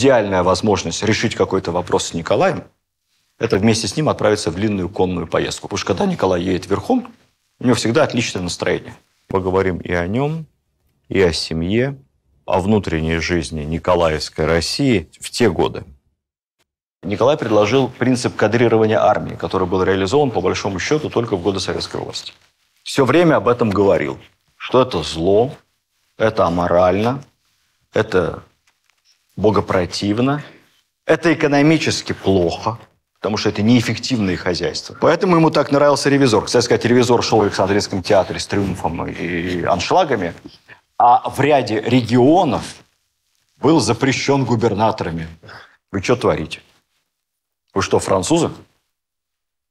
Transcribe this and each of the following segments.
идеальная возможность решить какой-то вопрос с Николаем, это вместе с ним отправиться в длинную конную поездку. Потому что когда Николай едет верхом, у него всегда отличное настроение. Поговорим и о нем, и о семье, о внутренней жизни Николаевской России в те годы. Николай предложил принцип кадрирования армии, который был реализован, по большому счету, только в годы советской власти. Все время об этом говорил, что это зло, это аморально, это богопротивно, это экономически плохо, потому что это неэффективные хозяйства. Поэтому ему так нравился ревизор. Кстати сказать, ревизор шел в Александрийском театре с триумфом и аншлагами, а в ряде регионов был запрещен губернаторами. Вы что творите? Вы что, французы?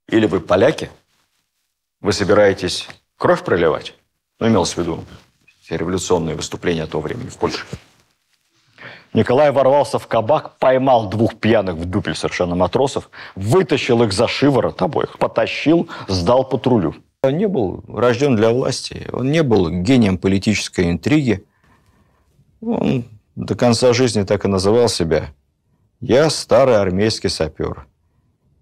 Или вы поляки? Вы собираетесь кровь проливать? Ну, имелось в виду революционные выступления того времени в Польше. Николай ворвался в кабак, поймал двух пьяных в дупель совершенно матросов, вытащил их за шиворот обоих, потащил, сдал патрулю. Он не был рожден для власти, он не был гением политической интриги. Он до конца жизни так и называл себя. Я старый армейский сапер.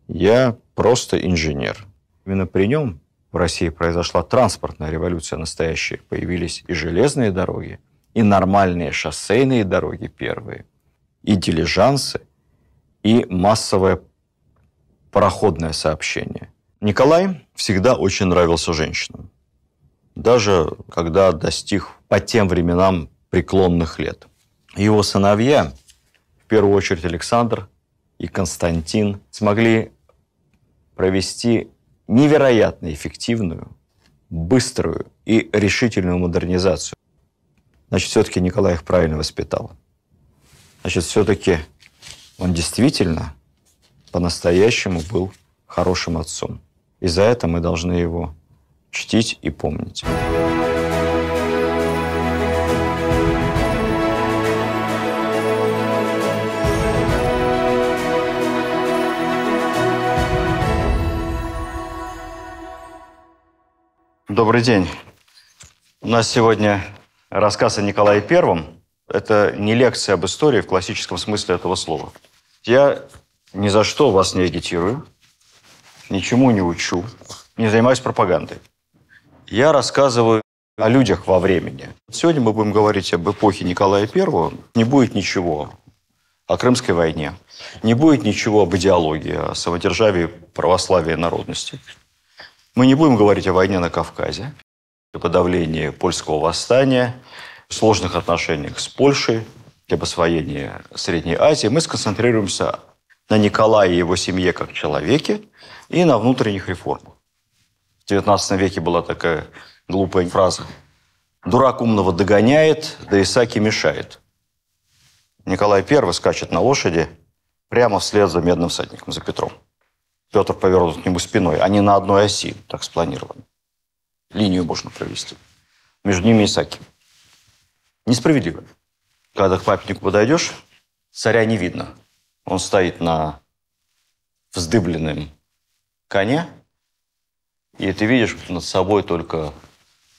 Я просто инженер. Именно при нем в России произошла транспортная революция настоящая. Появились и железные дороги, и нормальные шоссейные дороги первые, и дилижансы, и массовое пароходное сообщение. Николай всегда очень нравился женщинам. Даже когда достиг по тем временам преклонных лет. Его сыновья, в первую очередь Александр и Константин, смогли провести невероятно эффективную, быструю и решительную модернизацию. Значит, все-таки Николай их правильно воспитал. Значит, все-таки он действительно по-настоящему был хорошим отцом. И за это мы должны его чтить и помнить. Добрый день. У нас сегодня рассказ о Николае Первом. Это не лекция об истории в классическом смысле этого слова. Я ни за что вас не агитирую, ничему не учу, не занимаюсь пропагандой. Я рассказываю о людях во времени. Сегодня мы будем говорить об эпохе Николая Первого. Не будет ничего о Крымской войне, не будет ничего об идеологии, о самодержавии, православии народности. Мы не будем говорить о войне на Кавказе, о подавлении польского восстания, сложных отношениях с Польшей, об освоении Средней Азии. Мы сконцентрируемся на Николае и его семье как человеке и на внутренних реформах. В XIX веке была такая глупая фраза. «Дурак умного догоняет, да Исаки мешает». Николай I скачет на лошади прямо вслед за медным всадником, за Петром. Петр повернут к нему спиной. Они на одной оси, так спланированы. Линию можно провести. Между ними Исаки. Несправедливо. Когда к памятнику подойдешь, царя не видно. Он стоит на вздыбленном коне, и ты видишь над собой только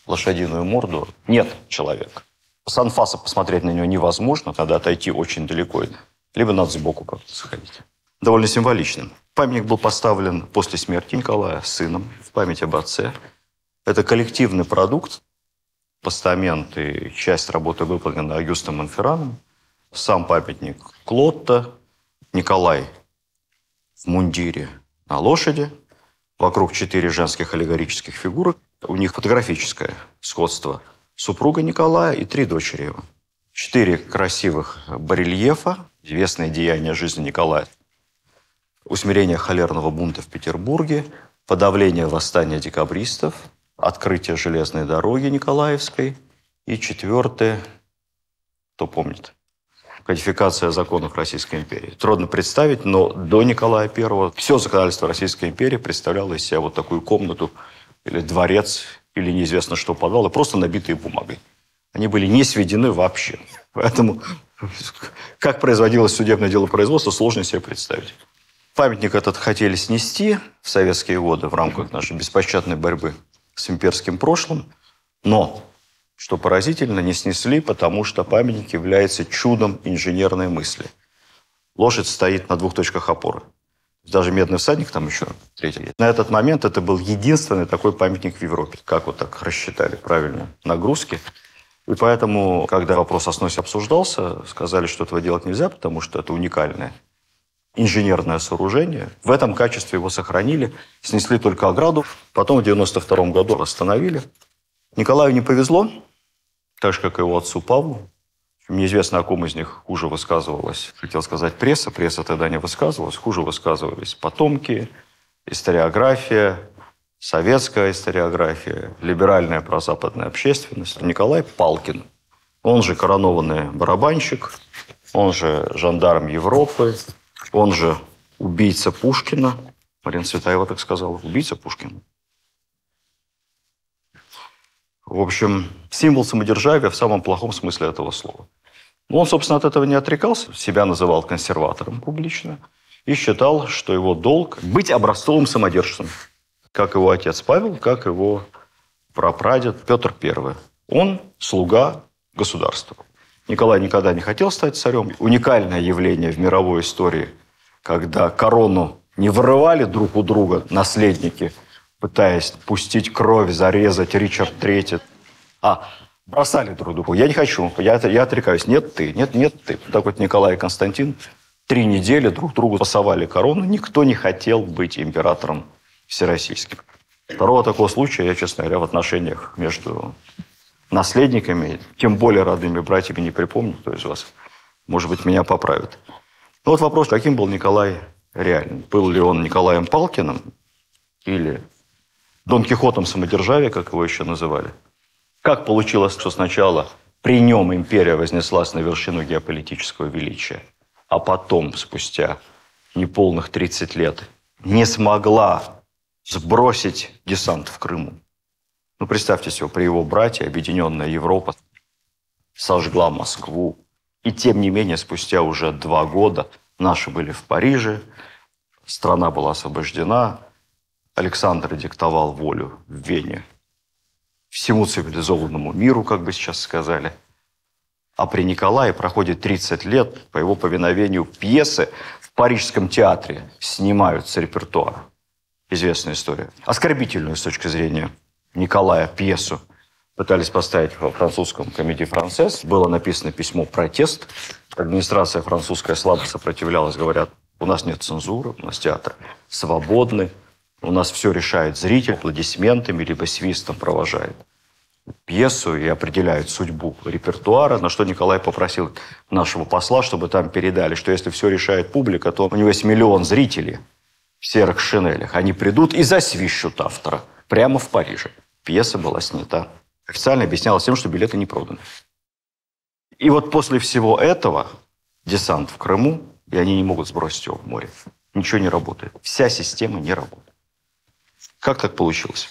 лошадиную морду. Нет человека. С анфаса посмотреть на него невозможно, надо отойти очень далеко. Либо надо сбоку как-то сходить. Довольно символичным. Памятник был поставлен после смерти Николая сыном в память об отце. Это коллективный продукт. Постамент и часть работы выполнена Агюстом Монферраном. Сам памятник Клотта. Николай в мундире на лошади. Вокруг четыре женских аллегорических фигуры. У них фотографическое сходство. Супруга Николая и три дочери его. Четыре красивых барельефа, известное деяние жизни Николая усмирение холерного бунта в Петербурге, подавление восстания декабристов, открытие железной дороги Николаевской и четвертое, кто помнит, кодификация законов Российской империи. Трудно представить, но до Николая I все законодательство Российской империи представляло из себя вот такую комнату или дворец, или неизвестно что подвал, и просто набитые бумагой. Они были не сведены вообще. Поэтому как производилось судебное дело производства, сложно себе представить. Памятник этот хотели снести в советские годы в рамках нашей беспощадной борьбы с имперским прошлым, но, что поразительно, не снесли, потому что памятник является чудом инженерной мысли. лошадь стоит на двух точках опоры. Даже медный всадник там еще третий есть. На этот момент это был единственный такой памятник в Европе. Как вот так рассчитали правильно нагрузки. И поэтому, когда вопрос о сносе обсуждался, сказали, что этого делать нельзя, потому что это уникальное инженерное сооружение. В этом качестве его сохранили, снесли только ограду. Потом в 92 году восстановили. Николаю не повезло, так же, как и его отцу Павлу. Неизвестно, о ком из них хуже высказывалась, хотел сказать, пресса. Пресса тогда не высказывалась. Хуже высказывались потомки, историография, советская историография, либеральная прозападная общественность. Николай Палкин, он же коронованный барабанщик, он же жандарм Европы, он же убийца Пушкина. Марина Цветаева так сказала, убийца Пушкина. В общем, символ самодержавия в самом плохом смысле этого слова. Он, собственно, от этого не отрекался, себя называл консерватором публично и считал, что его долг – быть образцовым самодержцем, как его отец Павел, как его прапрадед Петр I. Он слуга государства. Николай никогда не хотел стать царем. Уникальное явление в мировой истории, когда корону не вырывали друг у друга наследники, пытаясь пустить кровь, зарезать Ричард III, а бросали друг другу. Я не хочу, я, я отрекаюсь. Нет ты, нет, нет ты. Так вот Николай и Константин три недели друг другу пасовали корону. Никто не хотел быть императором всероссийским. Второго такого случая я, честно говоря, в отношениях между наследниками, тем более родными братьями, не припомню, кто из вас, может быть, меня поправит. Ну вот вопрос, каким был Николай реально? Был ли он Николаем Палкиным или Дон Кихотом самодержавия, как его еще называли? Как получилось, что сначала при нем империя вознеслась на вершину геополитического величия, а потом, спустя неполных 30 лет, не смогла сбросить десант в Крыму? Ну, представьте себе, при его брате Объединенная Европа сожгла Москву. И тем не менее, спустя уже два года наши были в Париже, страна была освобождена, Александр диктовал волю в Вене всему цивилизованному миру, как бы сейчас сказали. А при Николае проходит 30 лет по его повиновению пьесы в Парижском театре снимают с репертуара. Известная история. Оскорбительную с точки зрения Николая пьесу пытались поставить во французском комедии «Францесс». Было написано письмо «Протест». Администрация французская слабо сопротивлялась, говорят, у нас нет цензуры, у нас театр свободный, у нас все решает зритель, аплодисментами либо свистом провожает пьесу и определяет судьбу репертуара, на что Николай попросил нашего посла, чтобы там передали, что если все решает публика, то у него есть миллион зрителей в серых шинелях. Они придут и засвищут автора прямо в Париже. Пьеса была снята. Официально объяснялось тем, что билеты не проданы. И вот после всего этого десант в Крыму, и они не могут сбросить его в море. Ничего не работает. Вся система не работает. Как так получилось?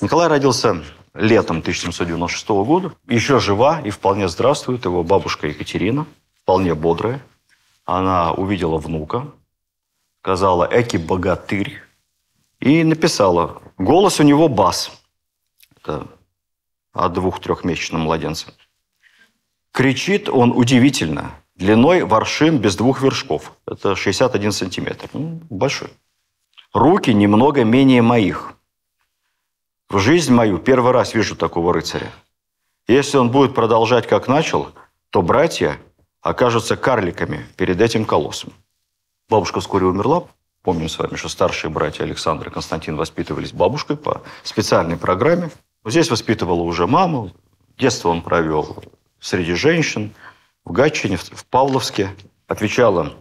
Николай родился летом 1796 года. Еще жива и вполне здравствует его бабушка Екатерина, вполне бодрая. Она увидела внука, сказала «Эки богатырь» и написала «Голос у него бас». Это о двух-трехмесячном младенце. Кричит он удивительно, длиной воршин без двух вершков. Это 61 сантиметр. Ну, большой. Руки немного менее моих. В жизнь мою первый раз вижу такого рыцаря. Если он будет продолжать, как начал, то братья окажутся карликами перед этим колоссом. Бабушка вскоре умерла. Помним с вами, что старшие братья Александр и Константин воспитывались бабушкой по специальной программе. Здесь воспитывала уже маму. Детство он провел среди женщин, в Гатчине, в Павловске. Отвечала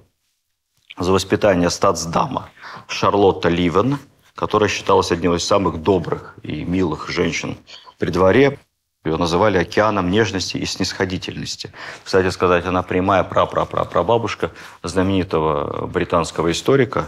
за воспитание статсдама Шарлотта Ливен, которая считалась одной из самых добрых и милых женщин при дворе. Ее называли океаном нежности и снисходительности. Кстати сказать, она прямая прапрапрапрабабушка знаменитого британского историка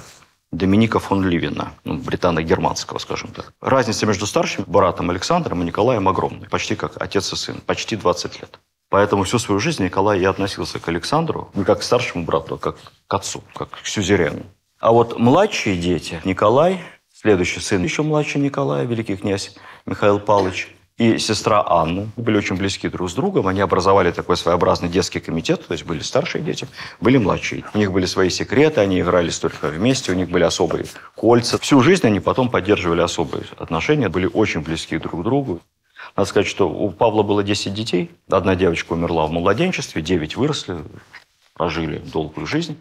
Доминика фон Ливина, ну, британо-германского, скажем так. Разница между старшим братом Александром и Николаем огромная, почти как отец и сын, почти 20 лет. Поэтому всю свою жизнь Николай я относился к Александру не как к старшему брату, а как к отцу, как к сюзерену. А вот младшие дети, Николай, следующий сын еще младше Николая, великий князь Михаил Павлович, и сестра Анна были очень близки друг с другом. Они образовали такой своеобразный детский комитет, то есть были старшие дети, были младшие. У них были свои секреты, они играли столько вместе, у них были особые кольца. Всю жизнь они потом поддерживали особые отношения, были очень близки друг к другу. Надо сказать, что у Павла было 10 детей. Одна девочка умерла в младенчестве, 9 выросли, прожили долгую жизнь.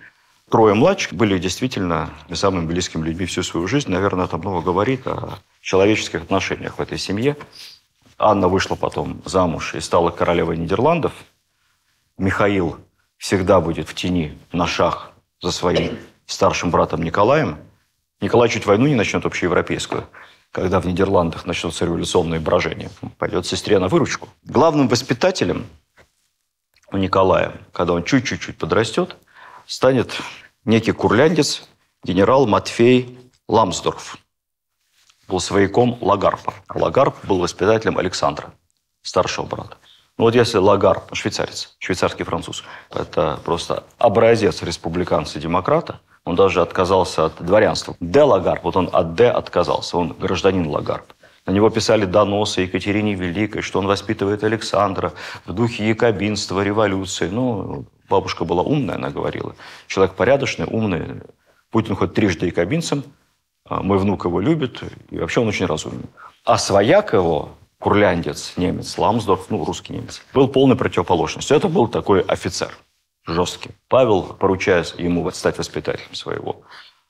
Трое младших были действительно самыми близкими людьми всю свою жизнь. Наверное, это много говорит о человеческих отношениях в этой семье. Анна вышла потом замуж и стала королевой Нидерландов. Михаил всегда будет в тени, на шаг за своим старшим братом Николаем. Николай чуть войну не начнет общеевропейскую, когда в Нидерландах начнутся революционные брожения. Пойдет сестре на выручку. Главным воспитателем у Николая, когда он чуть-чуть подрастет, станет некий курляндец, генерал Матфей Ламсдорф был свояком Лагарпа. Лагарп был воспитателем Александра, старшего брата. Ну вот если Лагарп, швейцарец, швейцарский француз, это просто образец республиканца-демократа, он даже отказался от дворянства. Де Лагарп, вот он от «де» отказался, он гражданин Лагарп. На него писали доносы Екатерине Великой, что он воспитывает Александра в духе якобинства, революции. Ну, бабушка была умная, она говорила. Человек порядочный, умный. Путин хоть трижды якобинцем, мой внук его любит, и вообще он очень разумный. А свояк его, курляндец, немец, Ламсдорф, ну, русский немец, был полной противоположностью. Это был такой офицер, жесткий. Павел, поручая ему стать воспитателем своего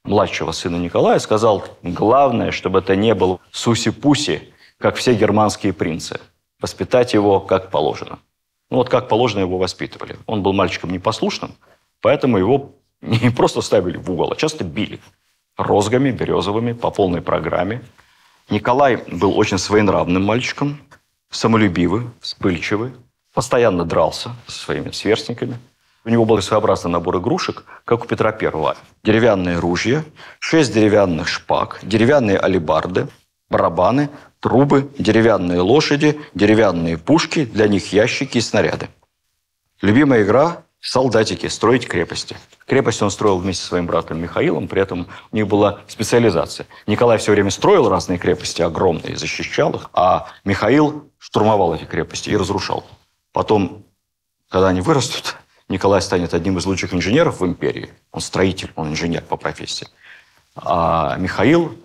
младшего сына Николая, сказал, главное, чтобы это не был суси-пуси, как все германские принцы. Воспитать его как положено. Ну вот как положено его воспитывали. Он был мальчиком непослушным, поэтому его не просто ставили в угол, а часто били розгами березовыми по полной программе. Николай был очень своенравным мальчиком, самолюбивый, вспыльчивый, постоянно дрался со своими сверстниками. У него был своеобразный набор игрушек, как у Петра Первого. Деревянные ружья, шесть деревянных шпаг, деревянные алибарды, барабаны, трубы, деревянные лошади, деревянные пушки, для них ящики и снаряды. Любимая игра солдатики, строить крепости. Крепость он строил вместе со своим братом Михаилом, при этом у них была специализация. Николай все время строил разные крепости огромные, защищал их, а Михаил штурмовал эти крепости и разрушал. Потом, когда они вырастут, Николай станет одним из лучших инженеров в империи. Он строитель, он инженер по профессии. А Михаил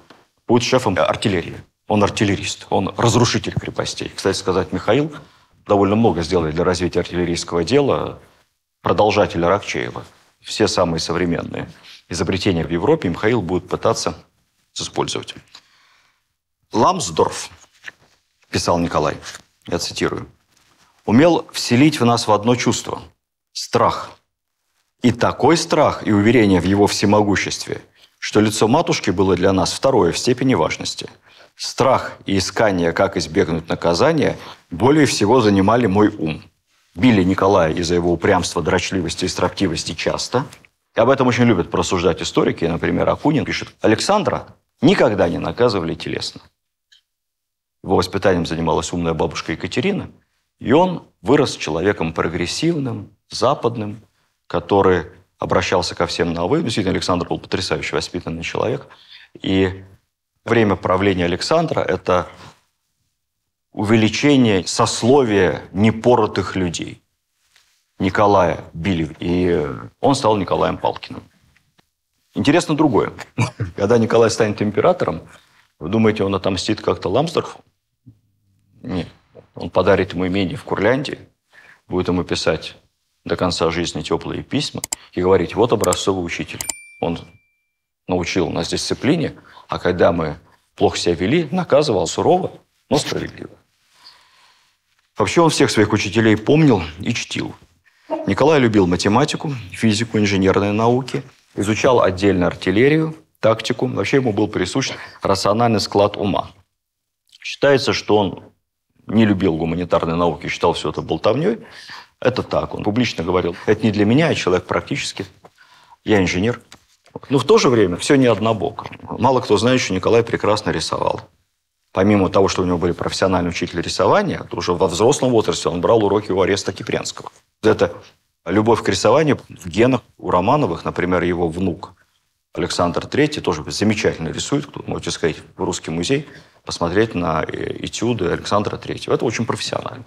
будет шефом артиллерии. Он артиллерист, он разрушитель крепостей. Кстати сказать, Михаил довольно много сделали для развития артиллерийского дела продолжатель Аракчеева. Все самые современные изобретения в Европе Михаил будет пытаться использовать. Ламсдорф, писал Николай, я цитирую, умел вселить в нас в одно чувство – страх. И такой страх и уверение в его всемогуществе, что лицо матушки было для нас второе в степени важности. Страх и искание, как избегнуть наказания, более всего занимали мой ум – Били Николая из-за его упрямства, дрочливости и строптивости часто. Об этом очень любят просуждать историки. Например, Акунин пишет, Александра никогда не наказывали телесно. Его воспитанием занималась умная бабушка Екатерина. И он вырос человеком прогрессивным, западным, который обращался ко всем на «вы». Действительно, Александр был потрясающе воспитанный человек. И время правления Александра – это увеличение сословия непоротых людей. Николая били, и он стал Николаем Палкиным. Интересно другое. Когда Николай станет императором, вы думаете, он отомстит как-то Ламсдорфу? Нет. Он подарит ему имение в Курляндии, будет ему писать до конца жизни теплые письма и говорить, вот образцовый учитель. Он научил нас дисциплине, а когда мы плохо себя вели, наказывал сурово, но справедливо. Вообще он всех своих учителей помнил и чтил. Николай любил математику, физику, инженерные науки, изучал отдельно артиллерию, тактику. Вообще ему был присущ рациональный склад ума. Считается, что он не любил гуманитарные науки, считал все это болтовней. Это так. Он публично говорил, это не для меня, я человек практически. Я инженер. Но в то же время все не однобоко. Мало кто знает, что Николай прекрасно рисовал помимо того, что у него были профессиональные учитель рисования, то уже во взрослом возрасте он брал уроки у Ареста Кипренского. Это любовь к рисованию в генах у Романовых, например, его внук Александр III тоже замечательно рисует, кто можете сказать, в русский музей, посмотреть на э, этюды Александра Третьего. Это очень профессионально.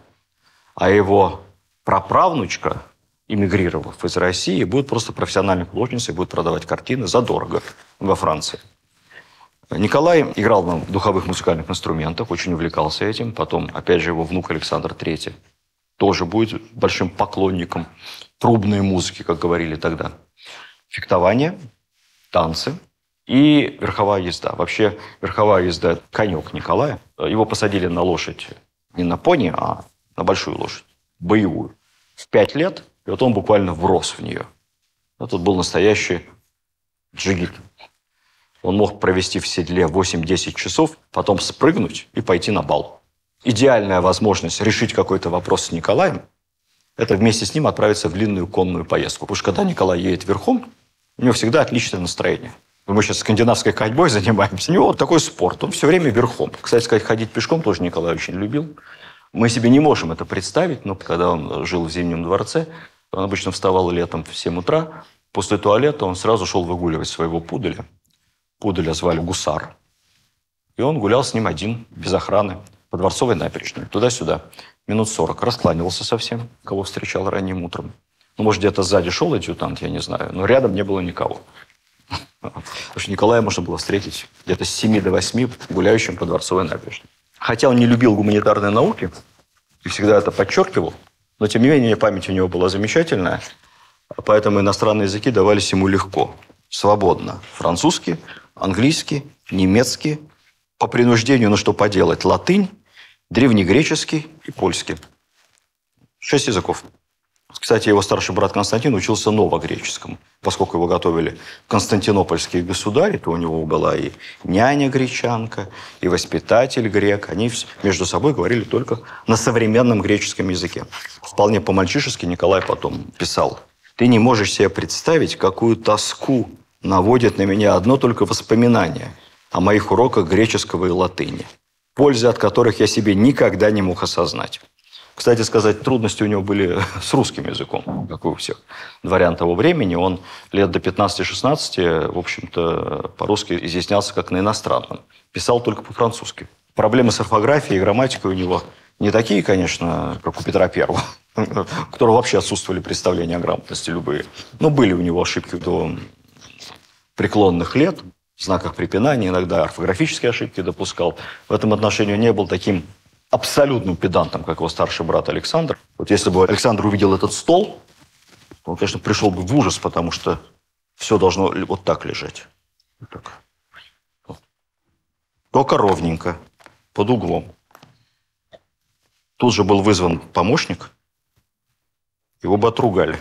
А его праправнучка, эмигрировав из России, будет просто профессиональной художницей, будет продавать картины задорого во Франции. Николай играл на духовых музыкальных инструментах, очень увлекался этим. Потом, опять же, его внук Александр III тоже будет большим поклонником трубной музыки, как говорили тогда. Фехтование, танцы и верховая езда. Вообще, верховая езда – конек Николая. Его посадили на лошадь не на пони, а на большую лошадь, боевую. В пять лет, и вот он буквально врос в нее. Это был настоящий джигит. Он мог провести в седле 8-10 часов, потом спрыгнуть и пойти на бал. Идеальная возможность решить какой-то вопрос с Николаем – это вместе с ним отправиться в длинную конную поездку. Потому что когда Николай едет верхом, у него всегда отличное настроение. Мы сейчас скандинавской ходьбой занимаемся. У него вот такой спорт. Он все время верхом. Кстати сказать, ходить пешком тоже Николай очень любил. Мы себе не можем это представить, но когда он жил в Зимнем дворце, он обычно вставал летом в 7 утра. После туалета он сразу шел выгуливать своего пуделя. Пуделя звали Гусар. И он гулял с ним один, без охраны, по Дворцовой набережной, туда-сюда. Минут сорок. Раскланивался совсем, кого встречал ранним утром. Ну, может, где-то сзади шел адъютант, я не знаю. Но рядом не было никого. Потому что Николая можно было встретить где-то с 7 до 8 гуляющим по Дворцовой набережной. Хотя он не любил гуманитарные науки, и всегда это подчеркивал, но, тем не менее, память у него была замечательная, поэтому иностранные языки давались ему легко, свободно. Французский, английский, немецкий, по принуждению, ну что поделать, латынь, древнегреческий и польский. Шесть языков. Кстати, его старший брат Константин учился новогреческому. Поскольку его готовили константинопольские государи, то у него была и няня гречанка, и воспитатель грек. Они между собой говорили только на современном греческом языке. Вполне по-мальчишески Николай потом писал. «Ты не можешь себе представить, какую тоску наводит на меня одно только воспоминание о моих уроках греческого и латыни, пользы от которых я себе никогда не мог осознать. Кстати сказать, трудности у него были с русским языком, как у всех дворян того времени. Он лет до 15-16, в общем-то, по-русски изъяснялся как на иностранном. Писал только по-французски. Проблемы с орфографией и грамматикой у него не такие, конечно, как у Петра Первого, у которого вообще отсутствовали представления о грамотности любые. Но были у него ошибки до преклонных лет, в знаках препинания, иногда орфографические ошибки допускал. В этом отношении не был таким абсолютным педантом, как его старший брат Александр. Вот если бы Александр увидел этот стол, он, конечно, пришел бы в ужас, потому что все должно вот так лежать. Вот так. Вот. Только ровненько, под углом. Тут же был вызван помощник, его бы отругали.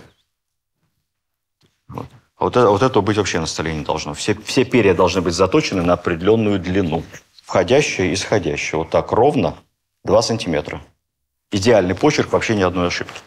А вот, это, вот этого быть вообще на столе не должно. Все, все перья должны быть заточены на определенную длину. Входящее и исходящее. Вот так ровно 2 сантиметра. Идеальный почерк, вообще ни одной ошибки.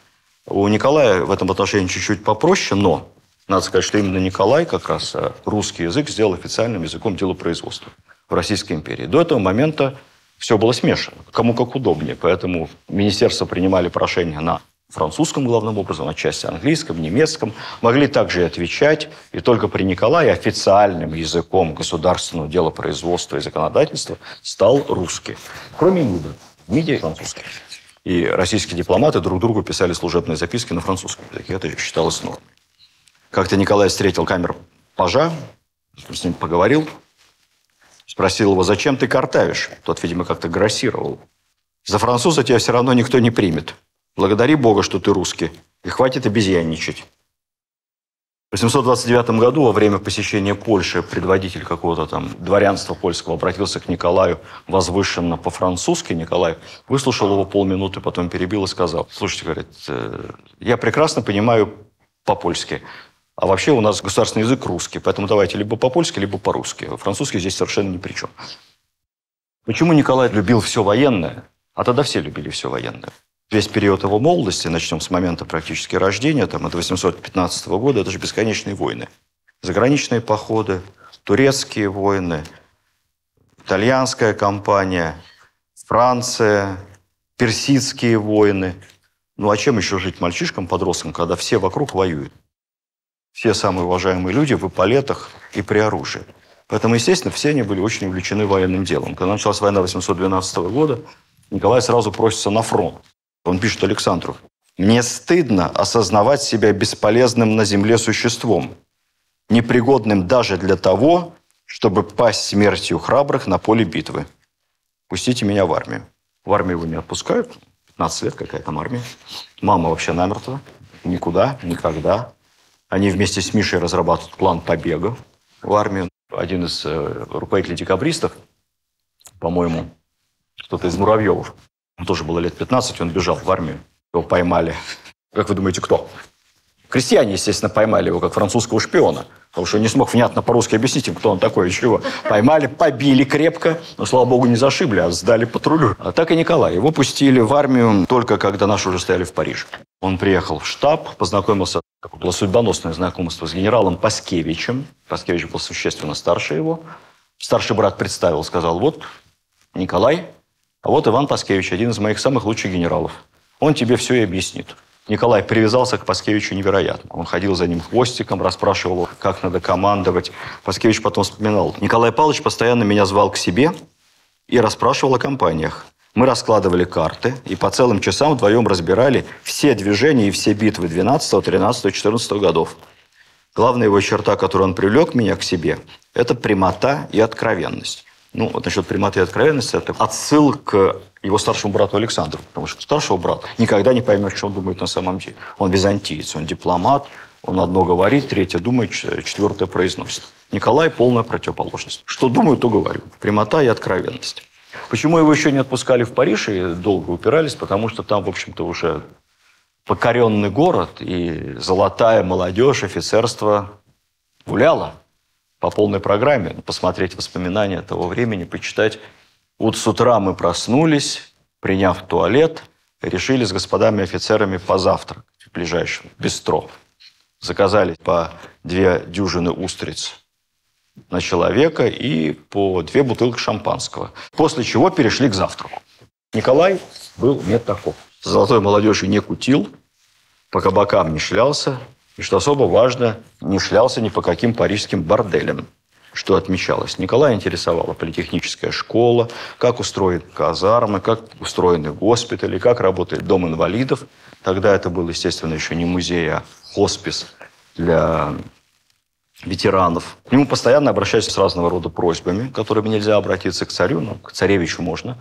У Николая в этом отношении чуть-чуть попроще, но надо сказать, что именно Николай как раз э, русский язык сделал официальным языком делопроизводства в Российской империи. До этого момента все было смешано, кому как удобнее. Поэтому министерства принимали прошения на французском главным образом, отчасти английском, немецком, могли также и отвечать. И только при Николае официальным языком государственного делопроизводства и законодательства стал русский. Кроме МИДа. МИДе французский. И российские дипломаты друг другу писали служебные записки на французском языке. Это считалось нормой. Как-то Николай встретил камер пажа, с ним поговорил, спросил его, зачем ты картавишь? Тот, видимо, как-то грассировал. За француза тебя все равно никто не примет. Благодари Бога, что ты русский, и хватит обезьянничать. В 829 году, во время посещения Польши, предводитель какого-то там дворянства польского обратился к Николаю возвышенно по-французски. Николай выслушал его полминуты, потом перебил и сказал, слушайте, говорит, э, я прекрасно понимаю по-польски, а вообще у нас государственный язык русский, поэтому давайте либо по-польски, либо по-русски. Французский здесь совершенно ни при чем. Почему Николай любил все военное? А тогда все любили все военное весь период его молодости, начнем с момента практически рождения, там, от 815 года, это же бесконечные войны. Заграничные походы, турецкие войны, итальянская кампания, Франция, персидские войны. Ну а чем еще жить мальчишкам, подросткам, когда все вокруг воюют? Все самые уважаемые люди в эполетах и при оружии. Поэтому, естественно, все они были очень увлечены военным делом. Когда началась война 812 года, Николай сразу просится на фронт. Он пишет Александру, «Мне стыдно осознавать себя бесполезным на земле существом, непригодным даже для того, чтобы пасть смертью храбрых на поле битвы. Пустите меня в армию». В армию его не отпускают, 15 лет, какая там армия. Мама вообще намертва, никуда, никогда. Они вместе с Мишей разрабатывают план побега в армию. Один из э, руководителей декабристов, по-моему, кто-то из Муравьевых, он тоже было лет 15, он бежал в армию, его поймали. Как вы думаете, кто? Крестьяне, естественно, поймали его как французского шпиона, потому что не смог внятно по-русски объяснить им, кто он такой и чего. Поймали, побили крепко, но, слава богу, не зашибли, а сдали патрулю. А так и Николай. Его пустили в армию только когда наши уже стояли в Париже. Он приехал в штаб, познакомился, такое было судьбоносное знакомство с генералом Паскевичем. Паскевич был существенно старше его. Старший брат представил, сказал, вот Николай, а вот Иван Паскевич, один из моих самых лучших генералов. Он тебе все и объяснит. Николай привязался к Паскевичу невероятно. Он ходил за ним хвостиком, расспрашивал как надо командовать. Паскевич потом вспоминал. Николай Павлович постоянно меня звал к себе и расспрашивал о компаниях. Мы раскладывали карты и по целым часам вдвоем разбирали все движения и все битвы 12, 13, 14 годов. Главная его черта, которой он привлек меня к себе, это прямота и откровенность. Ну, вот насчет прямоты и откровенности, это отсыл к его старшему брату Александру. Потому что старшего брата никогда не поймешь, что он думает на самом деле. Он византиец, он дипломат, он одно говорит, третье думает, четвертое произносит. Николай – полная противоположность. Что думаю, то говорю. Прямота и откровенность. Почему его еще не отпускали в Париж и долго упирались? Потому что там, в общем-то, уже покоренный город, и золотая молодежь, офицерство гуляло по полной программе, посмотреть воспоминания того времени, почитать. Вот с утра мы проснулись, приняв туалет, решили с господами офицерами позавтракать в ближайшем бистро. Заказали по две дюжины устриц на человека и по две бутылки шампанского. После чего перешли к завтраку. Николай был не таков. Золотой молодежью не кутил, по кабакам не шлялся, и, что особо важно, не шлялся ни по каким парижским борделям, что отмечалось. Николая интересовала политехническая школа, как устроены казармы, как устроены госпитали, как работает дом инвалидов. Тогда это был, естественно, еще не музей, а хоспис для ветеранов. К нему постоянно обращаются с разного рода просьбами, которыми нельзя обратиться к царю, но к царевичу можно.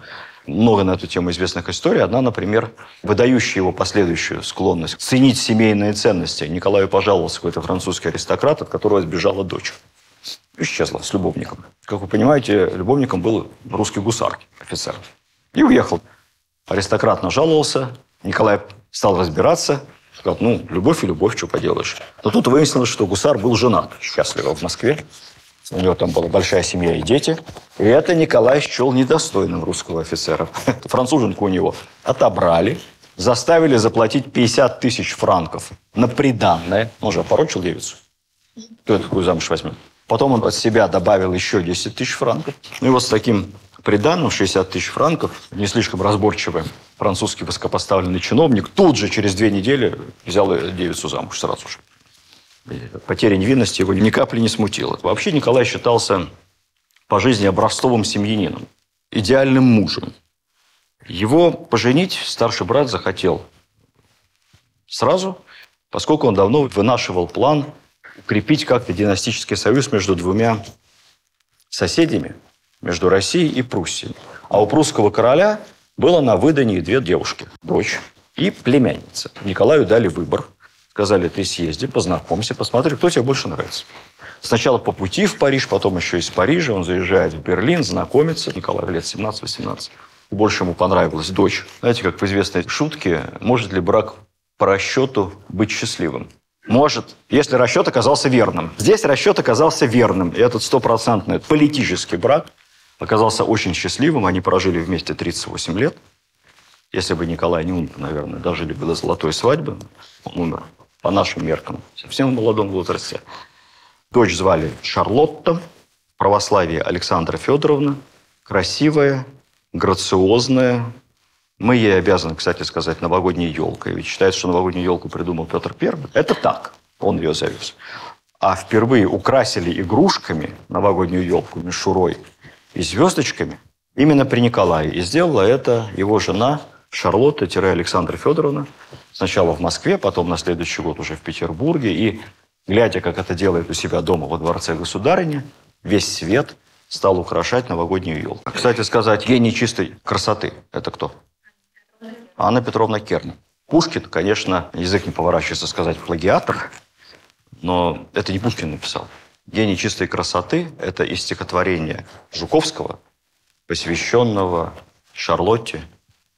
Много на эту тему известных историй. Одна, например, выдающая его последующую склонность ценить семейные ценности. Николаю пожаловался какой-то французский аристократ, от которого сбежала дочь. Исчезла с любовником. Как вы понимаете, любовником был русский гусар, офицер. И уехал. Аристократ нажаловался, Николай стал разбираться, сказал, ну, любовь и любовь, что поделаешь. Но тут выяснилось, что гусар был женат счастливо в Москве. У него там была большая семья и дети. И это Николай счел недостойным русского офицера. Француженку у него отобрали, заставили заплатить 50 тысяч франков на приданное. Он же опорочил девицу. Кто такую замуж возьмет? Потом он от себя добавил еще 10 тысяч франков. Ну и вот с таким приданным 60 тысяч франков, не слишком разборчивый французский высокопоставленный чиновник, тут же через две недели взял девицу замуж сразу же потеря невинности его ни капли не смутила. Вообще Николай считался по жизни образцовым семьянином, идеальным мужем. Его поженить старший брат захотел сразу, поскольку он давно вынашивал план укрепить как-то династический союз между двумя соседями, между Россией и Пруссией. А у прусского короля было на выдании две девушки, дочь и племянница. Николаю дали выбор – Сказали, ты съезди, познакомься, посмотри, кто тебе больше нравится. Сначала по пути в Париж, потом еще из Парижа. Он заезжает в Берлин, знакомится. Николай лет 17-18. Больше ему понравилась дочь. Знаете, как в известной шутке, может ли брак по расчету быть счастливым? Может, если расчет оказался верным. Здесь расчет оказался верным. И этот стопроцентный политический брак оказался очень счастливым. Они прожили вместе 38 лет. Если бы Николай не умер, наверное, дожили бы до золотой свадьбы. Он умер по нашим меркам, совсем в молодом возрасте. Дочь звали Шарлотта, православие Александра Федоровна, красивая, грациозная. Мы ей обязаны, кстати сказать, новогодней елкой. Ведь считается, что новогоднюю елку придумал Петр Первый. Это так. Он ее завез. а впервые украсили игрушками новогоднюю елку мишурой и звездочками именно при Николае. И сделала это его жена Шарлотта-Александра Федоровна. Сначала в Москве, потом на следующий год уже в Петербурге. И глядя, как это делает у себя дома во дворце государыни, весь свет стал украшать новогоднюю елку. Кстати сказать, гений чистой красоты – это кто? Анна Петровна Керн. Пушкин, конечно, язык не поворачивается сказать плагиатор, но это не Пушкин написал. «Гений чистой красоты» – это из стихотворения Жуковского, посвященного Шарлотте,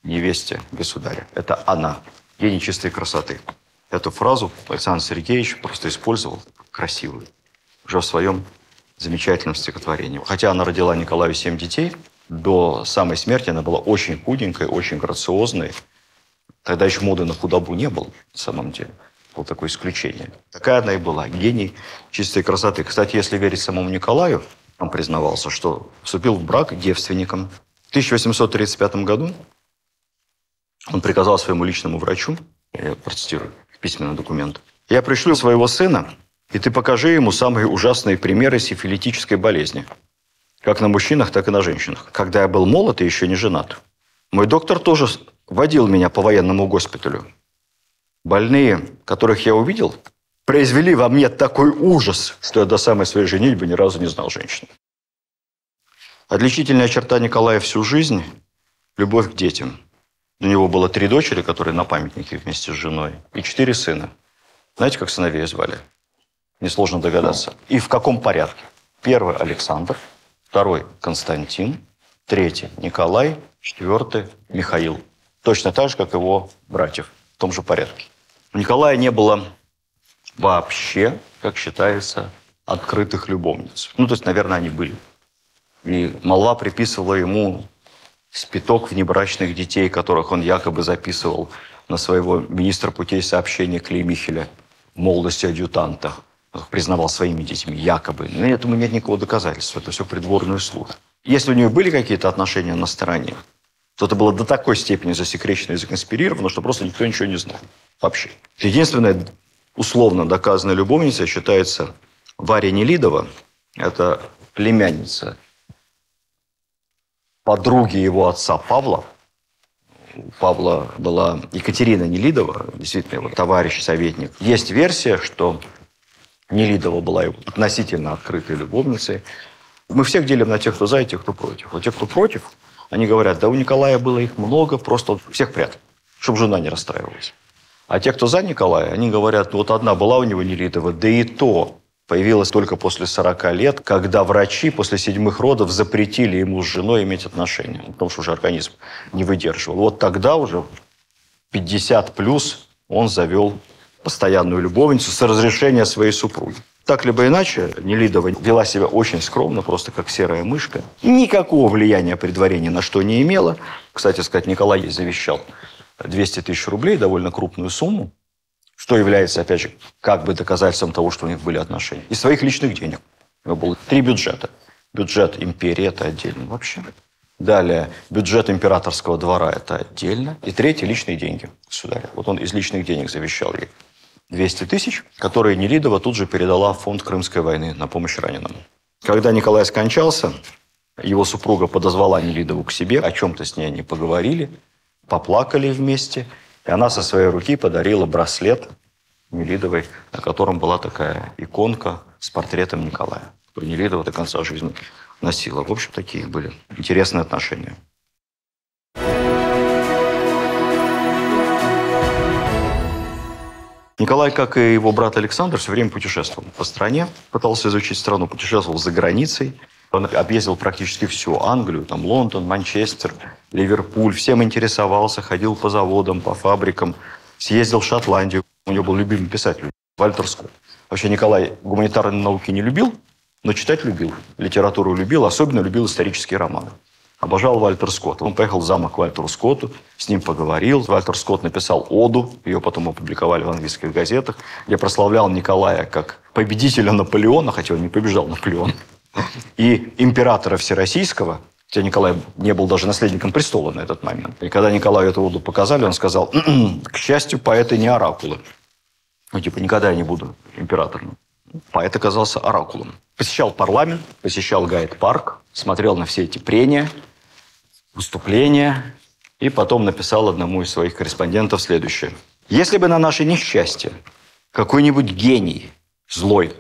невесте государя. Это она, гений чистой красоты. Эту фразу Александр Сергеевич просто использовал красивую уже в своем замечательном стихотворении. Хотя она родила Николаю семь детей, до самой смерти она была очень худенькой, очень грациозной. Тогда еще моды на худобу не было, на самом деле. Было такое исключение. Такая она и была. Гений чистой красоты. Кстати, если верить самому Николаю, он признавался, что вступил в брак девственником. В 1835 году он приказал своему личному врачу, я процитирую письменный документ, «Я пришлю своего сына, и ты покажи ему самые ужасные примеры сифилитической болезни, как на мужчинах, так и на женщинах. Когда я был молод и еще не женат, мой доктор тоже водил меня по военному госпиталю. Больные, которых я увидел, произвели во мне такой ужас, что я до самой своей женитьбы ни разу не знал женщины. Отличительная черта Николая всю жизнь – любовь к детям. У него было три дочери, которые на памятнике вместе с женой, и четыре сына. Знаете, как сыновей звали? Несложно догадаться. И в каком порядке? Первый – Александр, второй – Константин, третий – Николай, четвертый – Михаил. Точно так же, как его братьев, в том же порядке. У Николая не было вообще, как считается, открытых любовниц. Ну, то есть, наверное, они были. И молва приписывала ему спиток внебрачных детей, которых он якобы записывал на своего министра путей сообщения в молодости адъютанта. Признавал своими детьми, якобы. Но этому нет никакого доказательства. Это все придворный слух. Если у нее были какие-то отношения на стороне, то это было до такой степени засекречено и законспирировано, что просто никто ничего не знал. Вообще. Единственная условно доказанная любовница считается Варя Нелидова. Это племянница подруги его отца Павла. У Павла была Екатерина Нелидова, действительно его товарищ, советник. Есть версия, что Нелидова была его относительно открытой любовницей. Мы всех делим на тех, кто за, и тех, кто против. Вот те, кто против, они говорят, да у Николая было их много, просто он всех прятал, чтобы жена не расстраивалась. А те, кто за Николая, они говорят, вот одна была у него Нелидова, да и то появилась только после 40 лет, когда врачи после седьмых родов запретили ему с женой иметь отношения, потому что уже организм не выдерживал. Вот тогда уже 50 плюс он завел постоянную любовницу с разрешения своей супруги. Так либо иначе, Нелидова вела себя очень скромно, просто как серая мышка. Никакого влияния ни на что не имела. Кстати сказать, Николай ей завещал 200 тысяч рублей, довольно крупную сумму, что является, опять же, как бы доказательством того, что у них были отношения. Из своих личных денег. У него было три бюджета. Бюджет империи – это отдельно вообще. Далее, бюджет императорского двора – это отдельно. И третье – личные деньги государя. Вот он из личных денег завещал ей 200 тысяч, которые Нелидова тут же передала в фонд Крымской войны на помощь раненым. Когда Николай скончался, его супруга подозвала Нелидову к себе, о чем-то с ней они поговорили, поплакали вместе, и она со своей руки подарила браслет Нелидовой, на котором была такая иконка с портретом Николая, которую Нелидова до конца жизни носила. В общем, такие были интересные отношения. Николай, как и его брат Александр, все время путешествовал по стране, пытался изучить страну, путешествовал за границей. Он объездил практически всю Англию, там Лондон, Манчестер, Ливерпуль. Всем интересовался, ходил по заводам, по фабрикам. Съездил в Шотландию. У него был любимый писатель Вальтер Скотт. Вообще Николай гуманитарные науки не любил, но читать любил. Литературу любил, особенно любил исторические романы. Обожал Вальтер Скотт. Он поехал в замок к Вальтеру Скотту, с ним поговорил. Вальтер Скотт написал оду, ее потом опубликовали в английских газетах, где прославлял Николая как победителя Наполеона, хотя он не побежал Наполеон, и императора Всероссийского, хотя Николай не был даже наследником престола на этот момент. И когда Николаю эту оду показали, он сказал, к счастью, поэты не оракулы. Ну, типа, никогда я не буду императором. Поэт оказался оракулом. Посещал парламент, посещал гайд-парк, смотрел на все эти прения, выступления, и потом написал одному из своих корреспондентов следующее. «Если бы на наше несчастье какой-нибудь гений, злой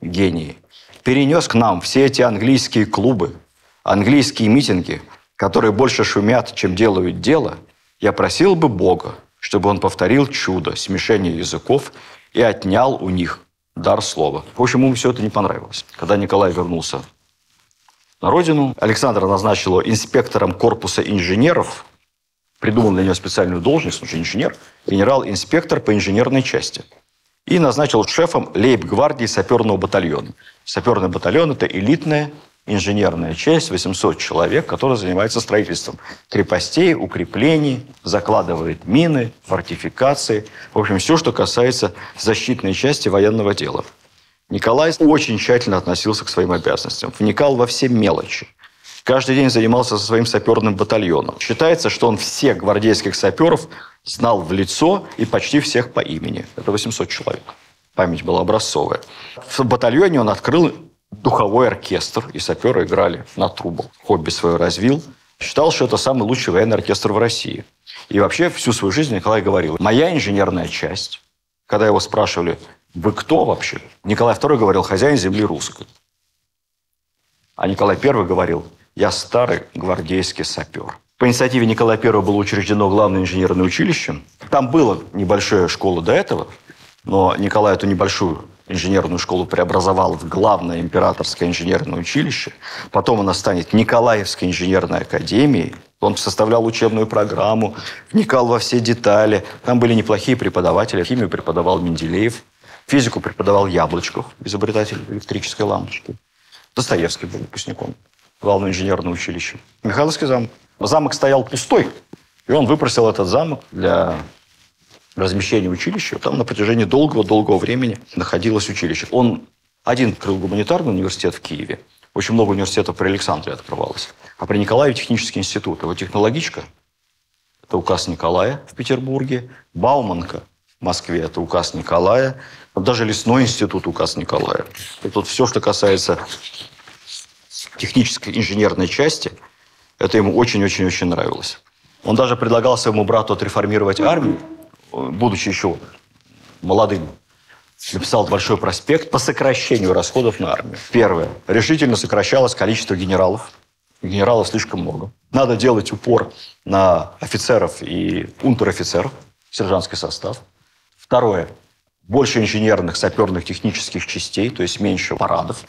гений, перенес к нам все эти английские клубы, английские митинги, которые больше шумят, чем делают дело, я просил бы Бога, чтобы он повторил чудо смешения языков и отнял у них дар слова. В общем, ему все это не понравилось. Когда Николай вернулся на родину, Александр назначил его инспектором корпуса инженеров, придумал для него специальную должность, он же инженер, генерал-инспектор по инженерной части. И назначил шефом лейб-гвардии саперного батальона. Саперный батальон – это элитная инженерная часть, 800 человек, которая занимается строительством крепостей, укреплений, закладывает мины, фортификации. В общем, все, что касается защитной части военного дела. Николай очень тщательно относился к своим обязанностям, вникал во все мелочи. Каждый день занимался со своим саперным батальоном. Считается, что он всех гвардейских саперов знал в лицо и почти всех по имени. Это 800 человек. Память была образцовая. В батальоне он открыл духовой оркестр, и саперы играли на трубах. Хобби свое развил. Считал, что это самый лучший военный оркестр в России. И вообще всю свою жизнь Николай говорил, моя инженерная часть, когда его спрашивали, вы кто вообще? Николай II говорил, хозяин земли русской. А Николай I говорил, я старый гвардейский сапер. По инициативе Николая I было учреждено главное инженерное училище. Там была небольшая школа до этого, но Николай эту небольшую инженерную школу преобразовал в главное императорское инженерное училище. Потом она станет Николаевской инженерной академией. Он составлял учебную программу, вникал во все детали. Там были неплохие преподаватели. Химию преподавал Менделеев. Физику преподавал Яблочков, изобретатель электрической лампочки. Достоевский был выпускником главного инженерного училища. Михайловский замок. Замок стоял пустой, и он выпросил этот замок для размещения училища. Там на протяжении долгого-долгого времени находилось училище. Он один открыл гуманитарный университет в Киеве. Очень много университетов при Александре открывалось. А при Николаеве технический институт. Его технологичка – это указ Николая в Петербурге. Бауманка в Москве – это указ Николая. Даже лесной институт – указ Николая. И тут все, что касается технической инженерной части, это ему очень-очень-очень нравилось. Он даже предлагал своему брату отреформировать армию, будучи еще молодым, написал большой проспект по сокращению расходов на армию. Первое. Решительно сокращалось количество генералов. Генералов слишком много. Надо делать упор на офицеров и унтер-офицеров, сержантский состав. Второе. Больше инженерных, саперных, технических частей, то есть меньше парадов.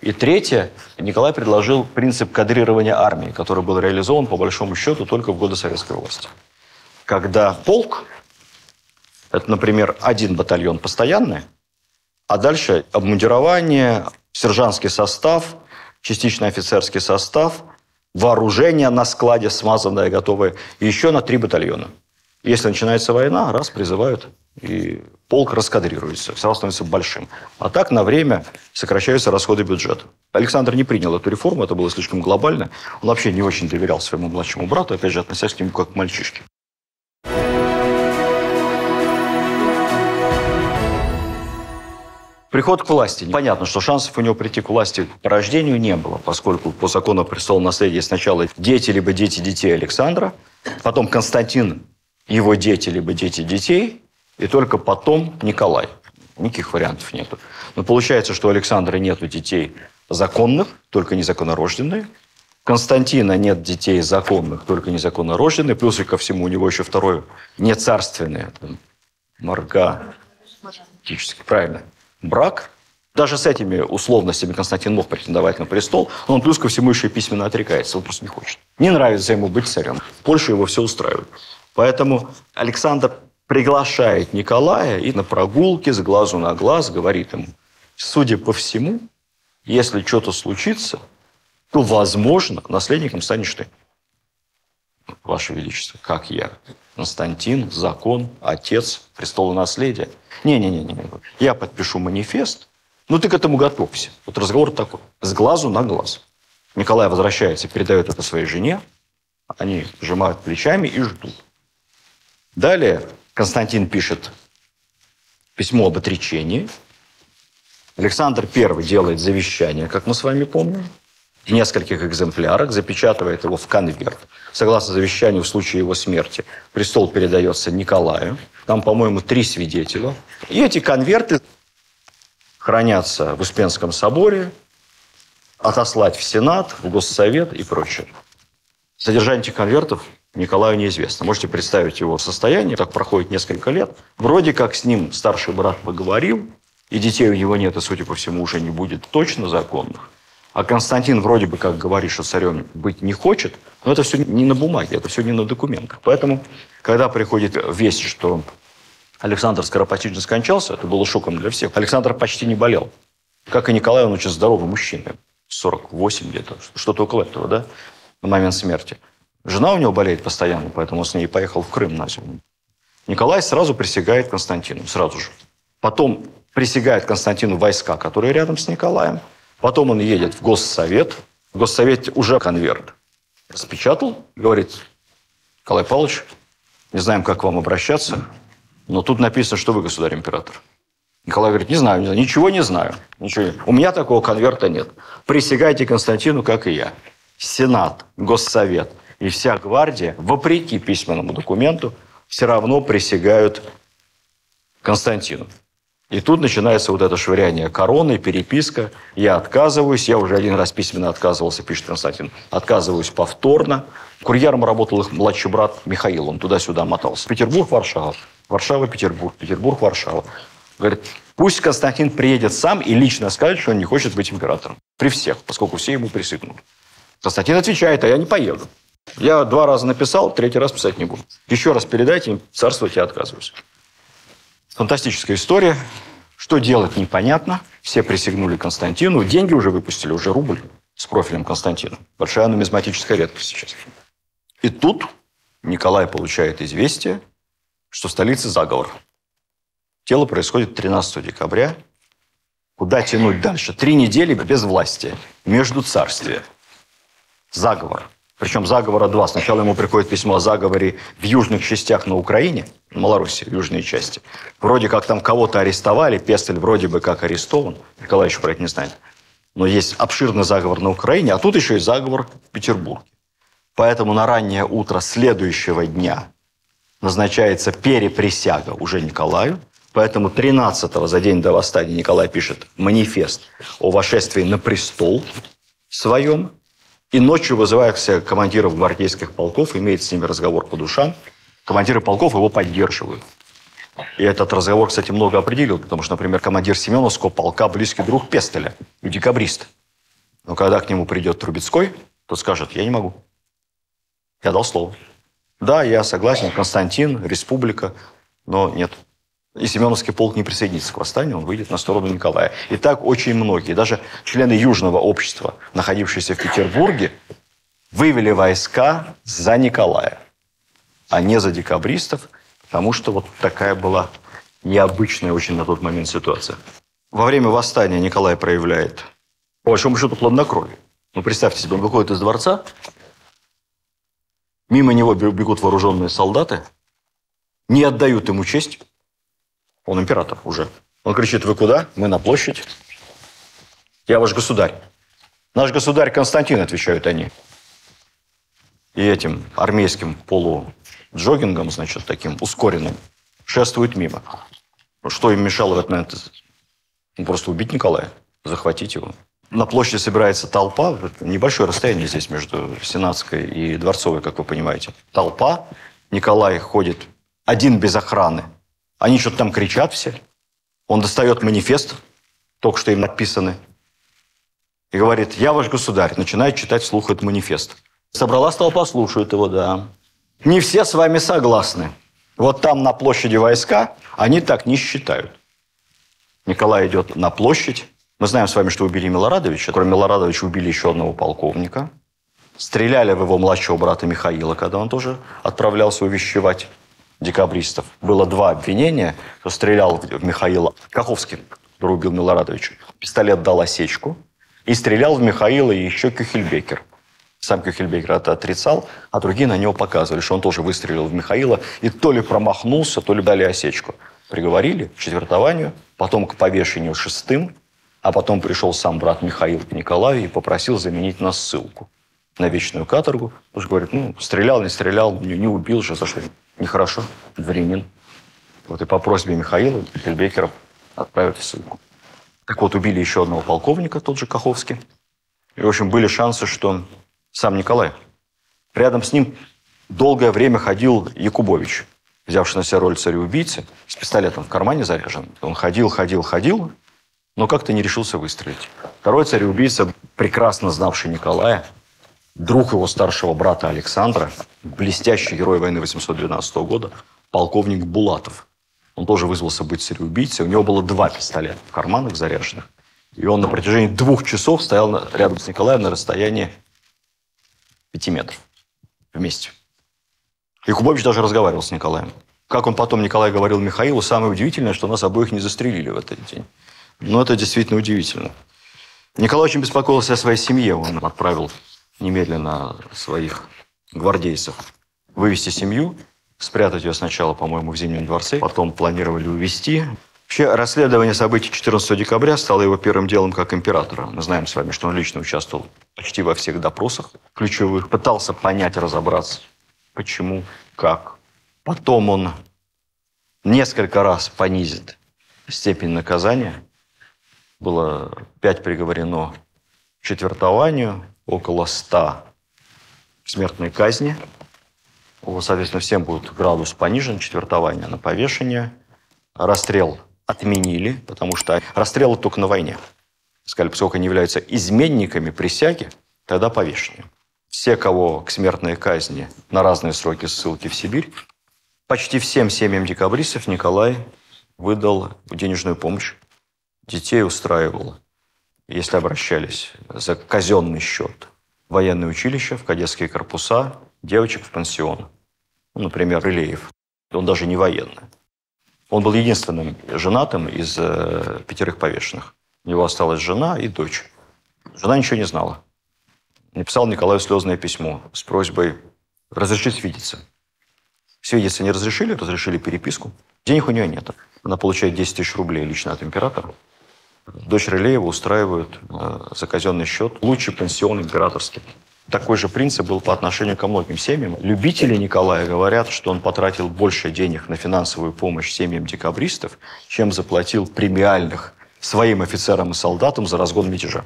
И третье, Николай предложил принцип кадрирования армии, который был реализован, по большому счету, только в годы советской власти. Когда полк это, например, один батальон постоянный, а дальше обмундирование, сержантский состав, частично офицерский состав, вооружение на складе смазанное, готовое, еще на три батальона. Если начинается война, раз призывают, и полк раскадрируется, все становится большим. А так на время сокращаются расходы бюджета. Александр не принял эту реформу, это было слишком глобально. Он вообще не очень доверял своему младшему брату, опять же, относясь к нему как к мальчишке. Приход к власти. Понятно, что шансов у него прийти к власти по рождению не было, поскольку по закону престола наследия сначала дети либо дети детей Александра, потом Константин, его дети либо дети детей, и только потом Николай. Никаких вариантов нету. Но получается, что у Александра нету детей законных, только незаконнорожденные. Константина нет детей законных, только незаконнорожденные. Плюс и ко всему у него еще второе не царственное. Марга. Правильно брак. Даже с этими условностями Константин мог претендовать на престол, но он плюс ко всему еще и письменно отрекается, он просто не хочет. Не нравится ему быть царем. В Польше его все устраивает. Поэтому Александр приглашает Николая и на прогулке с глазу на глаз говорит ему, судя по всему, если что-то случится, то, возможно, наследником станешь ты. Ваше Величество, как я? Константин, закон, отец, престола наследия. Не-не-не, я подпишу манифест, ну ты к этому готовься. Вот разговор такой, с глазу на глаз. Николай возвращается, передает это своей жене, они сжимают плечами и ждут. Далее Константин пишет письмо об отречении, Александр I делает завещание, как мы с вами помним, в нескольких экземплярах, запечатывает его в конверт. Согласно завещанию, в случае его смерти престол передается Николаю. Там, по-моему, три свидетеля. И эти конверты хранятся в Успенском соборе, отослать в Сенат, в Госсовет и прочее. Содержание этих конвертов Николаю неизвестно. Можете представить его состояние. Так проходит несколько лет. Вроде как с ним старший брат поговорил, и детей у него нет, и, судя по всему, уже не будет точно законных. А Константин вроде бы как говорит, что царем быть не хочет, но это все не на бумаге, это все не на документах. Поэтому, когда приходит весть, что Александр скоропостижно скончался, это было шоком для всех. Александр почти не болел. Как и Николай, он очень здоровый мужчина. 48 где-то, что-то около этого, да, на момент смерти. Жена у него болеет постоянно, поэтому он с ней поехал в Крым на зиму. Николай сразу присягает Константину, сразу же. Потом присягает Константину войска, которые рядом с Николаем. Потом он едет в Госсовет. В Госсовете уже конверт распечатал, говорит, Николай Павлович, не знаем, как к вам обращаться, но тут написано, что вы государь-император. Николай говорит, не знаю, ничего не знаю. Ничего. У меня такого конверта нет. Присягайте Константину, как и я. Сенат, Госсовет и вся гвардия, вопреки письменному документу, все равно присягают Константину. И тут начинается вот это швыряние короны, переписка. Я отказываюсь. Я уже один раз письменно отказывался, пишет Константин. Отказываюсь повторно. Курьером работал их младший брат Михаил. Он туда-сюда мотался. Петербург, Варшава. Варшава, Петербург. Петербург, Варшава. Говорит, пусть Константин приедет сам и лично скажет, что он не хочет быть императором. При всех, поскольку все ему присягнут. Константин отвечает, а я не поеду. Я два раза написал, третий раз писать не буду. Еще раз передайте им, царствовать я отказываюсь. Фантастическая история. Что делать, непонятно. Все присягнули Константину. Деньги уже выпустили, уже рубль с профилем Константина. Большая нумизматическая редкость сейчас. И тут Николай получает известие, что в столице заговор. Тело происходит 13 декабря. Куда тянуть дальше? Три недели без власти. Между царствия. Заговор. Причем заговора два. Сначала ему приходит письмо о заговоре в южных частях на Украине, в Малороссии, в южные части. Вроде как там кого-то арестовали, Пестель вроде бы как арестован. Николай еще про это не знает. Но есть обширный заговор на Украине, а тут еще и заговор в Петербурге. Поэтому на раннее утро следующего дня назначается переприсяга уже Николаю. Поэтому 13-го, за день до восстания, Николай пишет манифест о вошествии на престол своем. И ночью вызывает всех командиров гвардейских полков, имеет с ними разговор по душам. Командиры полков его поддерживают. И этот разговор, кстати, много определил, потому что, например, командир Семеновского полка близкий друг Пестеля декабрист. Но когда к нему придет Трубецкой, то скажет, я не могу. Я дал слово. Да, я согласен, Константин, республика, но нет. И Семеновский полк не присоединится к восстанию, он выйдет на сторону Николая. И так очень многие, даже члены Южного общества, находившиеся в Петербурге, вывели войска за Николая, а не за декабристов, потому что вот такая была необычная очень на тот момент ситуация. Во время восстания Николай проявляет, по большому счету, хладнокровие. Ну, представьте себе, он выходит из дворца, мимо него бегут вооруженные солдаты, не отдают ему честь, он император уже. Он кричит, вы куда? Мы на площадь. Я ваш государь. Наш государь Константин, отвечают они. И этим армейским полуджогингом, значит, таким ускоренным, шествует мимо. Что им мешало в этот момент? Ну, просто убить Николая, захватить его. На площади собирается толпа, небольшое расстояние здесь между Сенатской и Дворцовой, как вы понимаете. Толпа, Николай ходит один без охраны, они что-то там кричат все. Он достает манифест, только что им написаны, и говорит, я ваш государь. Начинает читать вслух этот манифест. Собралась толпа, слушают его, да. Не все с вами согласны. Вот там на площади войска, они так не считают. Николай идет на площадь. Мы знаем с вами, что убили Милорадовича. Кроме Милорадовича убили еще одного полковника. Стреляли в его младшего брата Михаила, когда он тоже отправлялся увещевать декабристов. Было два обвинения, кто стрелял в Михаила Каховский, который убил Милорадовича. Пистолет дал осечку. И стрелял в Михаила еще Кюхельбекер. Сам Кюхельбекер это отрицал, а другие на него показывали, что он тоже выстрелил в Михаила и то ли промахнулся, то ли дали осечку. Приговорили к четвертованию, потом к повешению шестым. А потом пришел сам брат Михаил к Николаю и попросил заменить на ссылку на вечную каторгу. Потому что говорит, ну, стрелял, не стрелял, не, не убил же, за что? Нехорошо, дворянин. Вот и по просьбе Михаила Хельбекеров отправили в ссылку. Так вот, убили еще одного полковника, тот же Каховский. И, в общем, были шансы, что сам Николай. Рядом с ним долгое время ходил Якубович, взявший на себя роль царя-убийцы, с пистолетом в кармане заряжен. Он ходил, ходил, ходил, но как-то не решился выстрелить. Второй царь-убийца, прекрасно знавший Николая, друг его старшего брата Александра, блестящий герой войны 812 года, полковник Булатов. Он тоже вызвался быть цареубийцей. У него было два пистолета в карманах заряженных. И он на протяжении двух часов стоял рядом с Николаем на расстоянии пяти метров вместе. Якубович даже разговаривал с Николаем. Как он потом, Николай говорил Михаилу, самое удивительное, что нас обоих не застрелили в этот день. Но это действительно удивительно. Николай очень беспокоился о своей семье. Он отправил немедленно своих гвардейцев вывести семью, спрятать ее сначала, по-моему, в Зимнем дворце, потом планировали увезти. Вообще, расследование событий 14 декабря стало его первым делом как императора. Мы знаем с вами, что он лично участвовал почти во всех допросах ключевых, пытался понять, разобраться, почему, как. Потом он несколько раз понизит степень наказания. Было пять приговорено к четвертованию, около ста смертной казни. Соответственно, всем будет градус понижен, четвертование на повешение. Расстрел отменили, потому что расстрелы только на войне. Сказали, поскольку они являются изменниками присяги, тогда повешение. Все, кого к смертной казни на разные сроки ссылки в Сибирь, почти всем семьям декабристов Николай выдал денежную помощь. Детей устраивал если обращались за казенный счет, военное училище, в кадетские корпуса, девочек в пансион. Ну, например, Рылеев. Он даже не военный. Он был единственным женатым из э, пятерых повешенных. У него осталась жена и дочь. Жена ничего не знала. Написал Николаю слезное письмо с просьбой разрешить свидеться. Свидеться не разрешили, разрешили переписку. Денег у нее нет. Она получает 10 тысяч рублей лично от императора. Дочь Рылеева устраивают э, за казенный счет лучший пансион императорский. Такой же принцип был по отношению ко многим семьям. Любители Николая говорят, что он потратил больше денег на финансовую помощь семьям декабристов, чем заплатил премиальных своим офицерам и солдатам за разгон мятежа.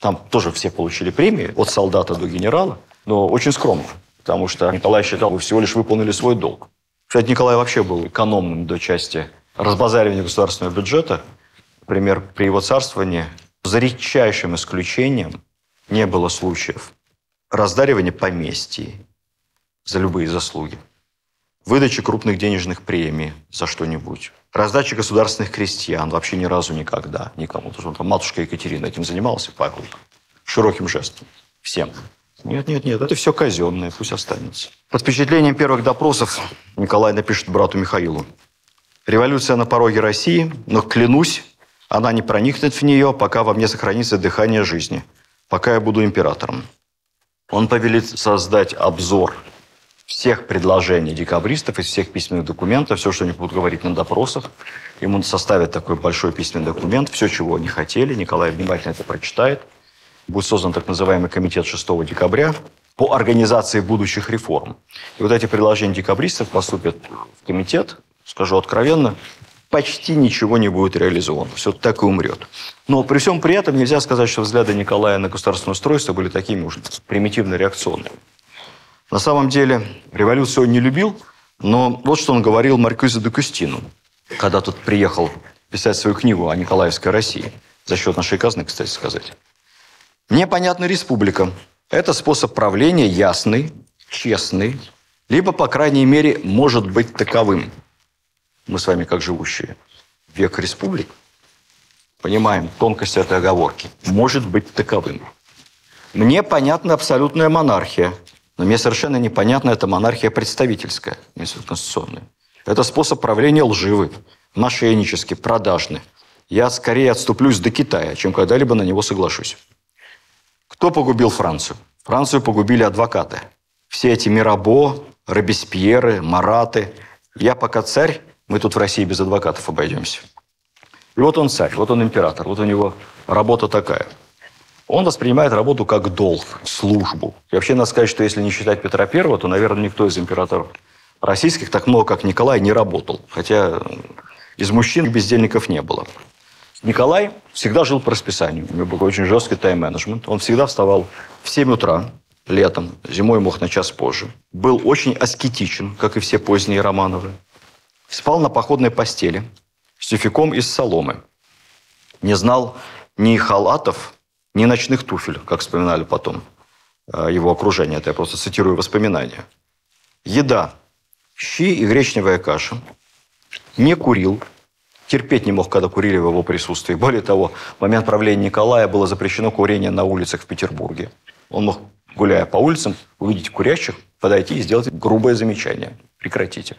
Там тоже все получили премии, от солдата до генерала, но очень скромно, потому что Николай считал, вы всего лишь выполнили свой долг. Кстати, Николай вообще был экономным до части разбазаривания государственного бюджета – Например, при его царствовании, за редчайшим исключением, не было случаев раздаривания поместий за любые заслуги, выдачи крупных денежных премий за что-нибудь, раздачи государственных крестьян вообще ни разу никогда никому. Потому что там матушка Екатерина этим занималась, Павел, широким жестом всем. Нет, нет, нет, это все казенное, пусть останется. Под впечатлением первых допросов Николай напишет брату Михаилу. Революция на пороге России, но клянусь, она не проникнет в нее, пока во мне сохранится дыхание жизни, пока я буду императором. Он повелит создать обзор всех предложений декабристов из всех письменных документов, все, что они будут говорить на допросах. Ему составят такой большой письменный документ, все, чего они хотели. Николай внимательно это прочитает. Будет создан так называемый комитет 6 декабря по организации будущих реформ. И вот эти предложения декабристов поступят в комитет, скажу откровенно, почти ничего не будет реализовано. Все так и умрет. Но при всем при этом нельзя сказать, что взгляды Николая на государственное устройство были такими уж примитивно-реакционными. На самом деле революцию он не любил, но вот что он говорил Маркюзе де Кустину, когда тот приехал писать свою книгу о Николаевской России. За счет нашей казны, кстати сказать. Мне понятна республика. Это способ правления ясный, честный, либо, по крайней мере, может быть таковым – мы с вами как живущие век республик, понимаем тонкость этой оговорки, может быть таковым. Мне понятна абсолютная монархия, но мне совершенно непонятна эта монархия представительская, конституционная. Это способ правления лживый, мошеннический, продажный. Я скорее отступлюсь до Китая, чем когда-либо на него соглашусь. Кто погубил Францию? Францию погубили адвокаты. Все эти Мирабо, Робеспьеры, Мараты. Я пока царь, мы тут в России без адвокатов обойдемся. И вот он царь, вот он император, вот у него работа такая. Он воспринимает работу как долг, службу. И вообще надо сказать, что если не считать Петра Первого, то, наверное, никто из императоров российских так много, как Николай, не работал. Хотя из мужчин бездельников не было. Николай всегда жил по расписанию. У него был очень жесткий тайм-менеджмент. Он всегда вставал в 7 утра, летом, зимой мог на час позже. Был очень аскетичен, как и все поздние Романовы. Спал на походной постели с тюфяком из соломы. Не знал ни халатов, ни ночных туфель, как вспоминали потом э, его окружение. Это я просто цитирую воспоминания. Еда. Щи и гречневая каша. Не курил. Терпеть не мог, когда курили в его присутствии. Более того, в момент правления Николая было запрещено курение на улицах в Петербурге. Он мог, гуляя по улицам, увидеть курящих, подойти и сделать грубое замечание. Прекратите.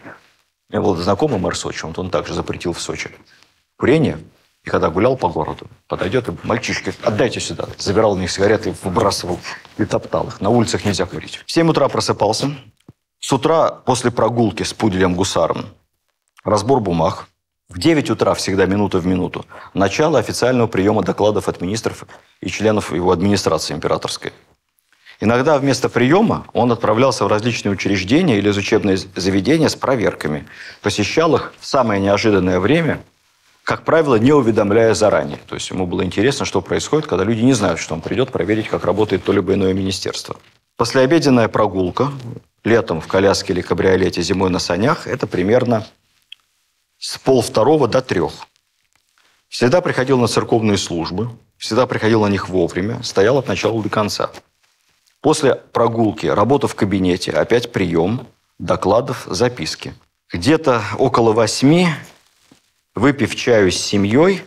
Меня был знакомый мэр Сочи, он, он также запретил в Сочи курение. И когда гулял по городу, подойдет и мальчишки, отдайте сюда. Забирал у них сигареты, выбрасывал и топтал их. На улицах нельзя курить. В 7 утра просыпался. С утра после прогулки с пуделем-гусаром разбор бумаг. В 9 утра, всегда минута в минуту, начало официального приема докладов от министров и членов его администрации императорской. Иногда вместо приема он отправлялся в различные учреждения или из учебные заведения с проверками. Посещал их в самое неожиданное время, как правило, не уведомляя заранее. То есть ему было интересно, что происходит, когда люди не знают, что он придет проверить, как работает то либо иное министерство. Послеобеденная прогулка летом в коляске или кабриолете, зимой на санях – это примерно с полвторого до трех. Всегда приходил на церковные службы, всегда приходил на них вовремя, стоял от начала до конца. После прогулки работа в кабинете, опять прием, докладов, записки. Где-то около восьми, выпив чаю с семьей,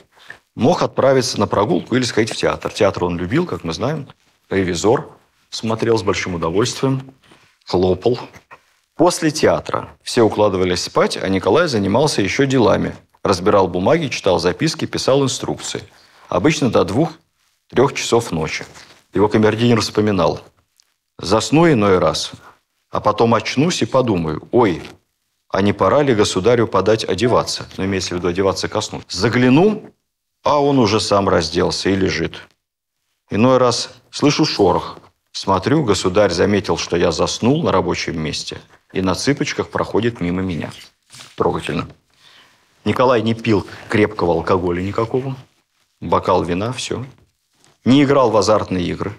мог отправиться на прогулку или сходить в театр. Театр он любил, как мы знаем. Ревизор смотрел с большим удовольствием, хлопал, После театра все укладывались спать, а Николай занимался еще делами. Разбирал бумаги, читал записки, писал инструкции. Обычно до двух-трех часов ночи. Его камердинер вспоминал. «Засну иной раз, а потом очнусь и подумаю, ой, а не пора ли государю подать одеваться? Ну, имеется в виду одеваться ко сну. Загляну, а он уже сам разделся и лежит. Иной раз слышу шорох. Смотрю, государь заметил, что я заснул на рабочем месте – и на цыпочках проходит мимо меня. Трогательно. Николай не пил крепкого алкоголя никакого. Бокал вина, все. Не играл в азартные игры.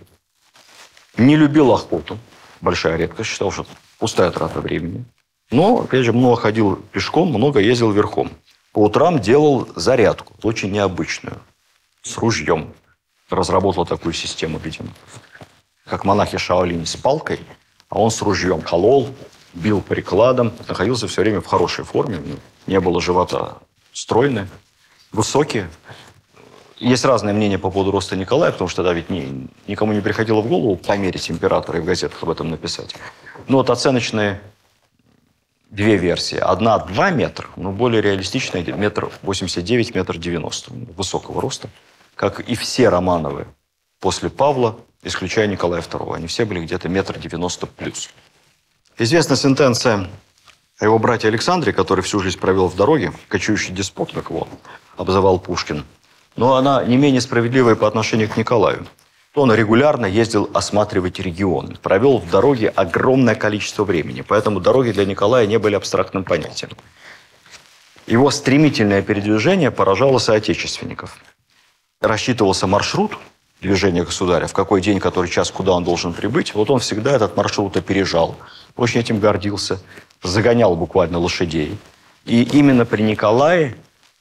Не любил охоту. Большая редкость. Считал, что пустая трата времени. Но, опять же, много ходил пешком, много ездил верхом. По утрам делал зарядку, очень необычную, с ружьем. Разработал такую систему, видимо. Как монахи Шаолинь с палкой, а он с ружьем колол, бил прикладом, находился все время в хорошей форме, ну, не было живота, стройный, высокий. Есть разное мнение по поводу роста Николая, потому что да, ведь не, никому не приходило в голову померить императора и в газетах об этом написать. Но вот оценочные две версии. Одна 2 метра, но более реалистичная метр 89, метр 90 высокого роста, как и все Романовы после Павла, исключая Николая II. Они все были где-то метр 90 плюс. Известна сентенция о его брате Александре, который всю жизнь провел в дороге, кочующий деспот, как его обзывал Пушкин. Но она не менее справедливая по отношению к Николаю. Он регулярно ездил осматривать регион, провел в дороге огромное количество времени, поэтому дороги для Николая не были абстрактным понятием. Его стремительное передвижение поражало соотечественников. Рассчитывался маршрут движения государя, в какой день, который час, куда он должен прибыть. Вот он всегда этот маршрут опережал – очень этим гордился, загонял буквально лошадей. И именно при Николае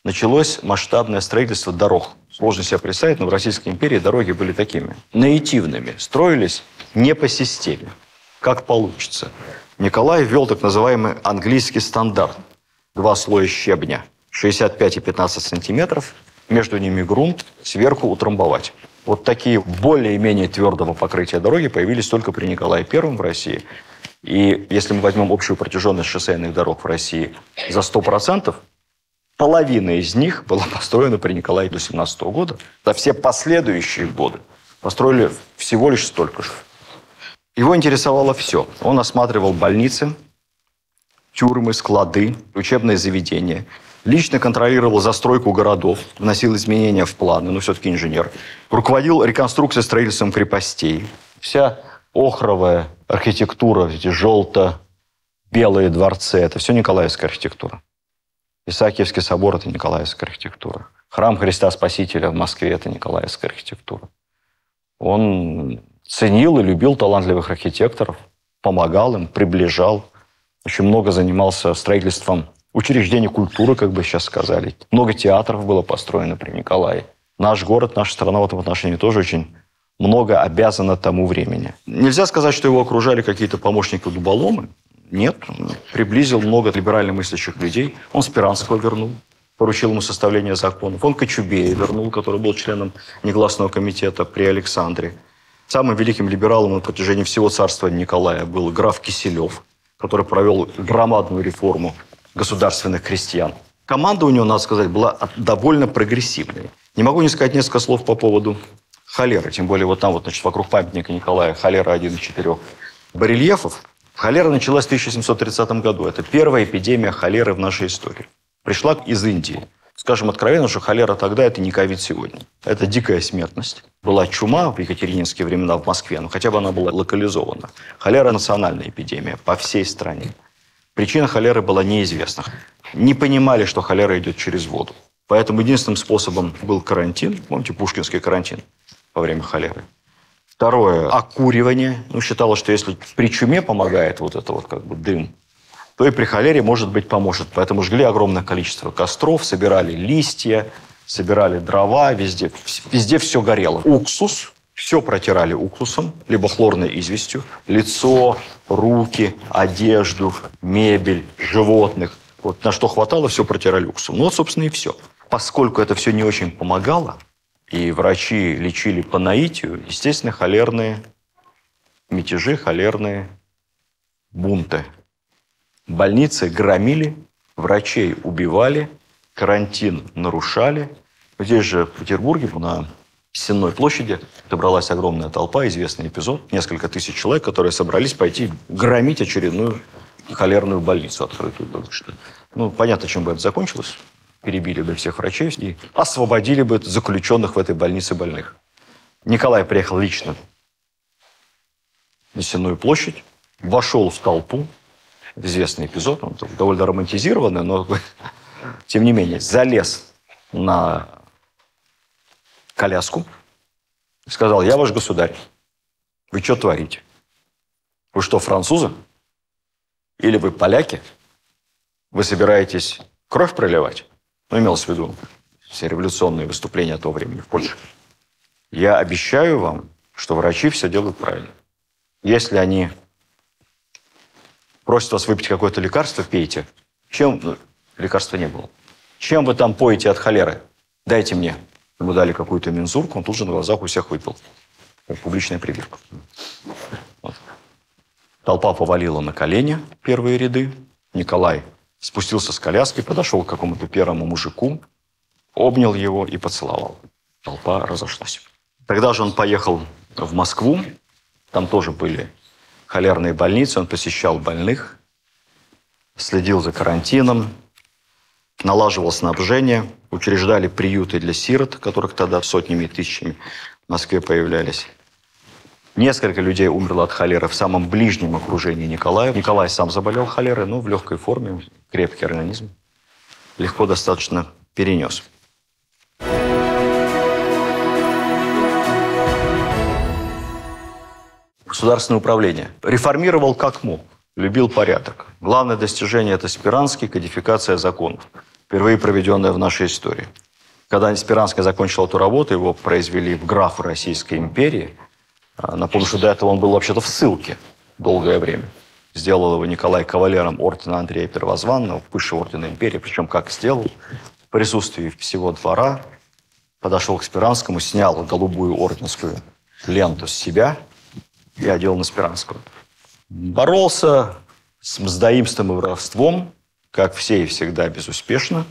началось масштабное строительство дорог. Сложно себе представить, но в Российской империи дороги были такими, наитивными, строились не по системе, как получится. Николай ввел так называемый английский стандарт. Два слоя щебня, 65 и 15 сантиметров, между ними грунт, сверху утрамбовать. Вот такие более-менее твердого покрытия дороги появились только при Николае Первом в России. И если мы возьмем общую протяженность шоссейных дорог в России за 100%, половина из них была построена при Николае до 17 года. За все последующие годы построили всего лишь столько же. Его интересовало все. Он осматривал больницы, тюрьмы, склады, учебные заведения. лично контролировал застройку городов, вносил изменения в планы, но все-таки инженер. Руководил реконструкцией строительством крепостей. Вся охровая архитектура, эти желто-белые дворцы, это все Николаевская архитектура. Исаакиевский собор – это Николаевская архитектура. Храм Христа Спасителя в Москве – это Николаевская архитектура. Он ценил и любил талантливых архитекторов, помогал им, приближал. Очень много занимался строительством учреждений культуры, как бы сейчас сказали. Много театров было построено при Николае. Наш город, наша страна в этом отношении тоже очень много обязана тому времени. Нельзя сказать, что его окружали какие-то помощники-дуболомы. Нет, приблизил много либерально мыслящих людей. Он Спиранского вернул, поручил ему составление законов. Он Кочубея вернул, который был членом негласного комитета при Александре. Самым великим либералом на протяжении всего царства Николая был граф Киселев, который провел громадную реформу государственных крестьян. Команда у него, надо сказать, была довольно прогрессивной. Не могу не сказать несколько слов по поводу холеры. Тем более вот там вот, значит, вокруг памятника Николая холера один из четырех барельефов. Холера началась в 1730 году. Это первая эпидемия холеры в нашей истории. Пришла из Индии. Скажем откровенно, что холера тогда – это не ковид сегодня. Это дикая смертность. Была чума в екатерининские времена в Москве, но хотя бы она была локализована. Холера – национальная эпидемия по всей стране. Причина холеры была неизвестна. Не понимали, что холера идет через воду. Поэтому единственным способом был карантин. Помните, пушкинский карантин во время холеры. Второе – окуривание. Ну, считалось, что если при чуме помогает вот это вот как бы дым, то и при холере, может быть, поможет. Поэтому жгли огромное количество костров, собирали листья, собирали дрова, везде, везде все горело. Уксус, все протирали уксусом, либо хлорной известью. Лицо, руки, одежду, мебель, животных. Вот на что хватало, все протирали уксусом. Ну вот, собственно, и все. Поскольку это все не очень помогало, и врачи лечили по наитию, естественно, холерные мятежи, холерные бунты. Больницы громили, врачей убивали, карантин нарушали. Здесь же, в Петербурге, на Сенной площади собралась огромная толпа, известный эпизод, несколько тысяч человек, которые собрались пойти громить очередную холерную больницу открытую. Потому что, ну, понятно, чем бы это закончилось перебили бы всех врачей и освободили бы заключенных в этой больнице больных. Николай приехал лично на Сенную площадь, вошел в толпу. Известный эпизод, он довольно романтизированный, но тем не менее залез на коляску и сказал, я ваш государь, вы что творите? Вы что, французы? Или вы поляки? Вы собираетесь кровь проливать? Ну, имелось в виду все революционные выступления того времени в Польше. Я обещаю вам, что врачи все делают правильно. Если они просят вас выпить какое-то лекарство, пейте. Чем ну, лекарства не было? Чем вы там поете от холеры? Дайте мне. Ему дали какую-то мензурку, он тут же на глазах у всех выпил. Публичная прививка. Вот. Толпа повалила на колени первые ряды. Николай спустился с коляски, подошел к какому-то первому мужику, обнял его и поцеловал. Толпа разошлась. Тогда же он поехал в Москву. Там тоже были холерные больницы. Он посещал больных, следил за карантином, налаживал снабжение, учреждали приюты для сирот, которых тогда сотнями и тысячами в Москве появлялись. Несколько людей умерло от холеры в самом ближнем окружении Николая. Николай сам заболел холерой, но в легкой форме, крепкий организм. Легко достаточно перенес. Государственное управление. Реформировал как мог. Любил порядок. Главное достижение – это Спиранский, кодификация законов. Впервые проведенная в нашей истории. Когда Спиранский закончил эту работу, его произвели в графы Российской империи – напомню, что до этого он был вообще-то в ссылке долгое время. Сделал его Николай кавалером ордена Андрея Первозванного, высшего ордена империи. Причем как сделал? В присутствии всего двора подошел к Спиранскому, снял голубую орденскую ленту с себя и одел на Спиранскую. Боролся с мздоимством и воровством, как все и всегда безуспешно.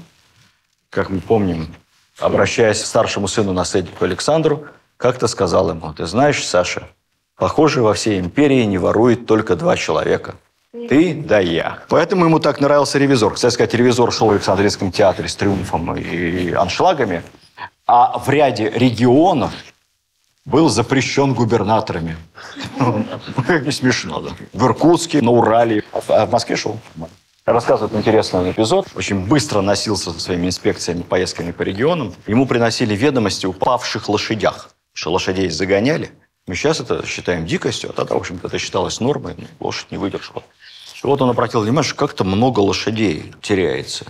Как мы помним, обращаясь к старшему сыну наследнику Александру, как-то сказал ему, ты знаешь, Саша, похоже, во всей империи не ворует только два человека. Ты да я. Поэтому ему так нравился ревизор. Кстати сказать, ревизор шел в Александрийском театре с триумфом и аншлагами, а в ряде регионов был запрещен губернаторами. Как не смешно, да. В Иркутске, на Урале. А в Москве шел. Рассказывает интересный эпизод. Очень быстро носился со своими инспекциями, поездками по регионам. Ему приносили ведомости о упавших лошадях. Что лошадей загоняли. Мы сейчас это считаем дикостью, а тогда, в общем-то, это считалось нормой. Лошадь не выдержала. Вот он обратил внимание, что как-то много лошадей теряется.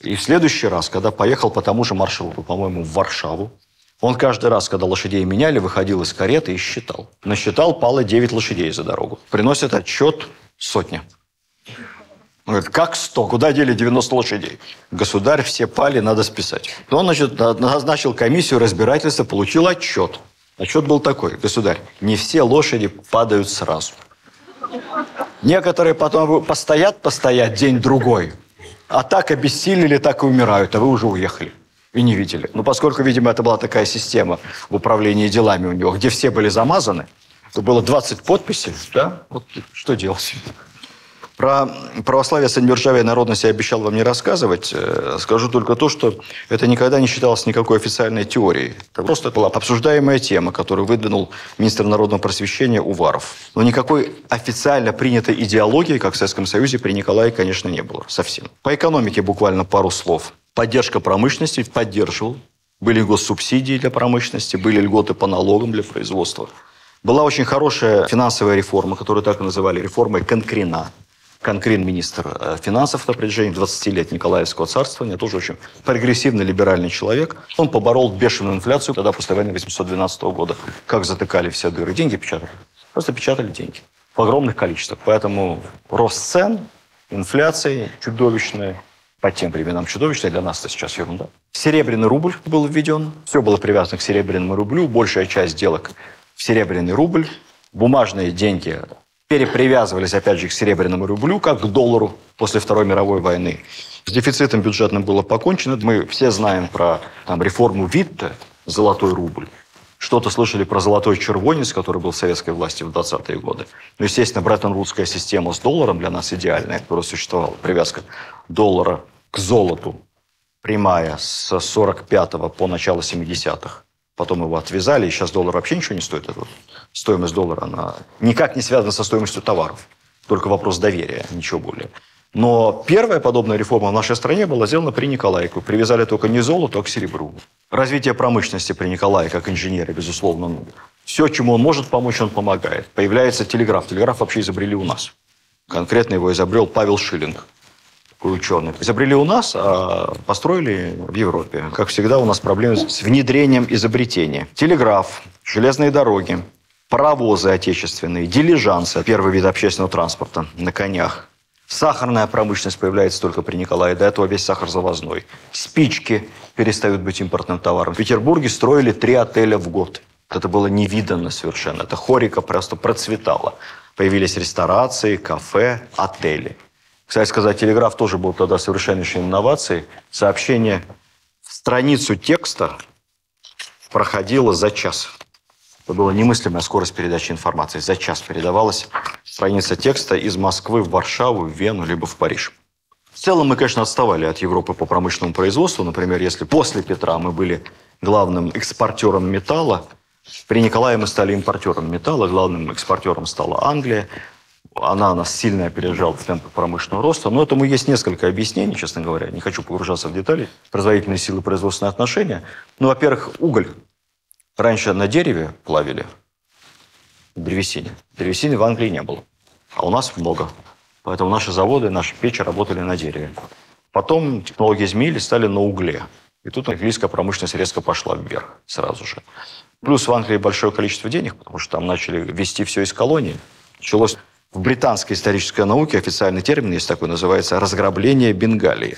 И в следующий раз, когда поехал по тому же маршруту, по-моему, в Варшаву, он каждый раз, когда лошадей меняли, выходил из кареты и считал. Насчитал, пало 9 лошадей за дорогу. Приносит отчет сотня. Он говорит, как 100? Куда дели 90 лошадей? Государь, все пали, надо списать. Он, значит, назначил комиссию разбирательства, получил отчет. Отчет был такой, государь, не все лошади падают сразу. Некоторые потом постоят, постоят день-другой, а так обессилели, так и умирают, а вы уже уехали и не видели. Ну, поскольку, видимо, это была такая система в управлении делами у него, где все были замазаны, то было 20 подписей, да, вот что делать? Про православие, средневержавие и народность я обещал вам не рассказывать. Э, скажу только то, что это никогда не считалось никакой официальной теорией. Это просто была обсуждаемая тема, которую выдвинул министр народного просвещения Уваров. Но никакой официально принятой идеологии, как в Советском Союзе, при Николае, конечно, не было совсем. По экономике буквально пару слов. Поддержка промышленности поддерживал. Были госсубсидии для промышленности, были льготы по налогам для производства. Была очень хорошая финансовая реформа, которую так и называли реформой Конкрена. Конкрин министр э, финансов на протяжении 20 лет Николаевского царствования, тоже очень прогрессивный либеральный человек. Он поборол бешеную инфляцию тогда после войны 812 года. Как затыкали все дыры. Деньги печатали. Просто печатали деньги. В огромных количествах. Поэтому рост цен, инфляция чудовищная. По тем временам чудовищная, для нас это сейчас ерунда. Серебряный рубль был введен. Все было привязано к серебряному рублю. Большая часть сделок в серебряный рубль. Бумажные деньги перепривязывались, опять же, к серебряному рублю, как к доллару после Второй мировой войны. С дефицитом бюджетным было покончено. Мы все знаем про там, реформу Витте, золотой рубль. Что-то слышали про золотой червонец, который был в советской власти в 20-е годы. Ну, естественно, Бреттон-Вудская система с долларом для нас идеальная, которая существовала. Привязка доллара к золоту прямая с 45 по начало 70-х. Потом его отвязали, и сейчас доллар вообще ничего не стоит. Это стоимость доллара, она никак не связана со стоимостью товаров. Только вопрос доверия, ничего более. Но первая подобная реформа в нашей стране была сделана при Николаевку. Привязали только не золото, а к серебру. Развитие промышленности при Николае, как инженера, безусловно, ну, все, чему он может помочь, он помогает. Появляется телеграф. Телеграф вообще изобрели у нас. Конкретно его изобрел Павел Шиллинг такой ученый. Изобрели у нас, а построили в Европе. Как всегда, у нас проблемы с внедрением изобретения. Телеграф, железные дороги, паровозы отечественные, дилижансы, первый вид общественного транспорта на конях. Сахарная промышленность появляется только при Николае. До этого весь сахар завозной. Спички перестают быть импортным товаром. В Петербурге строили три отеля в год. Это было невиданно совершенно. Это хорика просто процветала. Появились ресторации, кафе, отели. Кстати сказать, телеграф тоже был тогда совершеннейшей инновацией. Сообщение в страницу текста проходило за час. Это была немыслимая скорость передачи информации. За час передавалась страница текста из Москвы в Варшаву, в Вену, либо в Париж. В целом мы, конечно, отставали от Европы по промышленному производству. Например, если после Петра мы были главным экспортером металла, при Николае мы стали импортером металла, главным экспортером стала Англия она нас сильно опережала в темпах промышленного роста. Но этому есть несколько объяснений, честно говоря. Не хочу погружаться в детали. Производительные силы, производственные отношения. Ну, во-первых, уголь. Раньше на дереве плавили, древесине. Древесины в Англии не было. А у нас много. Поэтому наши заводы, наши печи работали на дереве. Потом технологии изменились, стали на угле. И тут английская промышленность резко пошла вверх сразу же. Плюс в Англии большое количество денег, потому что там начали вести все из колонии. Началось в британской исторической науке официальный термин есть такой, называется «разграбление Бенгалии».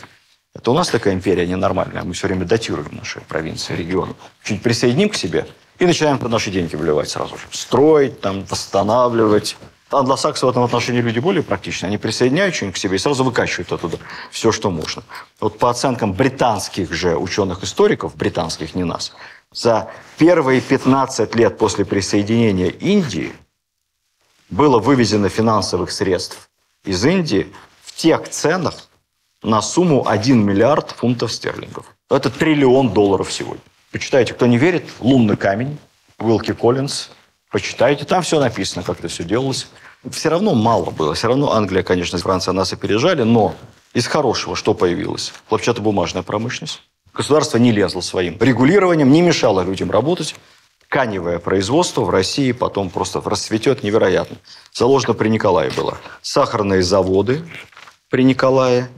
Это у нас такая империя ненормальная. Мы все время датируем наши провинции, регионы. Чуть присоединим к себе и начинаем под наши деньги вливать сразу же. Строить, там, восстанавливать. Англосаксы в этом отношении люди более практичные. Они присоединяют что-нибудь к себе и сразу выкачивают оттуда все, что можно. Вот по оценкам британских же ученых-историков, британских, не нас, за первые 15 лет после присоединения Индии – было вывезено финансовых средств из Индии в тех ценах на сумму 1 миллиард фунтов стерлингов. Это триллион долларов сегодня. Почитайте, кто не верит, «Лунный камень», Уилки Коллинз, почитайте, там все написано, как это все делалось. Все равно мало было, все равно Англия, конечно, Франция нас опережали, но из хорошего что появилось? Хлопчатобумажная промышленность. Государство не лезло своим регулированием, не мешало людям работать. Тканевое производство в России потом просто расцветет невероятно. Заложено при Николае было. Сахарные заводы при Николае.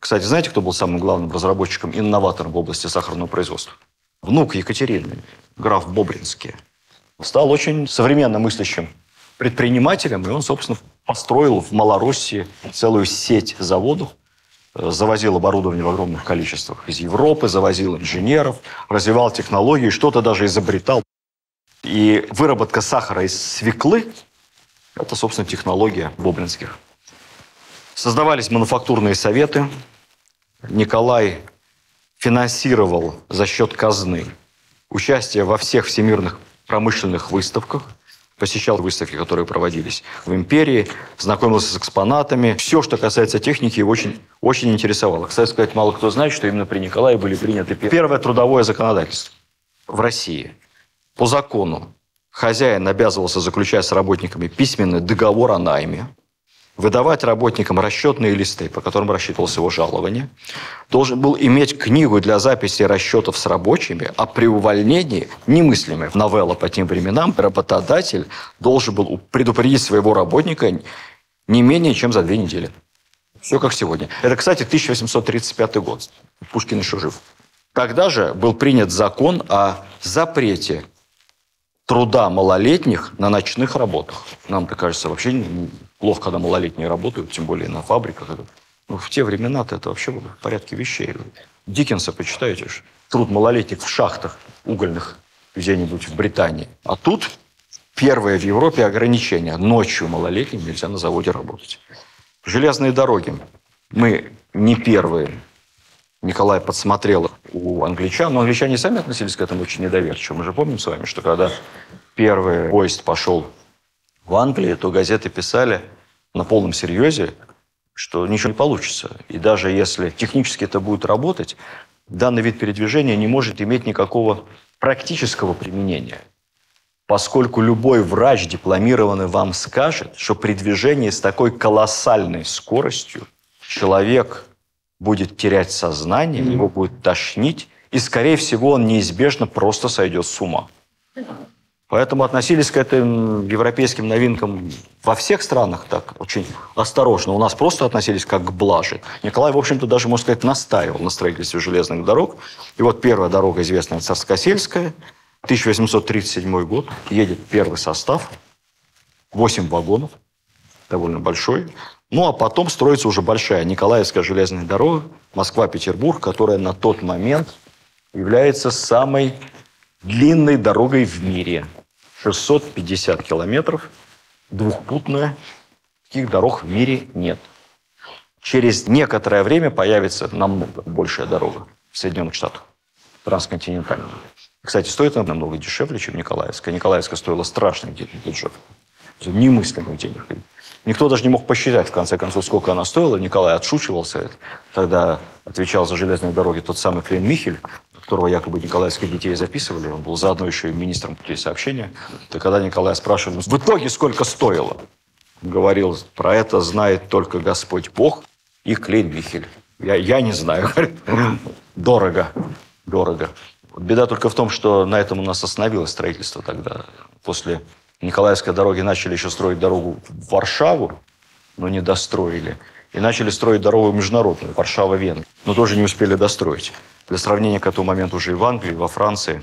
Кстати, знаете, кто был самым главным разработчиком, инноватором в области сахарного производства? Внук Екатерины, граф Бобринский. Стал очень современно мыслящим предпринимателем, и он, собственно, построил в Малороссии целую сеть заводов, э, завозил оборудование в огромных количествах из Европы, завозил инженеров, развивал технологии, что-то даже изобретал. И выработка сахара из свеклы – это, собственно, технология бобринских. Создавались мануфактурные советы. Николай финансировал за счет казны участие во всех всемирных промышленных выставках, посещал выставки, которые проводились в империи, знакомился с экспонатами. Все, что касается техники, его очень, очень интересовало. Кстати сказать, мало кто знает, что именно при Николае были приняты первое трудовое законодательство в России. По закону хозяин обязывался заключать с работниками письменный договор о найме, выдавать работникам расчетные листы, по которым рассчитывалось его жалование, должен был иметь книгу для записи расчетов с рабочими, а при увольнении, немыслимой новелла по тем временам, работодатель должен был предупредить своего работника не менее чем за две недели. Все как сегодня. Это, кстати, 1835 год. Пушкин еще жив. Тогда же был принят закон о запрете труда малолетних на ночных работах. Нам-то кажется вообще плохо, когда малолетние работают, тем более на фабриках. Ну, в те времена-то это вообще было в порядке вещей. Диккенса почитаете, труд малолетних в шахтах угольных где-нибудь в Британии. А тут первое в Европе ограничение. Ночью малолетним нельзя на заводе работать. Железные дороги. Мы не первые. Николай подсмотрел у англичан, но англичане сами относились к этому очень недоверчиво. Мы же помним с вами, что когда первый поезд пошел в Англии, то газеты писали на полном серьезе, что ничего не получится. И даже если технически это будет работать, данный вид передвижения не может иметь никакого практического применения. Поскольку любой врач, дипломированный, вам скажет, что при движении с такой колоссальной скоростью человек будет терять сознание, его будет тошнить, и, скорее всего, он неизбежно просто сойдет с ума. Поэтому относились к этим европейским новинкам во всех странах так очень осторожно. У нас просто относились как к блаже. Николай, в общем-то, даже, можно сказать, настаивал на строительстве железных дорог. И вот первая дорога, известная, Царскосельская, 1837 год, едет первый состав, 8 вагонов, довольно большой. Ну, а потом строится уже большая Николаевская железная дорога, Москва-Петербург, которая на тот момент является самой длинной дорогой в мире. 650 километров, двухпутная. Таких дорог в мире нет. Через некоторое время появится намного большая дорога в Соединенных Штатах, трансконтинентальная. Кстати, стоит она намного дешевле, чем Николаевская. Николаевская стоила страшных денег бюджет. Немыслимых денег. Никто даже не мог посчитать, в конце концов, сколько она стоила. Николай отшучивался. Тогда отвечал за железные дороги тот самый Клейн Михель, которого якобы николаевских детей записывали. Он был заодно еще и министром путей сообщения. И когда Николая спрашивали, в итоге сколько стоило? Он говорил, про это знает только Господь Бог и Клейн Михель. Я, я не знаю. Дорого. Дорого. Беда только в том, что на этом у нас остановилось строительство тогда. После Николаевской дороги начали еще строить дорогу в Варшаву, но не достроили. И начали строить дорогу международную, Варшава-Венгрия, но тоже не успели достроить. Для сравнения, к этому моменту уже и в Англии, и во Франции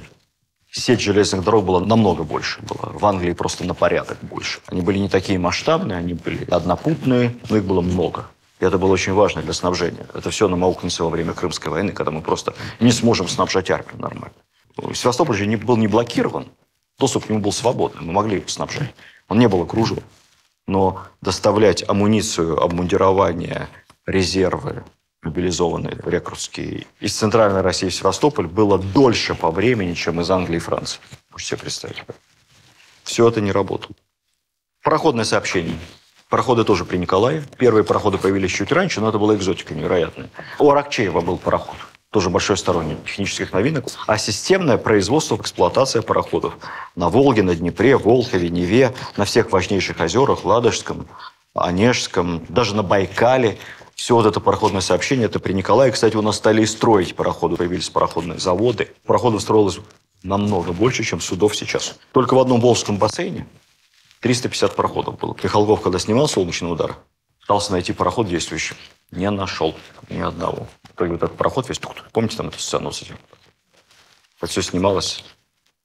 сеть железных дорог была намного больше. Была. В Англии просто на порядок больше. Они были не такие масштабные, они были однопутные, но их было много. И это было очень важно для снабжения. Это все намаукнется во время Крымской войны, когда мы просто не сможем снабжать армию нормально. Севастополь же не, был не блокирован. Доступ к нему был свободный, мы могли его снабжать. Он не был окружен. Но доставлять амуницию, обмундирование, резервы, мобилизованные, рекрутские, из Центральной России в Севастополь было дольше по времени, чем из Англии и Франции. Можете себе представить. Все это не работало. Пароходное сообщение. Пароходы тоже при Николае. Первые пароходы появились чуть раньше, но это была экзотика невероятная. У Аракчеева был пароход тоже большой сторонник технических новинок, а системное производство, эксплуатация пароходов на Волге, на Днепре, Волхове, Неве, на всех важнейших озерах, Ладожском, Онежском, даже на Байкале. Все вот это пароходное сообщение, это при Николае. Кстати, у нас стали и строить пароходы, появились пароходные заводы. Пароходов строилось намного больше, чем судов сейчас. Только в одном Волжском бассейне 350 пароходов было. Михалков, когда снимал «Солнечный удар», пытался найти пароход действующий. Не нашел ни одного итоге вот этот пароход весь, помните там эту сцену с этим? Это все снималось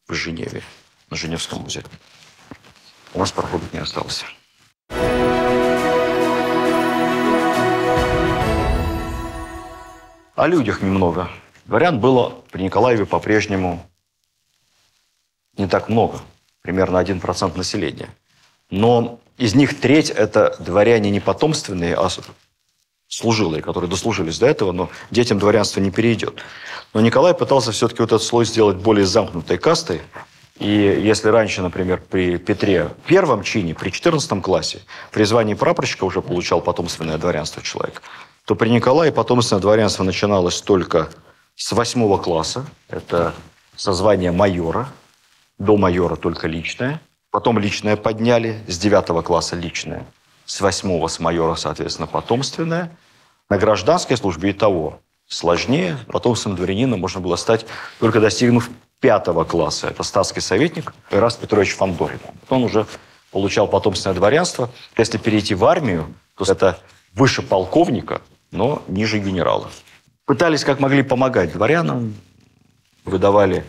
в Женеве, на Женевском музее. У нас пароходов не осталось. О людях немного. Дворян было при Николаеве по-прежнему не так много. Примерно 1% населения. Но из них треть – это дворяне не потомственные, а служилые, которые дослужились до этого, но детям дворянство не перейдет. Но Николай пытался все-таки вот этот слой сделать более замкнутой кастой. И если раньше, например, при Петре первом чине, при 14 классе, при звании прапорщика уже получал потомственное дворянство человек, то при Николае потомственное дворянство начиналось только с восьмого класса. Это со звания майора. До майора только личное. Потом личное подняли, с девятого класса личное. С восьмого, с майора, соответственно, потомственное. На гражданской службе и того сложнее. Потомственным дворянином можно было стать, только достигнув пятого класса. Это статский советник Ираст Петрович Фандорин. Он уже получал потомственное дворянство. Если перейти в армию, то это выше полковника, но ниже генерала. Пытались как могли помогать дворянам, выдавали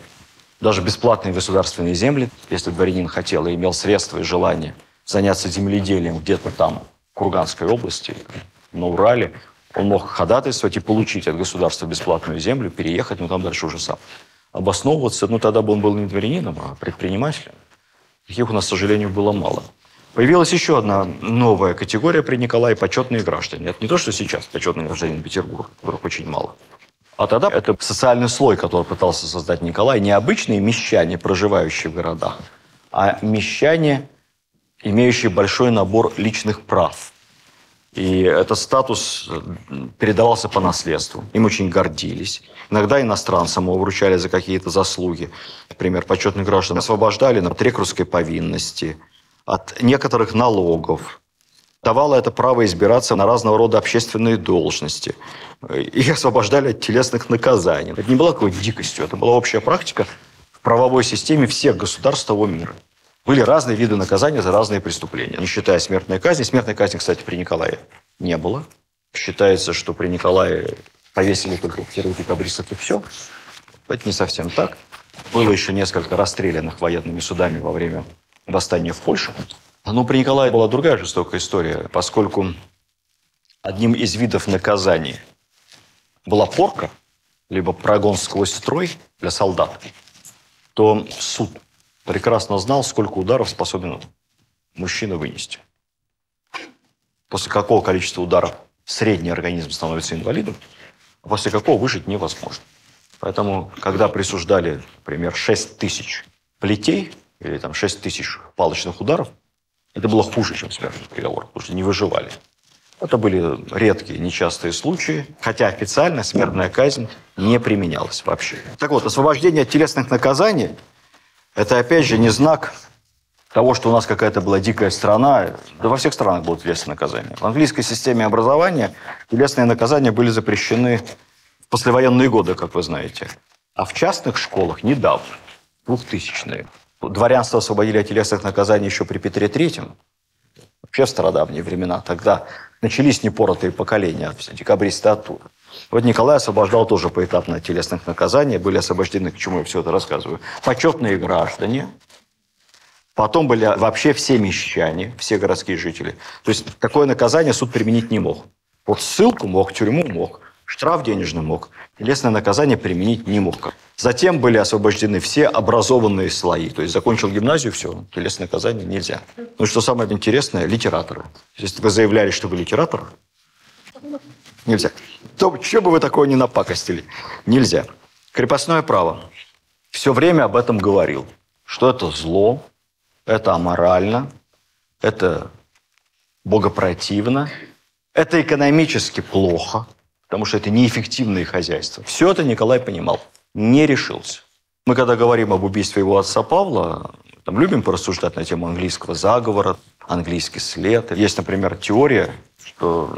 даже бесплатные государственные земли, если дворянин хотел и имел средства и желание заняться земледелием где-то там, в Курганской области, на Урале, он мог ходатайствовать и получить от государства бесплатную землю, переехать, но там дальше уже сам. Обосновываться, ну тогда бы он был не дворянином, а предпринимателем. Таких у нас, к сожалению, было мало. Появилась еще одна новая категория при Николае – почетные граждане. Это не то, что сейчас почетные граждане Петербурга, которых очень мало. А тогда это социальный слой, который пытался создать Николай. Не обычные мещане, проживающие в городах, а мещане, имеющие большой набор личных прав – и этот статус э, передавался по наследству. Им очень гордились. Иногда иностранцам его вручали за какие-то заслуги. Например, почетных граждан освобождали от рекрутской повинности, от некоторых налогов. Давало это право избираться на разного рода общественные должности. Их освобождали от телесных наказаний. Это не было какой-то дикостью, это была общая практика в правовой системе всех государств того мира. Были разные виды наказания за разные преступления, не считая смертной казни. Смертной казни, кстати, при Николае не было. Считается, что при Николае повесили только первых декабристов и все. Это не совсем так. Было еще несколько расстрелянных военными судами во время восстания в Польше. Но при Николае была другая жестокая история, поскольку одним из видов наказания была порка, либо прогон сквозь строй для солдат, то суд прекрасно знал, сколько ударов способен мужчина вынести. После какого количества ударов средний организм становится инвалидом, а после какого выжить невозможно. Поэтому, когда присуждали, например, 6 тысяч плетей или там 6 тысяч палочных ударов, это было хуже, чем смертный приговор, потому что не выживали. Это были редкие, нечастые случаи, хотя официально смертная казнь не применялась вообще. Так вот, освобождение от телесных наказаний это, опять же, не знак того, что у нас какая-то была дикая страна. Да во всех странах будут телесные наказания. В английской системе образования телесные наказания были запрещены в послевоенные годы, как вы знаете. А в частных школах недавно, 2000-е. Дворянство освободили от телесных наказаний еще при Петре Третьем. Вообще в стародавние времена. Тогда начались непоротые поколения, декабристы оттуда. Вот Николай освобождал тоже поэтапно от телесных наказаний. Были освобождены, к чему я все это рассказываю, почетные граждане. Потом были вообще все мещане, все городские жители. То есть такое наказание суд применить не мог. Вот ссылку мог, тюрьму мог, штраф денежный мог. Телесное наказание применить не мог. Затем были освобождены все образованные слои. То есть закончил гимназию, все, телесное наказание нельзя. Ну что самое интересное, литераторы. Если вы заявляли, что вы литератор, нельзя то что бы вы такое не напакостили? Нельзя. Крепостное право. Все время об этом говорил. Что это зло, это аморально, это богопротивно, это экономически плохо, потому что это неэффективные хозяйства. Все это Николай понимал, не решился. Мы когда говорим об убийстве его отца Павла, там любим порассуждать на тему английского заговора, английский след. Есть, например, теория, что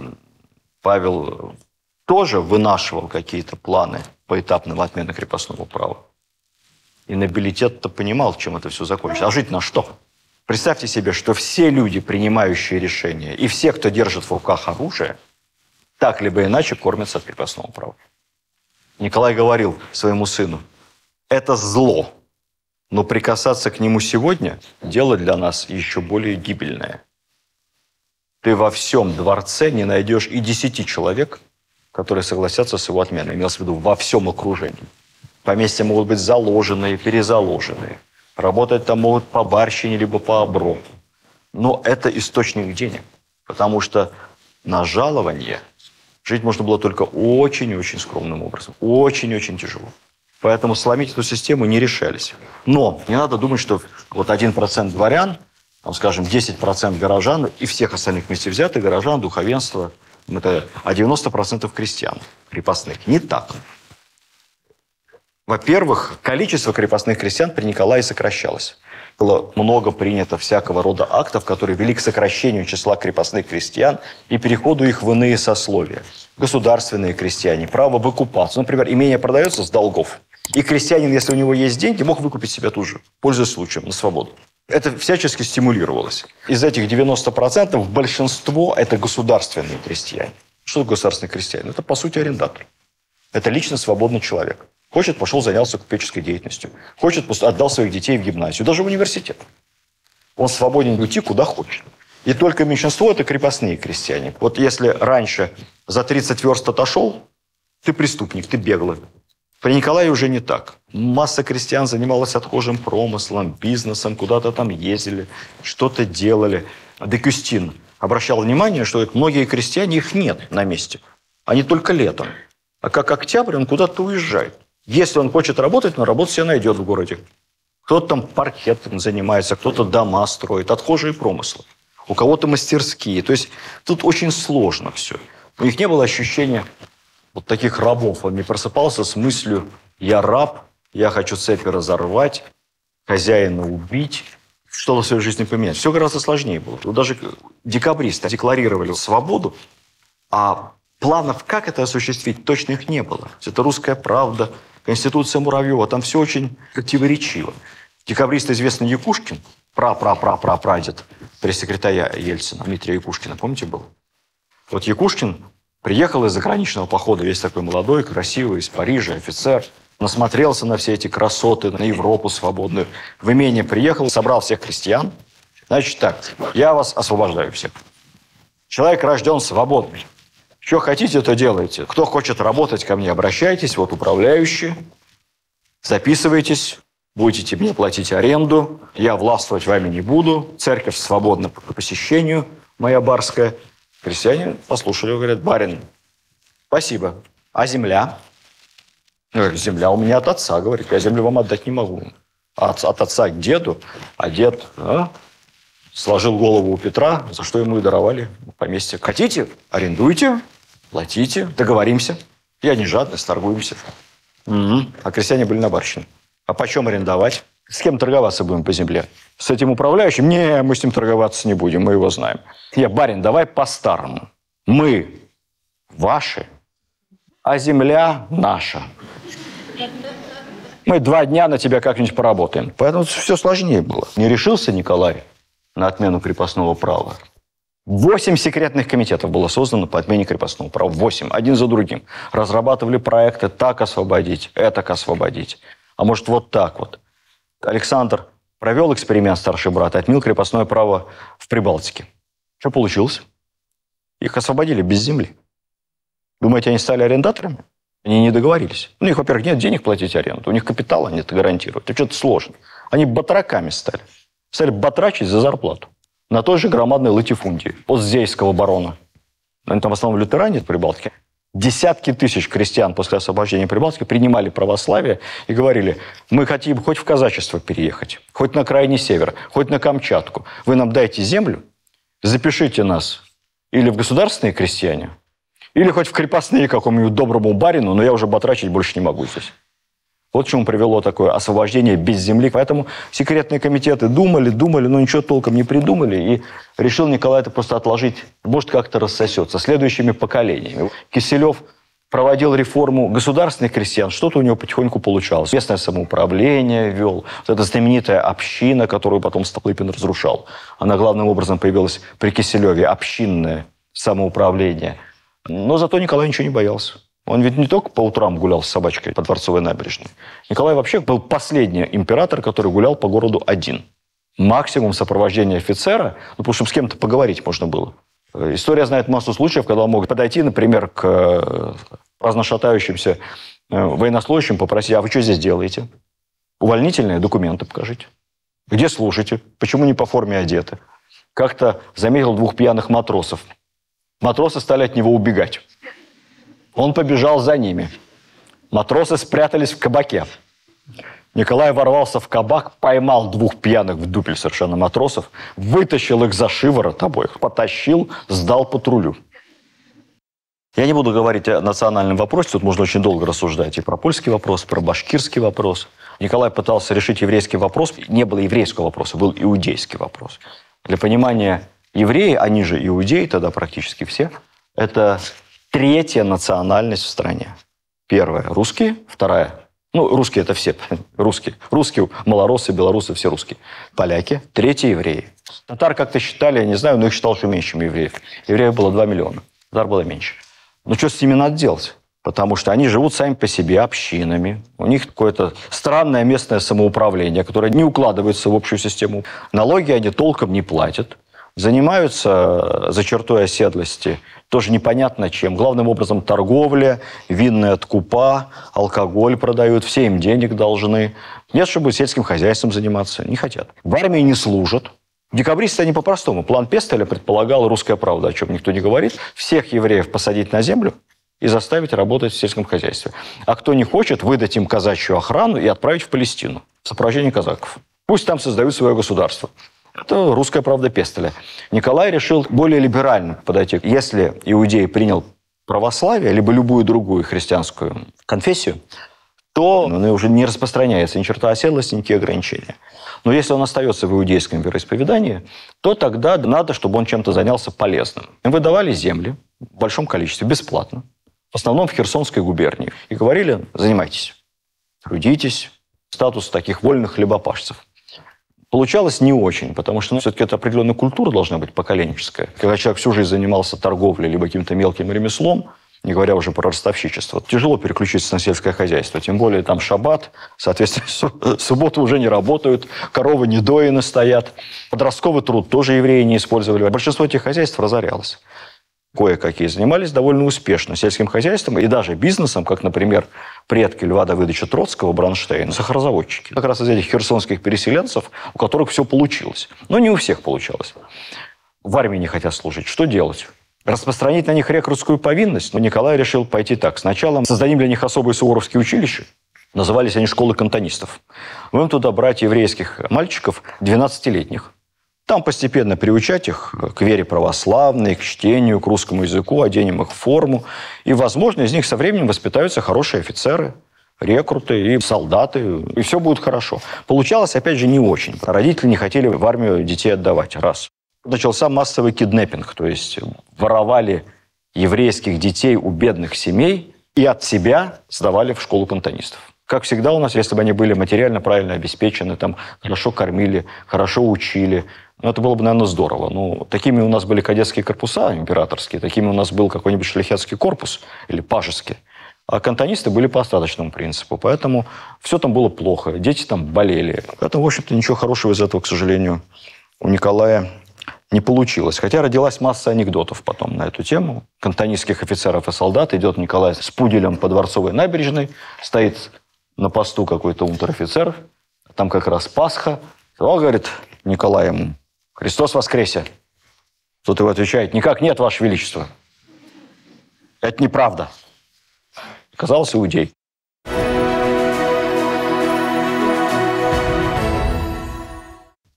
Павел тоже вынашивал какие-то планы по этапным отмены крепостного права. И нобилитет-то понимал, чем это все закончится. А жить на что? Представьте себе, что все люди, принимающие решения, и все, кто держит в руках оружие, так либо иначе кормятся от крепостного права. Николай говорил своему сыну, это зло, но прикасаться к нему сегодня – дело для нас еще более гибельное. Ты во всем дворце не найдешь и десяти человек, которые согласятся с его отменой. Имелось в виду во всем окружении. Поместья могут быть заложенные, перезаложенные. Работать там могут по барщине, либо по оброку. Но это источник денег. Потому что на жалование жить можно было только очень-очень скромным образом. Очень-очень тяжело. Поэтому сломить эту систему не решались. Но не надо думать, что вот 1% дворян, там, скажем, 10% горожан и всех остальных вместе взятых, горожан, духовенство, это, а 90% крестьян крепостных. Не так. Во-первых, количество крепостных крестьян при Николае сокращалось. Было много принято всякого рода актов, которые вели к сокращению числа крепостных крестьян и переходу их в иные сословия. Государственные крестьяне, право выкупаться. Например, имение продается с долгов. И крестьянин, если у него есть деньги, мог выкупить себя тут же, пользуясь случаем, на свободу. Это всячески стимулировалось. Из этих 90% большинство – это государственные крестьяне. Что такое государственный крестьянин? Это, по сути, арендатор. Это лично свободный человек. Хочет, пошел, занялся купеческой деятельностью. Хочет, отдал своих детей в гимназию, даже в университет. Он свободен уйти куда хочет. И только меньшинство – это крепостные крестьяне. Вот если раньше за 30 верст отошел, ты преступник, ты беглый. При Николае уже не так. Масса крестьян занималась отхожим промыслом, бизнесом, куда-то там ездили, что-то делали. Декюстин обращал внимание, что многие крестьяне, их нет на месте. Они только летом. А как октябрь, он куда-то уезжает. Если он хочет работать, он работу себе найдет в городе. Кто-то там паркетом занимается, кто-то дома строит, отхожие промыслы. У кого-то мастерские. То есть тут очень сложно все. У них не было ощущения вот таких рабов. Он не просыпался с мыслью «я раб, я хочу цепи разорвать, хозяина убить, что-то в своей жизни поменять». Все гораздо сложнее было. Вот даже декабристы декларировали свободу, а планов, как это осуществить, точных не было. Это русская правда, Конституция Муравьева, там все очень противоречиво. Декабрист известный Якушкин, пра-пра-пра-пра-прадед пресс-секретаря Ельцина, Дмитрия Якушкина, помните, был? Вот Якушкин приехал из заграничного похода, весь такой молодой, красивый, из Парижа, офицер, насмотрелся на все эти красоты, на Европу свободную. В имение приехал, собрал всех крестьян. Значит так, я вас освобождаю всех. Человек рожден свободный. Что хотите, то делайте. Кто хочет работать, ко мне обращайтесь. Вот управляющие. Записывайтесь. Будете мне платить аренду. Я властвовать вами не буду. Церковь свободна по посещению, моя барская. Крестьяне послушали, говорят, барин, спасибо. А земля? Земля у меня от отца, говорит. Я землю вам отдать не могу. От, от отца к деду. А дед а, сложил голову у Петра, за что ему и даровали поместье. Хотите? Арендуйте. Платите, договоримся. Я не жадный, торгуемся. Угу. А крестьяне были на барщине. А почем арендовать? С кем торговаться будем по земле? С этим управляющим? Не, мы с ним торговаться не будем, мы его знаем. Я, барин, давай по-старому. Мы ваши, а земля наша. Мы два дня на тебя как-нибудь поработаем. Поэтому все сложнее было. Не решился Николай на отмену крепостного права. Восемь секретных комитетов было создано по отмене крепостного права. Восемь, один за другим. Разрабатывали проекты так освободить, этак освободить. А может, вот так вот. Александр провел эксперимент, старший брат, отменил крепостное право в Прибалтике. Что получилось? Их освободили без земли. Думаете, они стали арендаторами? Они не договорились. У них, во-первых, нет денег платить аренду, у них капитала нет гарантировать. Это что-то сложно. Они батраками стали. Стали батрачить за зарплату на той же громадной латифундии Оздейского барона. Они там в основном лютеране в Прибалтике. Десятки тысяч крестьян после освобождения Прибалтики принимали православие и говорили, мы хотим хоть в казачество переехать, хоть на крайний север, хоть на Камчатку. Вы нам дайте землю, запишите нас или в государственные крестьяне, или хоть в крепостные какому-нибудь доброму барину, но я уже батрачить больше не могу здесь. Вот к чему привело такое освобождение без земли. Поэтому секретные комитеты думали, думали, но ничего толком не придумали. И решил Николай это просто отложить. Может, как-то рассосется следующими поколениями. Киселев проводил реформу государственных крестьян, что-то у него потихоньку получалось. Местное самоуправление вел. Вот эта знаменитая община, которую потом Столыпин разрушал. Она главным образом появилась при Киселеве. Общинное самоуправление. Но зато Николай ничего не боялся. Он ведь не только по утрам гулял с собачкой по Дворцовой набережной. Николай вообще был последний император, который гулял по городу один. Максимум сопровождения офицера, ну, потому что с кем-то поговорить можно было. История знает массу случаев, когда он мог подойти, например, к э, разношатающимся э, военнослужащим, попросить, а вы что здесь делаете? Увольнительные документы покажите. Где служите? Почему не по форме одеты? Как-то заметил двух пьяных матросов. Матросы стали от него убегать. Он побежал за ними. Матросы спрятались в кабаке. Николай ворвался в кабак, поймал двух пьяных в дупель совершенно матросов, вытащил их за шиворот обоих, потащил, сдал патрулю. Я не буду говорить о национальном вопросе, тут можно очень долго рассуждать и про польский вопрос, про башкирский вопрос. Николай пытался решить еврейский вопрос. Не было еврейского вопроса, был иудейский вопрос. Для понимания евреи, они же иудеи тогда практически все, это третья национальность в стране. Первая – русские, вторая – ну, русские – это все, русские. Русские, малоросы, белорусы – все русские. Поляки, третьи – евреи. Татар как-то считали, я не знаю, но их считал, что меньше, чем евреев. Евреев было 2 миллиона, татар было меньше. Ну, что с ними надо делать? Потому что они живут сами по себе общинами. У них какое-то странное местное самоуправление, которое не укладывается в общую систему. Налоги они толком не платят. Занимаются за чертой оседлости тоже непонятно чем. Главным образом торговля, винная откупа, алкоголь продают, все им денег должны. Нет, чтобы сельским хозяйством заниматься. Не хотят. В армии не служат. Декабристы они по-простому. План Пестеля предполагал, русская правда, о чем никто не говорит, всех евреев посадить на землю и заставить работать в сельском хозяйстве. А кто не хочет, выдать им казачью охрану и отправить в Палестину в сопровождении казаков. Пусть там создают свое государство. Это русская правда Пестеля. Николай решил более либерально подойти. Если иудей принял православие, либо любую другую христианскую конфессию, то он уже не распространяется ни черта оседлости, никакие ограничения. Но если он остается в иудейском вероисповедании, то тогда надо, чтобы он чем-то занялся полезным. Им выдавали земли в большом количестве, бесплатно. В основном в Херсонской губернии. И говорили, занимайтесь, трудитесь. Статус таких вольных хлебопашцев. Получалось не очень, потому что ну, все-таки это определенная культура должна быть поколенческая. Когда человек всю жизнь занимался торговлей либо каким-то мелким ремеслом, не говоря уже про ростовщичество. Тяжело переключиться на сельское хозяйство. Тем более там шаббат, соответственно, субботу уже не работают, коровы не доины стоят. Подростковый труд тоже евреи не использовали. Большинство этих хозяйств разорялось кое-какие занимались довольно успешно сельским хозяйством и даже бизнесом, как, например, предки Льва Давыдовича Троцкого, Бронштейна, сахарозаводчики. Как раз из этих херсонских переселенцев, у которых все получилось. Но не у всех получалось. В армии не хотят служить. Что делать? Распространить на них рекрутскую повинность? Но Николай решил пойти так. Сначала создадим для них особые суворовские училища. Назывались они школы кантонистов. Будем туда брать еврейских мальчиков 12-летних. Там постепенно приучать их к вере православной, к чтению, к русскому языку, оденем их в форму. И, возможно, из них со временем воспитаются хорошие офицеры, рекруты и солдаты, и все будет хорошо. Получалось, опять же, не очень. Родители не хотели в армию детей отдавать, раз. Начался массовый киднеппинг, то есть воровали еврейских детей у бедных семей и от себя сдавали в школу кантонистов. Как всегда у нас, если бы они были материально правильно обеспечены, там хорошо кормили, хорошо учили, ну, это было бы, наверное, здорово. Ну, такими у нас были кадетские корпуса императорские, такими у нас был какой-нибудь шляхетский корпус или пажеский. А кантонисты были по остаточному принципу. Поэтому все там было плохо. Дети там болели. Поэтому, в общем-то, ничего хорошего из этого, к сожалению, у Николая не получилось. Хотя родилась масса анекдотов потом на эту тему. Кантонистских офицеров и солдат идет Николай с пуделем по Дворцовой набережной, стоит на посту какой-то унтер-офицер, там как раз Пасха. Он говорит Николай ему, Христос воскресе. Тут его отвечает, никак нет, Ваше Величество. Это неправда. Оказался иудей.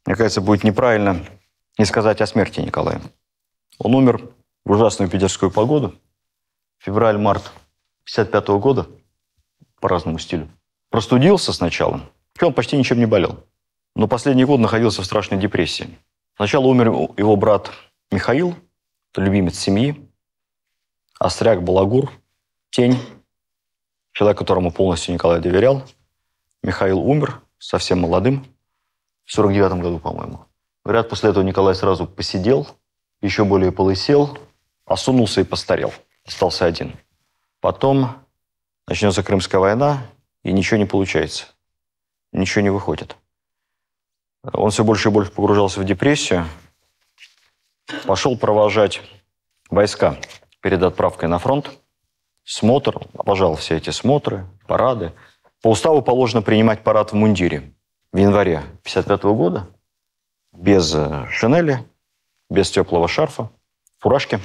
Мне кажется, будет неправильно не сказать о смерти Николая. Он умер в ужасную питерскую погоду. Февраль-март 55 года по разному стилю. Простудился сначала. Он почти ничем не болел. Но последний год находился в страшной депрессии. Сначала умер его брат Михаил, любимец семьи, Остряк Балагур, Тень, человек, которому полностью Николай доверял. Михаил умер, совсем молодым, в 49 году, по-моему. Говорят, после этого Николай сразу посидел, еще более полысел, осунулся и постарел. Остался один. Потом начнется Крымская война, и ничего не получается. Ничего не выходит. Он все больше и больше погружался в депрессию. Пошел провожать войска перед отправкой на фронт. Смотр, обожал все эти смотры, парады. По уставу положено принимать парад в мундире в январе 1955 года, без э, шинели, без теплого шарфа, фуражки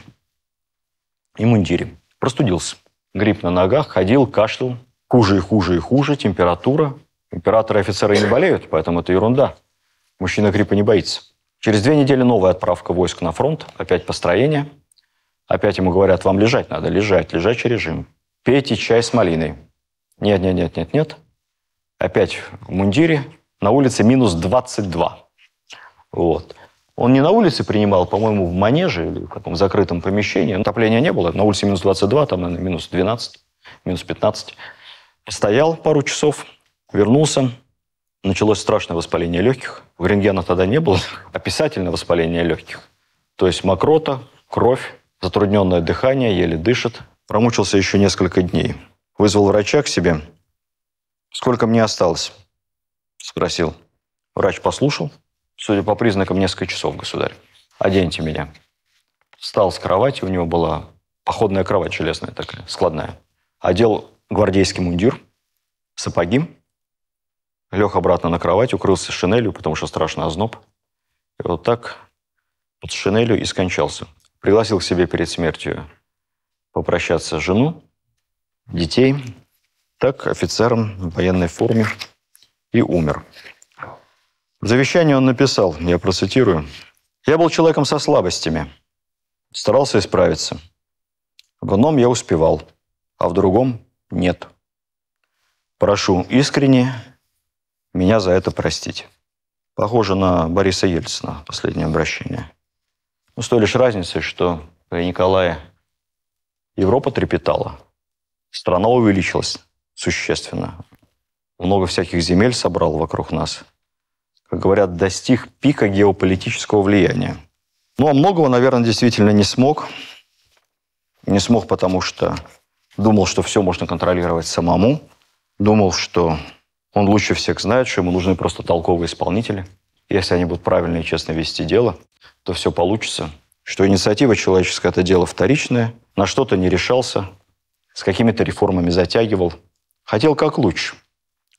и мундире. Простудился. Грипп на ногах, ходил, кашлял. Хуже и хуже и хуже, температура. Императоры и офицеры не болеют, поэтому это ерунда. Мужчина гриппа не боится. Через две недели новая отправка войск на фронт, опять построение. Опять ему говорят, вам лежать надо, лежать, лежачий режим. Пейте чай с малиной. Нет, нет, нет, нет, нет. Опять в мундире, на улице минус 22. Вот. Он не на улице принимал, по-моему, в манеже или в каком закрытом помещении. Отопления не было. На улице минус 22, там, наверное, минус 12, минус 15. Постоял пару часов, вернулся. Началось страшное воспаление легких. Рентгена тогда не было. Описательное воспаление легких. То есть мокрота, кровь, затрудненное дыхание, еле дышит. Промучился еще несколько дней. Вызвал врача к себе. «Сколько мне осталось?» Спросил. Врач послушал. Судя по признакам, несколько часов, государь. Оденьте меня. Встал с кровати, у него была походная кровать железная такая, складная. Одел гвардейский мундир, сапоги, лег обратно на кровать, укрылся шинелью, потому что страшно озноб. И вот так под шинелью и скончался. Пригласил к себе перед смертью попрощаться жену, детей, так офицером в военной форме и умер. В завещании он написал, я процитирую, «Я был человеком со слабостями, старался исправиться. В одном я успевал, а в другом нет. Прошу искренне меня за это простить». Похоже на Бориса Ельцина, последнее обращение. Но с той лишь разницей, что при Николае Европа трепетала, страна увеличилась существенно, много всяких земель собрал вокруг нас. Как говорят, достиг пика геополитического влияния. Ну, а многого, наверное, действительно не смог. Не смог, потому что думал, что все можно контролировать самому. Думал, что он лучше всех знает, что ему нужны просто толковые исполнители. Если они будут правильно и честно вести дело, то все получится. Что инициатива человеческая – это дело вторичное, на что-то не решался, с какими-то реформами затягивал. Хотел как лучше.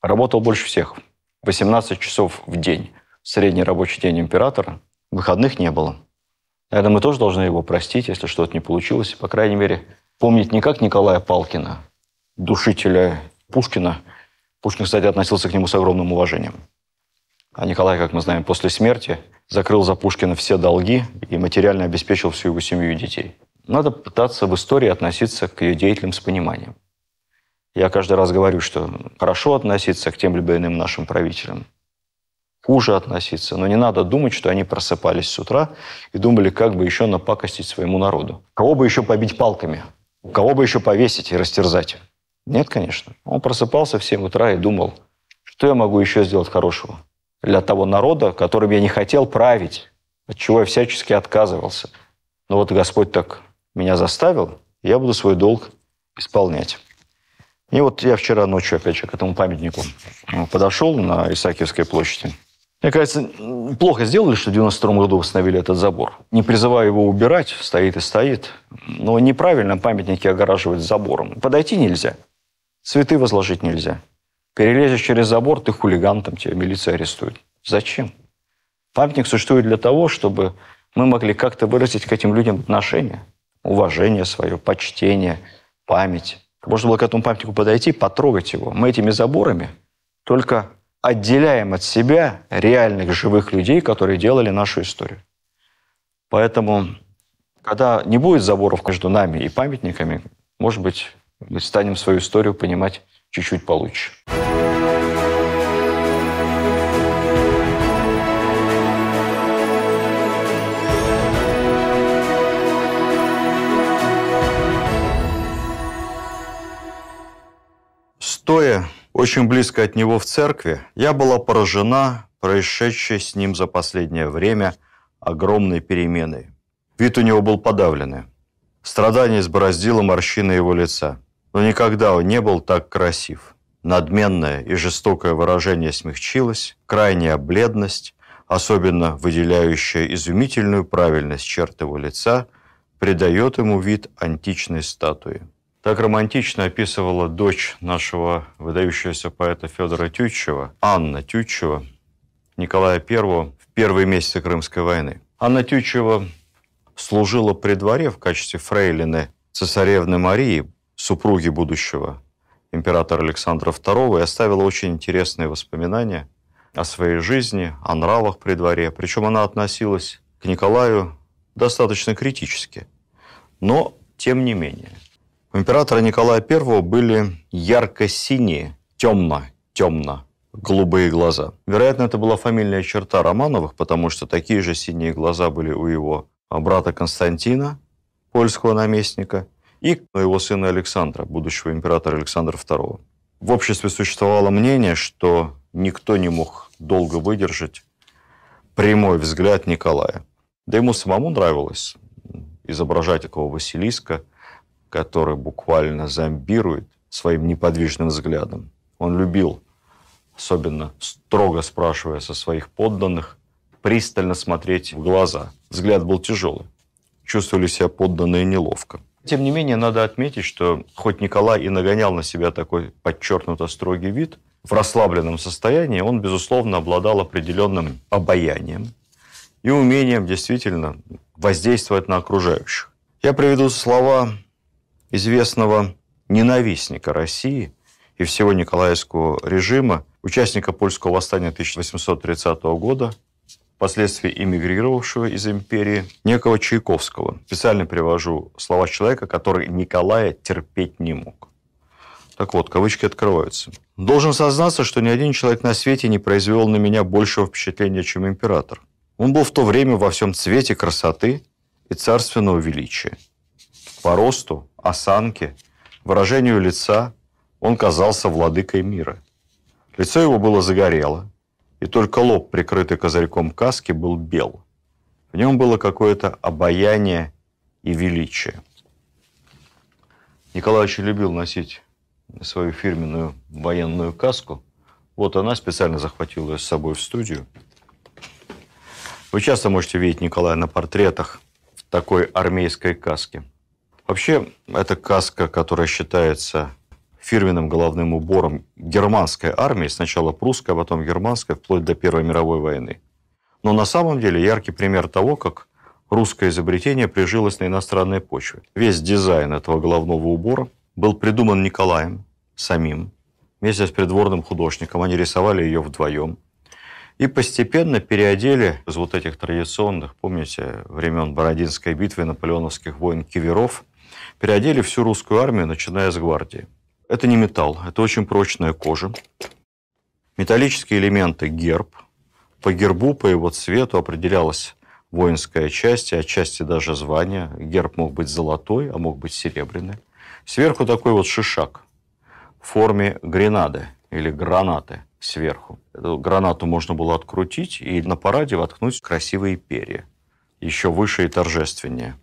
Работал больше всех. 18 часов в день. Средний рабочий день императора. Выходных не было. Наверное, мы тоже должны его простить, если что-то не получилось. По крайней мере, помнить не как Николая Палкина, душителя Пушкина. Пушкин, кстати, относился к нему с огромным уважением. А Николай, как мы знаем, после смерти закрыл за Пушкина все долги и материально обеспечил всю его семью и детей. Надо пытаться в истории относиться к ее деятелям с пониманием. Я каждый раз говорю, что хорошо относиться к тем либо иным нашим правителям, хуже относиться, но не надо думать, что они просыпались с утра и думали, как бы еще напакостить своему народу. Кого бы еще побить палками? Кого бы еще повесить и растерзать? Нет, конечно. Он просыпался в 7 утра и думал, что я могу еще сделать хорошего для того народа, которым я не хотел править, от чего я всячески отказывался. Но вот Господь так меня заставил, я буду свой долг исполнять. И вот я вчера ночью, опять же, к этому памятнику подошел на Исаакиевской площади. Мне кажется, плохо сделали, что в 92 году восстановили этот забор. Не призываю его убирать, стоит и стоит. Но неправильно памятники огораживать забором. Подойти нельзя. Цветы возложить нельзя. Перелезешь через забор, ты хулиган, там тебя милиция арестует. Зачем? Памятник существует для того, чтобы мы могли как-то выразить к этим людям отношение, уважение свое, почтение, память. Можно было к этому памятнику подойти, потрогать его. Мы этими заборами только отделяем от себя реальных живых людей, которые делали нашу историю. Поэтому, когда не будет заборов между нами и памятниками, может быть, мы станем свою историю понимать чуть-чуть получше. Стоя очень близко от него в церкви, я была поражена происшедшей с ним за последнее время огромной переменой. Вид у него был подавленный. Страдание избороздило морщины его лица. Но никогда он не был так красив. Надменное и жестокое выражение смягчилось, крайняя бледность, особенно выделяющая изумительную правильность черт его лица, придает ему вид античной статуи. Так романтично описывала дочь нашего выдающегося поэта Федора Тютчева, Анна Тютчева, Николая I в первые месяцы Крымской войны. Анна Тютчева служила при дворе в качестве фрейлины цесаревны Марии, супруги будущего императора Александра II, и оставила очень интересные воспоминания о своей жизни, о нравах при дворе. Причем она относилась к Николаю достаточно критически. Но, тем не менее, у императора Николая I были ярко-синие, темно-темно голубые глаза. Вероятно, это была фамильная черта Романовых, потому что такие же синие глаза были у его брата Константина, польского наместника, и у его сына Александра, будущего императора Александра II. В обществе существовало мнение, что никто не мог долго выдержать прямой взгляд Николая. Да ему самому нравилось изображать такого Василиска – который буквально зомбирует своим неподвижным взглядом. Он любил, особенно строго спрашивая со своих подданных, пристально смотреть в глаза. Взгляд был тяжелый. Чувствовали себя подданные неловко. Тем не менее, надо отметить, что хоть Николай и нагонял на себя такой подчеркнуто строгий вид, в расслабленном состоянии он, безусловно, обладал определенным обаянием и умением действительно воздействовать на окружающих. Я приведу слова известного ненавистника России и всего Николаевского режима, участника польского восстания 1830 года, впоследствии эмигрировавшего из империи, некого Чайковского. Специально привожу слова человека, который Николая терпеть не мог. Так вот, кавычки открываются. «Должен сознаться, что ни один человек на свете не произвел на меня большего впечатления, чем император. Он был в то время во всем цвете красоты и царственного величия. По росту, осанке, выражению лица он казался владыкой мира. Лицо его было загорело, и только лоб, прикрытый козырьком каски, был бел. В нем было какое-то обаяние и величие. Николай очень любил носить свою фирменную военную каску. Вот она специально захватила ее с собой в студию. Вы часто можете видеть Николая на портретах в такой армейской каске – Вообще, это каска, которая считается фирменным головным убором германской армии, сначала прусской, а потом германской, вплоть до Первой мировой войны. Но на самом деле яркий пример того, как русское изобретение прижилось на иностранной почве. Весь дизайн этого головного убора был придуман Николаем самим. Вместе с придворным художником они рисовали ее вдвоем. И постепенно переодели из вот этих традиционных, помните, времен Бородинской битвы, наполеоновских войн киверов – переодели всю русскую армию, начиная с гвардии. Это не металл, это очень прочная кожа. Металлические элементы – герб. По гербу, по его цвету определялась воинская часть, и отчасти даже звание. Герб мог быть золотой, а мог быть серебряный. Сверху такой вот шишак в форме гренады или гранаты сверху. Эту гранату можно было открутить и на параде воткнуть красивые перья. Еще выше и торжественнее.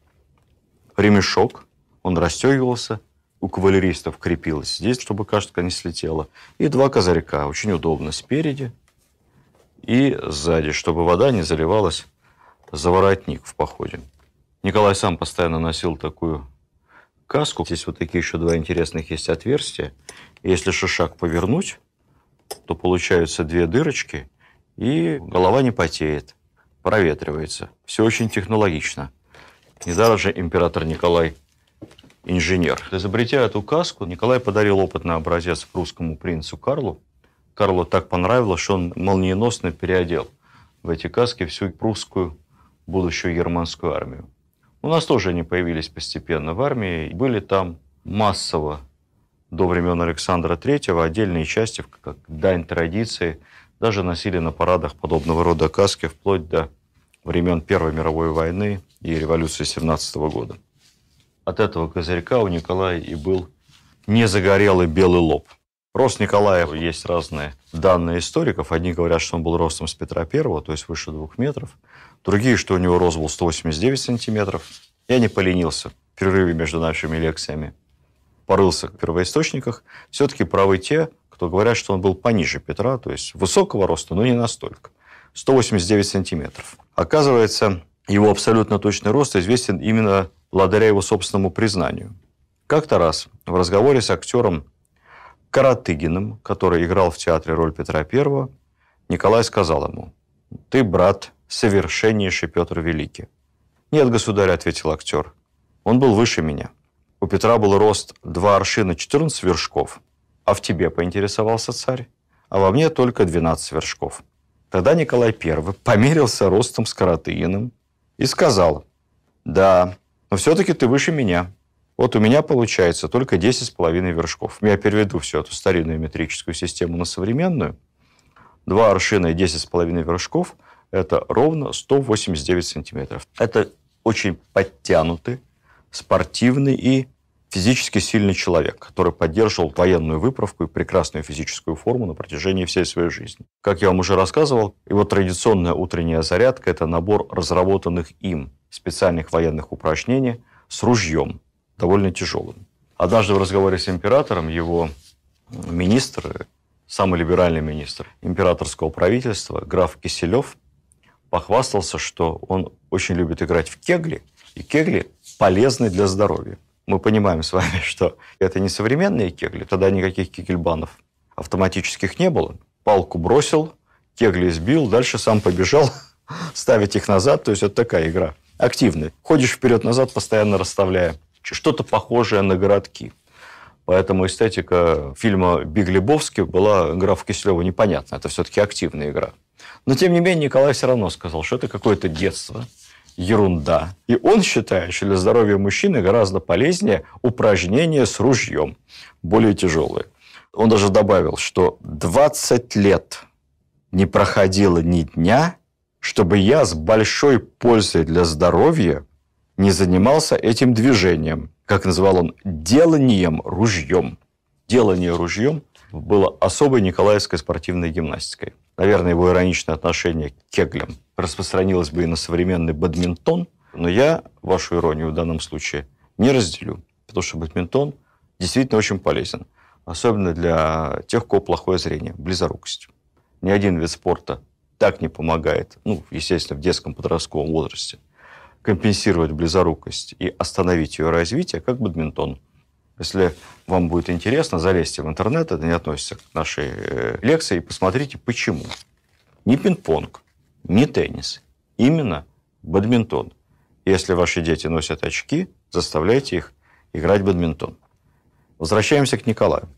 Ремешок он расстегивался, у кавалеристов крепилась здесь, чтобы каштка не слетела. И два козырька, очень удобно, спереди и сзади, чтобы вода не заливалась за воротник в походе. Николай сам постоянно носил такую каску. Здесь вот такие еще два интересных есть отверстия. если шишак повернуть, то получаются две дырочки, и голова не потеет, проветривается. Все очень технологично. Недаром же император Николай инженер. Изобретя эту каску, Николай подарил опытный образец прусскому принцу Карлу. Карлу так понравилось, что он молниеносно переодел в эти каски всю прусскую будущую германскую армию. У нас тоже они появились постепенно в армии, были там массово до времен Александра III отдельные части, как дань традиции, даже носили на парадах подобного рода каски вплоть до времен Первой мировой войны и революции 17 года. От этого козырька у Николая и был незагорелый белый лоб. Рост Николая есть разные данные историков. Одни говорят, что он был ростом с Петра I, то есть выше двух метров. Другие, что у него рост был 189 сантиметров. Я не поленился в перерыве между нашими лекциями. Порылся в первоисточниках. Все-таки правы те, кто говорят, что он был пониже Петра, то есть высокого роста, но не настолько. 189 сантиметров. Оказывается, его абсолютно точный рост известен именно благодаря его собственному признанию. Как-то раз в разговоре с актером Каратыгиным, который играл в театре роль Петра I, Николай сказал ему, «Ты, брат, совершеннейший Петр Великий». «Нет, государь», — ответил актер, — «он был выше меня. У Петра был рост 2 аршина 14 вершков, а в тебе поинтересовался царь, а во мне только 12 вершков». Тогда Николай I померился ростом с Каратыгиным и сказал, «Да, но все-таки ты выше меня. Вот у меня получается только 10,5 вершков. Я переведу всю эту старинную метрическую систему на современную. Два аршина и 10,5 вершков – это ровно 189 сантиметров. Это очень подтянутый, спортивный и физически сильный человек, который поддерживал военную выправку и прекрасную физическую форму на протяжении всей своей жизни. Как я вам уже рассказывал, его традиционная утренняя зарядка – это набор разработанных им специальных военных упражнений с ружьем, довольно тяжелым. Однажды в разговоре с императором его министр, самый либеральный министр императорского правительства, граф Киселев, похвастался, что он очень любит играть в кегли, и кегли полезны для здоровья. Мы понимаем с вами, что это не современные кегли, тогда никаких кегельбанов автоматических не было. Палку бросил, кегли сбил, дальше сам побежал ставить их назад, то есть это такая игра активный. Ходишь вперед-назад, постоянно расставляя что-то похожее на городки. Поэтому эстетика фильма «Биг Лебовский» была графу Киселеву непонятна. Это все-таки активная игра. Но, тем не менее, Николай все равно сказал, что это какое-то детство, ерунда. И он считает, что для здоровья мужчины гораздо полезнее упражнения с ружьем, более тяжелые. Он даже добавил, что 20 лет не проходило ни дня, чтобы я с большой пользой для здоровья не занимался этим движением, как называл он, деланием ружьем. Делание ружьем было особой николаевской спортивной гимнастикой. Наверное, его ироничное отношение к кеглям распространилось бы и на современный бадминтон, но я вашу иронию в данном случае не разделю, потому что бадминтон действительно очень полезен, особенно для тех, у кого плохое зрение, близорукость. Ни один вид спорта так не помогает, ну, естественно, в детском подростковом возрасте, компенсировать близорукость и остановить ее развитие, как бадминтон. Если вам будет интересно, залезьте в интернет, это не относится к нашей э, лекции, и посмотрите, почему. Не пинг-понг, не теннис, именно бадминтон. Если ваши дети носят очки, заставляйте их играть в бадминтон. Возвращаемся к Николаю.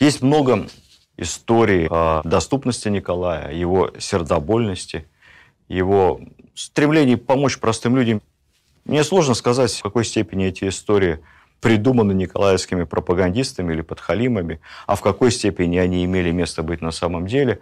Есть много истории о доступности Николая, его сердобольности, его стремлении помочь простым людям. Мне сложно сказать, в какой степени эти истории придуманы николаевскими пропагандистами или подхалимами, а в какой степени они имели место быть на самом деле.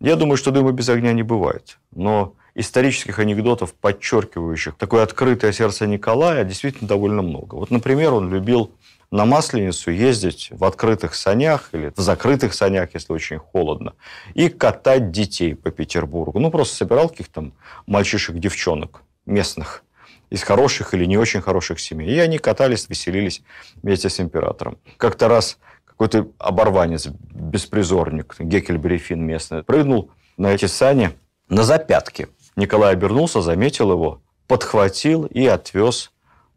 Я думаю, что дыма без огня не бывает. Но исторических анекдотов, подчеркивающих такое открытое сердце Николая, действительно довольно много. Вот, например, он любил на Масленицу ездить в открытых санях или в закрытых санях, если очень холодно, и катать детей по Петербургу. Ну, просто собирал каких-то там мальчишек, девчонок местных из хороших или не очень хороших семей. И они катались, веселились вместе с императором. Как-то раз какой-то оборванец, беспризорник, Геккельберифин местный, прыгнул на эти сани на запятки. Николай обернулся, заметил его, подхватил и отвез,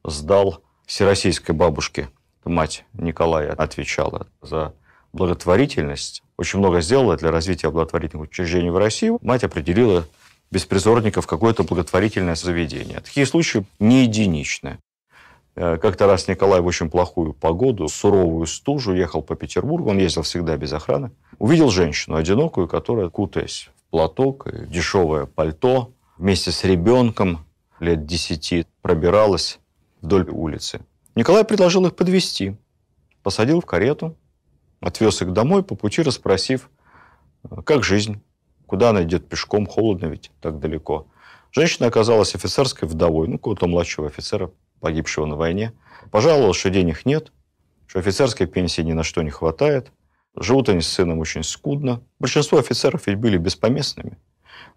сдал всероссийской бабушке мать Николая отвечала за благотворительность, очень много сделала для развития благотворительных учреждений в России. Мать определила беспризорников какое-то благотворительное заведение. Такие случаи не единичны. Э, как-то раз Николай в очень плохую погоду, суровую стужу, ехал по Петербургу, он ездил всегда без охраны, увидел женщину одинокую, которая, кутаясь в платок, дешевое пальто, вместе с ребенком, лет десяти пробиралась вдоль улицы. Николай предложил их подвести, посадил в карету, отвез их домой, по пути расспросив, как жизнь, куда она идет пешком, холодно ведь так далеко. Женщина оказалась офицерской вдовой, ну, какого-то младшего офицера, погибшего на войне. Пожаловалась, что денег нет, что офицерской пенсии ни на что не хватает. Живут они с сыном очень скудно. Большинство офицеров ведь были беспоместными.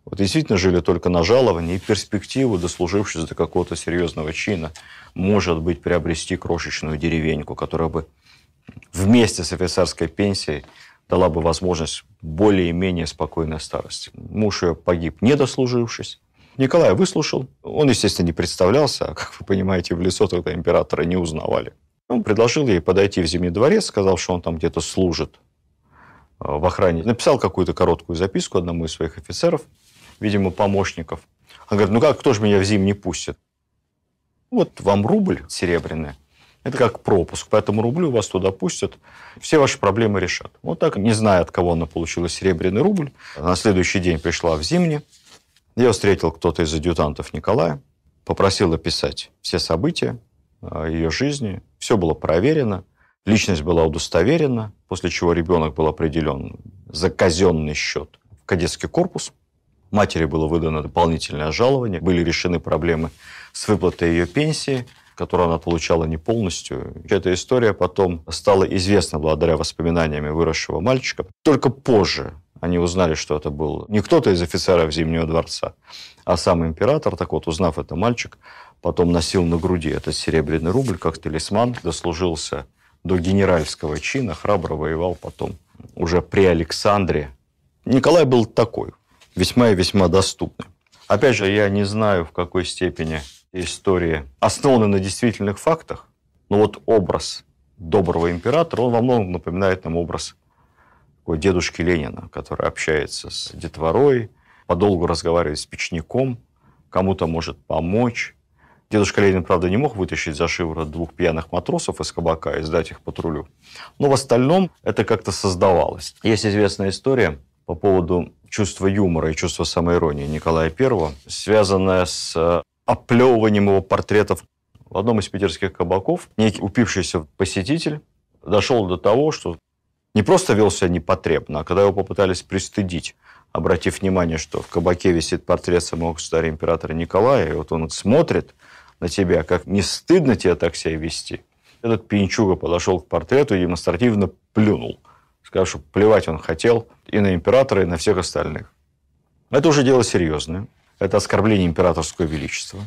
Вот действительно жили только на жалование и перспективу, дослужившись до какого-то серьезного чина, может быть, приобрести крошечную деревеньку, которая бы вместе с офицерской пенсией дала бы возможность более-менее спокойной старости. Муж ее погиб, не дослужившись. Николай выслушал. Он, естественно, не представлялся, а, как вы понимаете, в лицо тогда императора не узнавали. Он предложил ей подойти в Зимний дворец, сказал, что он там где-то служит э, в охране. Написал какую-то короткую записку одному из своих офицеров, видимо, помощников. Он говорит, ну как, кто же меня в Зим не пустит? Вот вам рубль серебряный, это как пропуск, по этому рублю вас туда пустят, все ваши проблемы решат. Вот так, не зная, от кого она получила серебряный рубль, на следующий день пришла в Зимне, ее встретил кто-то из адъютантов Николая, попросил описать все события ее жизни, все было проверено, личность была удостоверена, после чего ребенок был определен за казенный счет в кадетский корпус. Матери было выдано дополнительное жалование, были решены проблемы с выплатой ее пенсии, которую она получала не полностью. Эта история потом стала известна благодаря воспоминаниям выросшего мальчика. Только позже они узнали, что это был не кто-то из офицеров Зимнего дворца, а сам император. Так вот, узнав это, мальчик потом носил на груди этот серебряный рубль как талисман, дослужился до генеральского чина, храбро воевал потом уже при Александре. Николай был такой, весьма и весьма доступный. Опять же, я не знаю, в какой степени история основана на действительных фактах, но вот образ доброго императора, он во многом напоминает нам образ такой дедушки Ленина, который общается с детворой, подолгу разговаривает с печником, кому-то может помочь. Дедушка Ленин, правда, не мог вытащить за шиворот двух пьяных матросов из кабака и сдать их патрулю. Но в остальном это как-то создавалось. Есть известная история по поводу чувства юмора и чувства самоиронии Николая I, связанная с э, оплевыванием его портретов. В одном из питерских кабаков некий упившийся посетитель дошел до того, что не просто вел себя непотребно, а когда его попытались пристыдить, обратив внимание, что в кабаке висит портрет самого государя императора Николая, и вот он смотрит на тебя, как не стыдно тебе так себя вести. Этот пьянчуга подошел к портрету и демонстративно плюнул, сказав, что плевать он хотел и на императора, и на всех остальных. Это уже дело серьезное. Это оскорбление императорского величества.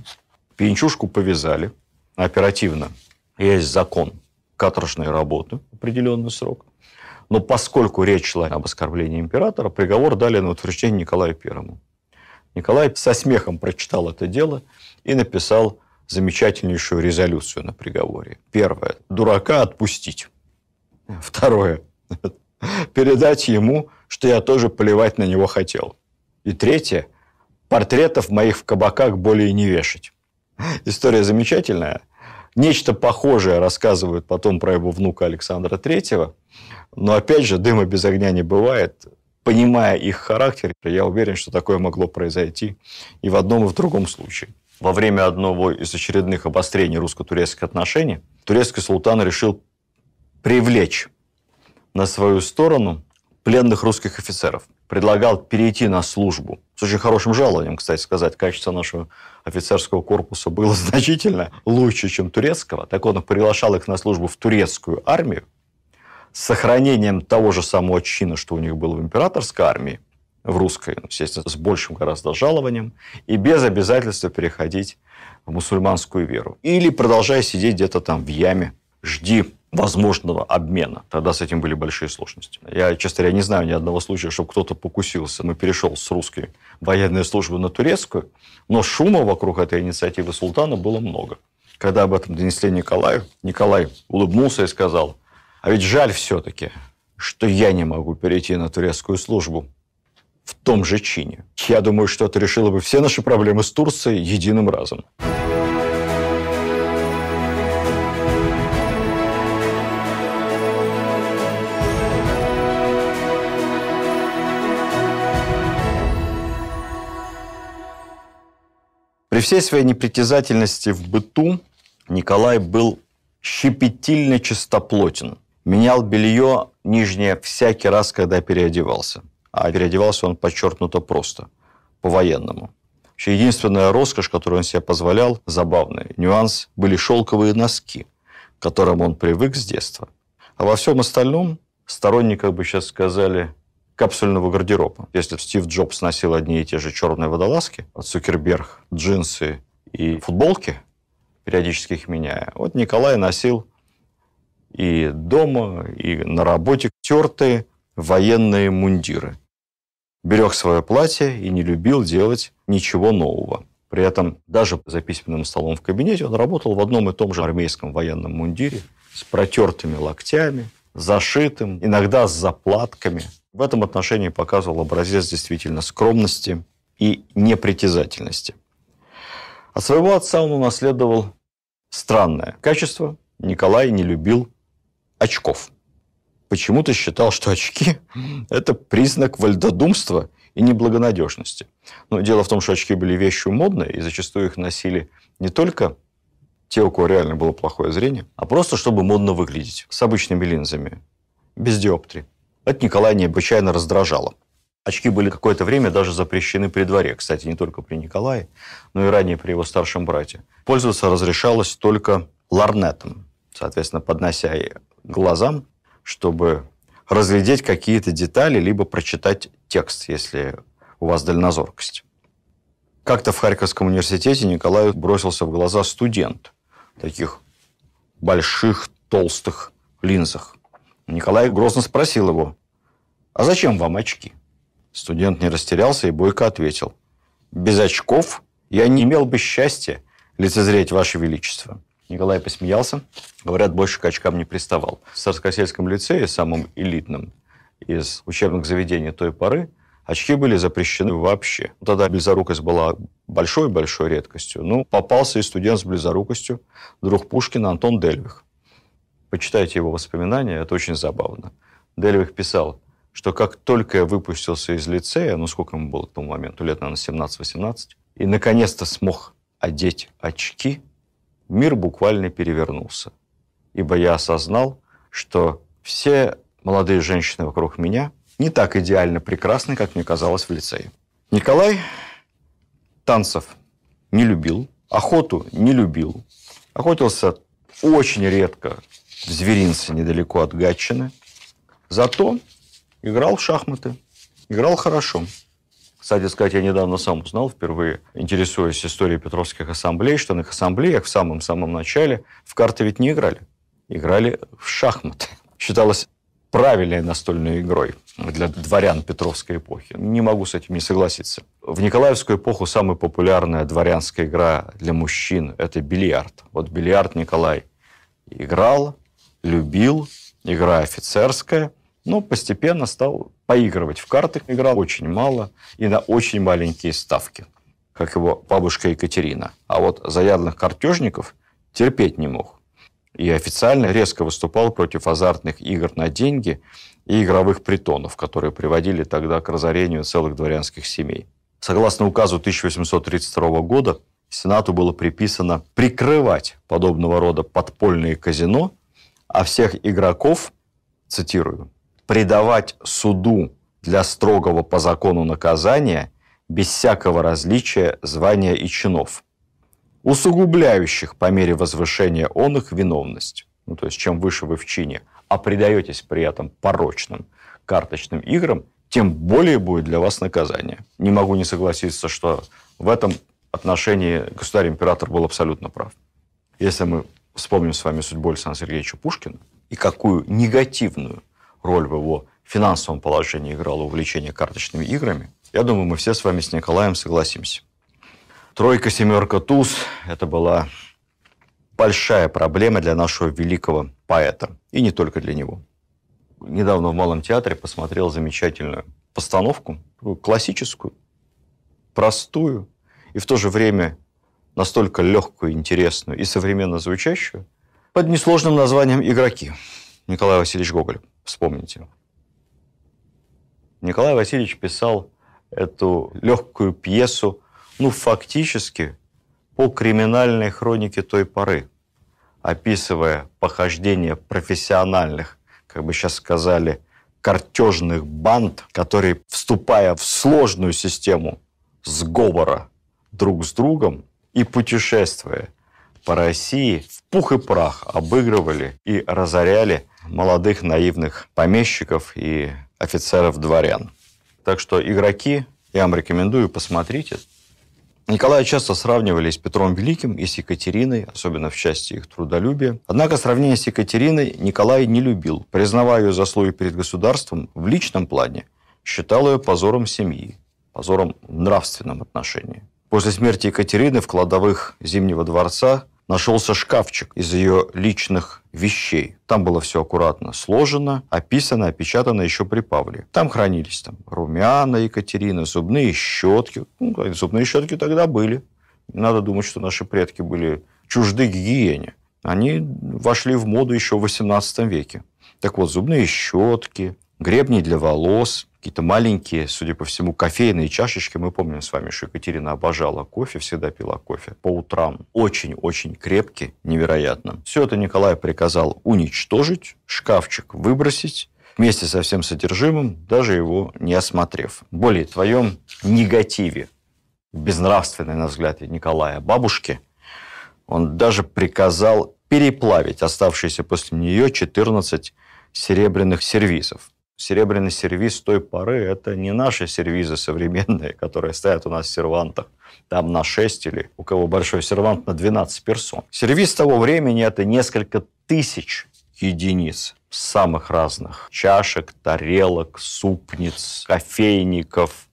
Пьянчушку повязали оперативно. Есть закон каторжной работы, определенный срок. Но поскольку речь шла об оскорблении императора, приговор дали на утверждение Николаю Первому. Николай со смехом прочитал это дело и написал замечательнейшую резолюцию на приговоре. Первое. Дурака отпустить. Второе. Передать ему, что я тоже плевать на него хотел. И третье. Портретов моих в кабаках более не вешать. История замечательная. Нечто похожее рассказывают потом про его внука Александра Третьего. Но опять же, дыма без огня не бывает. Понимая их характер, я уверен, что такое могло произойти и в одном, и в другом случае. Во время одного из очередных обострений русско-турецких отношений турецкий султан решил привлечь на свою сторону пленных русских офицеров. Предлагал перейти на службу. С очень хорошим жалованием, кстати сказать. Качество нашего офицерского корпуса было значительно лучше, чем турецкого. Так он приглашал их на службу в турецкую армию с сохранением того же самого чина, что у них было в императорской армии, в русской, естественно, с большим гораздо жалованием, и без обязательства переходить в мусульманскую веру. Или продолжай сидеть где-то там в яме, жди возможного обмена. Тогда с этим были большие сложности. Я, честно говоря, не знаю ни одного случая, чтобы кто-то покусился. Мы перешел с русской военной службы на турецкую, но шума вокруг этой инициативы султана было много. Когда об этом донесли Николаю, Николай улыбнулся и сказал, а ведь жаль все-таки, что я не могу перейти на турецкую службу в том же чине. Я думаю, что это решило бы все наши проблемы с Турцией единым разом. При всей своей непритязательности в быту Николай был щепетильно чистоплотен. Менял белье нижнее всякий раз, когда переодевался. А переодевался он подчеркнуто просто, по-военному. Вообще, единственная роскошь, которую он себе позволял, забавный нюанс, были шелковые носки, к которым он привык с детства. А во всем остальном сторонник, как бы сейчас сказали, капсульного гардероба. Если Стив Джобс носил одни и те же черные водолазки, а Цукерберг джинсы и футболки, периодически их меняя, вот Николай носил и дома, и на работе тертые военные мундиры. Берег свое платье и не любил делать ничего нового. При этом даже за письменным столом в кабинете он работал в одном и том же армейском военном мундире с протертыми локтями, зашитым, иногда с заплатками. В этом отношении показывал образец действительно скромности и непритязательности. От своего отца он унаследовал странное качество. Николай не любил очков. Почему-то считал, что очки – это признак вальдодумства и неблагонадежности. Но дело в том, что очки были вещью модной, и зачастую их носили не только те, у кого реально было плохое зрение, а просто чтобы модно выглядеть, с обычными линзами, без диоптрии. Это Николая необычайно раздражало. Очки были какое-то время даже запрещены при дворе. Кстати, не только при Николае, но и ранее при его старшем брате. Пользоваться разрешалось только ларнетом, соответственно, поднося глазам, чтобы разглядеть какие-то детали, либо прочитать текст, если у вас дальнозоркость. Как-то в Харьковском университете Николаю бросился в глаза студент в таких больших толстых линзах. Николай грозно спросил его, а зачем вам очки? Студент не растерялся и бойко ответил, без очков я не имел бы счастья лицезреть Ваше Величество. Николай посмеялся. Говорят, больше к очкам не приставал. В Царскосельском лицее, самым элитным из учебных заведений той поры, очки были запрещены вообще. Тогда близорукость была большой-большой редкостью. Ну, попался и студент с близорукостью, друг Пушкина Антон Дельвих. Почитайте его воспоминания, это очень забавно. Дельвих писал, что как только я выпустился из лицея, ну сколько ему было к тому моменту, лет, наверное, 17-18, и наконец-то смог одеть очки – мир буквально перевернулся. Ибо я осознал, что все молодые женщины вокруг меня не так идеально прекрасны, как мне казалось в лицее. Николай танцев не любил, охоту не любил, охотился очень редко в зверинце недалеко от Гатчины, зато играл в шахматы, играл хорошо. Кстати сказать, я недавно сам узнал, впервые интересуясь историей Петровских ассамблей, что на их ассамблеях в самом-самом начале в карты ведь не играли. Играли в шахматы. Считалось правильной настольной игрой для дворян Петровской эпохи. Не могу с этим не согласиться. В Николаевскую эпоху самая популярная дворянская игра для мужчин – это бильярд. Вот бильярд Николай играл, любил, игра офицерская – но постепенно стал поигрывать в карты, играл очень мало и на очень маленькие ставки, как его бабушка Екатерина. А вот заядлых картежников терпеть не мог. И официально резко выступал против азартных игр на деньги и игровых притонов, которые приводили тогда к разорению целых дворянских семей. Согласно указу 1832 года, Сенату было приписано прикрывать подобного рода подпольные казино, а всех игроков, цитирую, предавать суду для строгого по закону наказания без всякого различия звания и чинов, усугубляющих по мере возвышения он их виновность. Ну, то есть, чем выше вы в чине, а предаетесь при этом порочным карточным играм, тем более будет для вас наказание. Не могу не согласиться, что в этом отношении государь-император был абсолютно прав. Если мы вспомним с вами судьбу Александра Сергеевича Пушкина и какую негативную роль в его финансовом положении играло увлечение карточными играми, я думаю, мы все с вами с Николаем согласимся. Тройка, семерка, туз – это была большая проблема для нашего великого поэта. И не только для него. Недавно в Малом театре посмотрел замечательную постановку, классическую, простую, и в то же время настолько легкую, интересную и современно звучащую, под несложным названием «Игроки». Николай Васильевич Гоголь. Вспомните. Николай Васильевич писал эту легкую пьесу, ну, фактически, по криминальной хронике той поры, описывая похождение профессиональных, как бы сейчас сказали, картежных банд, которые, вступая в сложную систему сговора друг с другом и путешествуя по России, в пух и прах обыгрывали и разоряли молодых наивных помещиков и офицеров-дворян. Так что игроки, я вам рекомендую, посмотрите. Николая часто сравнивали с Петром Великим и с Екатериной, особенно в части их трудолюбия. Однако сравнение с Екатериной Николай не любил, признавая ее заслуги перед государством в личном плане, считал ее позором семьи, позором в нравственном отношении. После смерти Екатерины в кладовых Зимнего дворца нашелся шкафчик из ее личных вещей. Там было все аккуратно сложено, описано, опечатано еще при Павле. Там хранились там румяна Екатерины, зубные щетки. Ну, зубные щетки тогда были. Не надо думать, что наши предки были чужды гигиене. Они вошли в моду еще в XVIII веке. Так вот, зубные щетки, гребни для волос, какие-то маленькие, судя по всему, кофейные чашечки. Мы помним с вами, что Екатерина обожала кофе, всегда пила кофе по утрам. Очень-очень крепкий, невероятно. Все это Николай приказал уничтожить, шкафчик выбросить, вместе со всем содержимым, даже его не осмотрев. Более твоем негативе, безнравственной, на взгляд Николая, бабушки, он даже приказал переплавить оставшиеся после нее 14 серебряных сервизов серебряный сервиз той поры – это не наши сервизы современные, которые стоят у нас в сервантах, там на 6 или у кого большой сервант на 12 персон. Сервиз того времени – это несколько тысяч единиц самых разных чашек, тарелок, супниц, кофейников,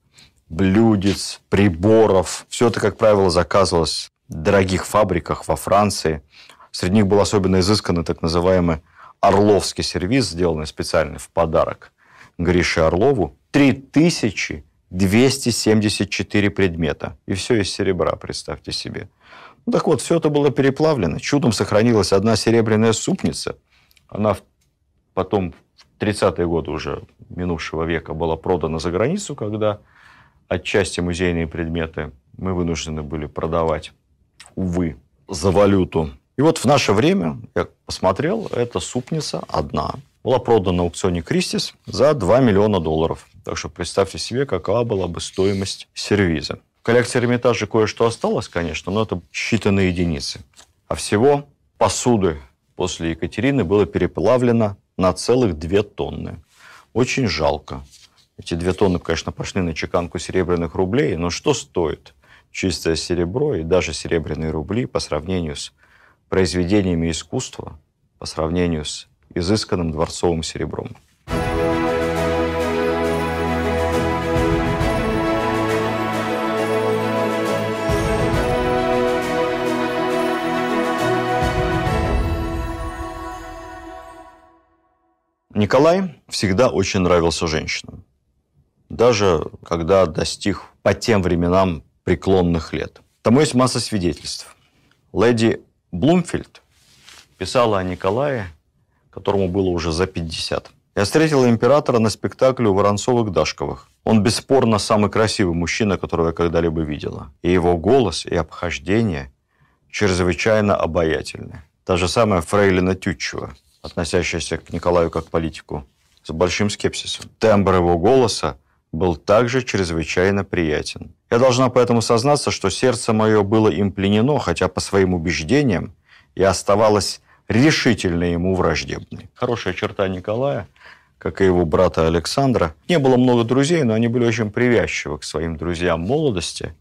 блюдец, приборов. Все это, как правило, заказывалось в дорогих фабриках во Франции. Среди них был особенно изысканный так называемый Орловский сервис, сделанный специально в подарок Грише Орлову, 3274 предмета. И все из серебра, представьте себе. Ну, так вот, все это было переплавлено. Чудом сохранилась одна серебряная супница. Она потом в 30-е годы уже минувшего века была продана за границу, когда отчасти музейные предметы мы вынуждены были продавать, увы, за валюту. И вот в наше время, я посмотрел, эта супница одна – была продана на аукционе Кристис за 2 миллиона долларов. Так что представьте себе, какова была бы стоимость сервиза. В коллекции Эрмитажа кое-что осталось, конечно, но это считанные единицы. А всего посуды после Екатерины было переплавлено на целых 2 тонны. Очень жалко. Эти две тонны, конечно, пошли на чеканку серебряных рублей, но что стоит чистое серебро и даже серебряные рубли по сравнению с произведениями искусства, по сравнению с изысканным дворцовым серебром. Николай всегда очень нравился женщинам. Даже когда достиг по тем временам преклонных лет. Тому есть масса свидетельств. Леди Блумфильд писала о Николае которому было уже за 50. Я встретила императора на спектакле у Воронцовых-Дашковых. Он бесспорно самый красивый мужчина, которого я когда-либо видела. И его голос, и обхождение чрезвычайно обаятельны. Та же самая Фрейлина Тютчева, относящаяся к Николаю как политику, с большим скепсисом. Тембр его голоса был также чрезвычайно приятен. Я должна поэтому сознаться, что сердце мое было им пленено, хотя по своим убеждениям я оставалась решительно ему враждебны. Хорошая черта Николая, как и его брата Александра. Не было много друзей, но они были очень привязчивы к своим друзьям молодости,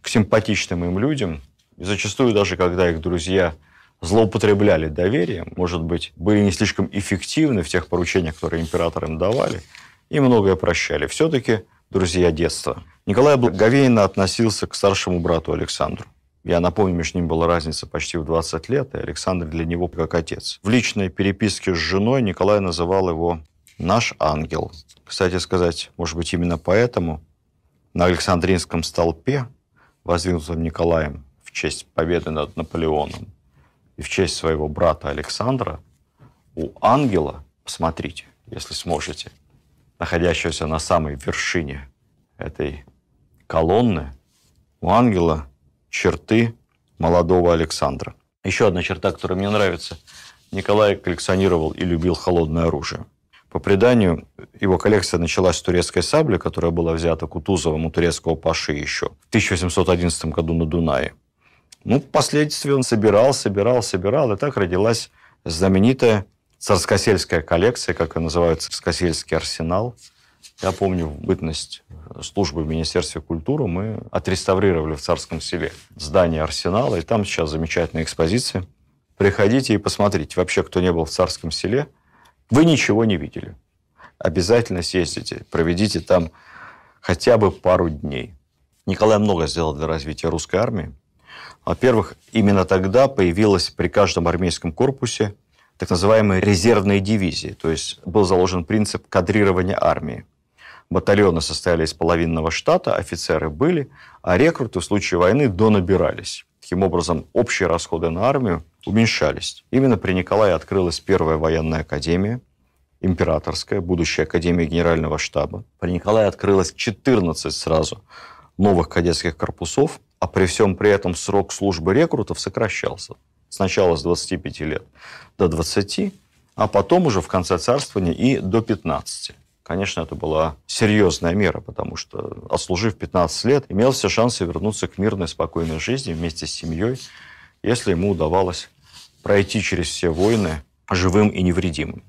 к симпатичным им людям. И зачастую даже, когда их друзья злоупотребляли доверием, может быть, были не слишком эффективны в тех поручениях, которые император им давали, и многое прощали. Все-таки друзья детства. Николай благовейно относился к старшему брату Александру. Я напомню, между ним была разница почти в 20 лет, и Александр для него как отец. В личной переписке с женой Николай называл его «наш ангел». Кстати сказать, может быть, именно поэтому на Александринском столпе, воздвигнутом Николаем в честь победы над Наполеоном и в честь своего брата Александра, у ангела, посмотрите, если сможете, находящегося на самой вершине этой колонны, у ангела черты молодого Александра. Еще одна черта, которая мне нравится. Николай коллекционировал и любил холодное оружие. По преданию, его коллекция началась с турецкой сабли, которая была взята Кутузовым у турецкого паши еще в 1811 году на Дунае. Ну, впоследствии он собирал, собирал, собирал, и так родилась знаменитая царскосельская коллекция, как ее называют, царскосельский арсенал. Я помню, в бытность службы в Министерстве культуры мы отреставрировали в Царском селе здание арсенала, и там сейчас замечательная экспозиция. Приходите и посмотрите. Вообще, кто не был в Царском селе – вы ничего не видели. Обязательно съездите, проведите там хотя бы пару дней. Николай много сделал для развития русской армии. Во-первых, именно тогда появилась при каждом армейском корпусе так называемые резервные дивизии, то есть был заложен принцип кадрирования армии. Батальоны состояли из половинного штата, офицеры были, а рекруты в случае войны донабирались. Таким образом, общие расходы на армию уменьшались. Именно при Николае открылась первая военная академия, императорская, будущая академия генерального штаба. При Николае открылось 14 сразу новых кадетских корпусов, а при всем при этом срок службы рекрутов сокращался. Сначала с 25 лет до 20, а потом уже в конце царствования и до 15. Конечно, это была серьезная мера, потому что, отслужив 15 лет, имел все шансы вернуться к мирной, спокойной жизни вместе с семьей, если ему удавалось пройти через все войны живым и невредимым.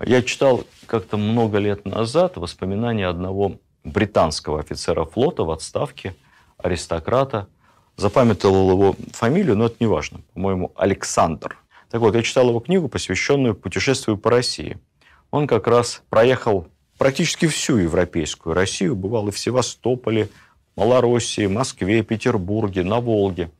Я читал как-то много лет назад воспоминания одного британского офицера флота в отставке, аристократа. Запамятовал его фамилию, но это не важно. По-моему, Александр. Так вот, я читал его книгу, посвященную путешествию по России – он как раз проехал практически всю европейскую Россию, бывал и в Севастополе, Малороссии, Москве, Петербурге, на Волге,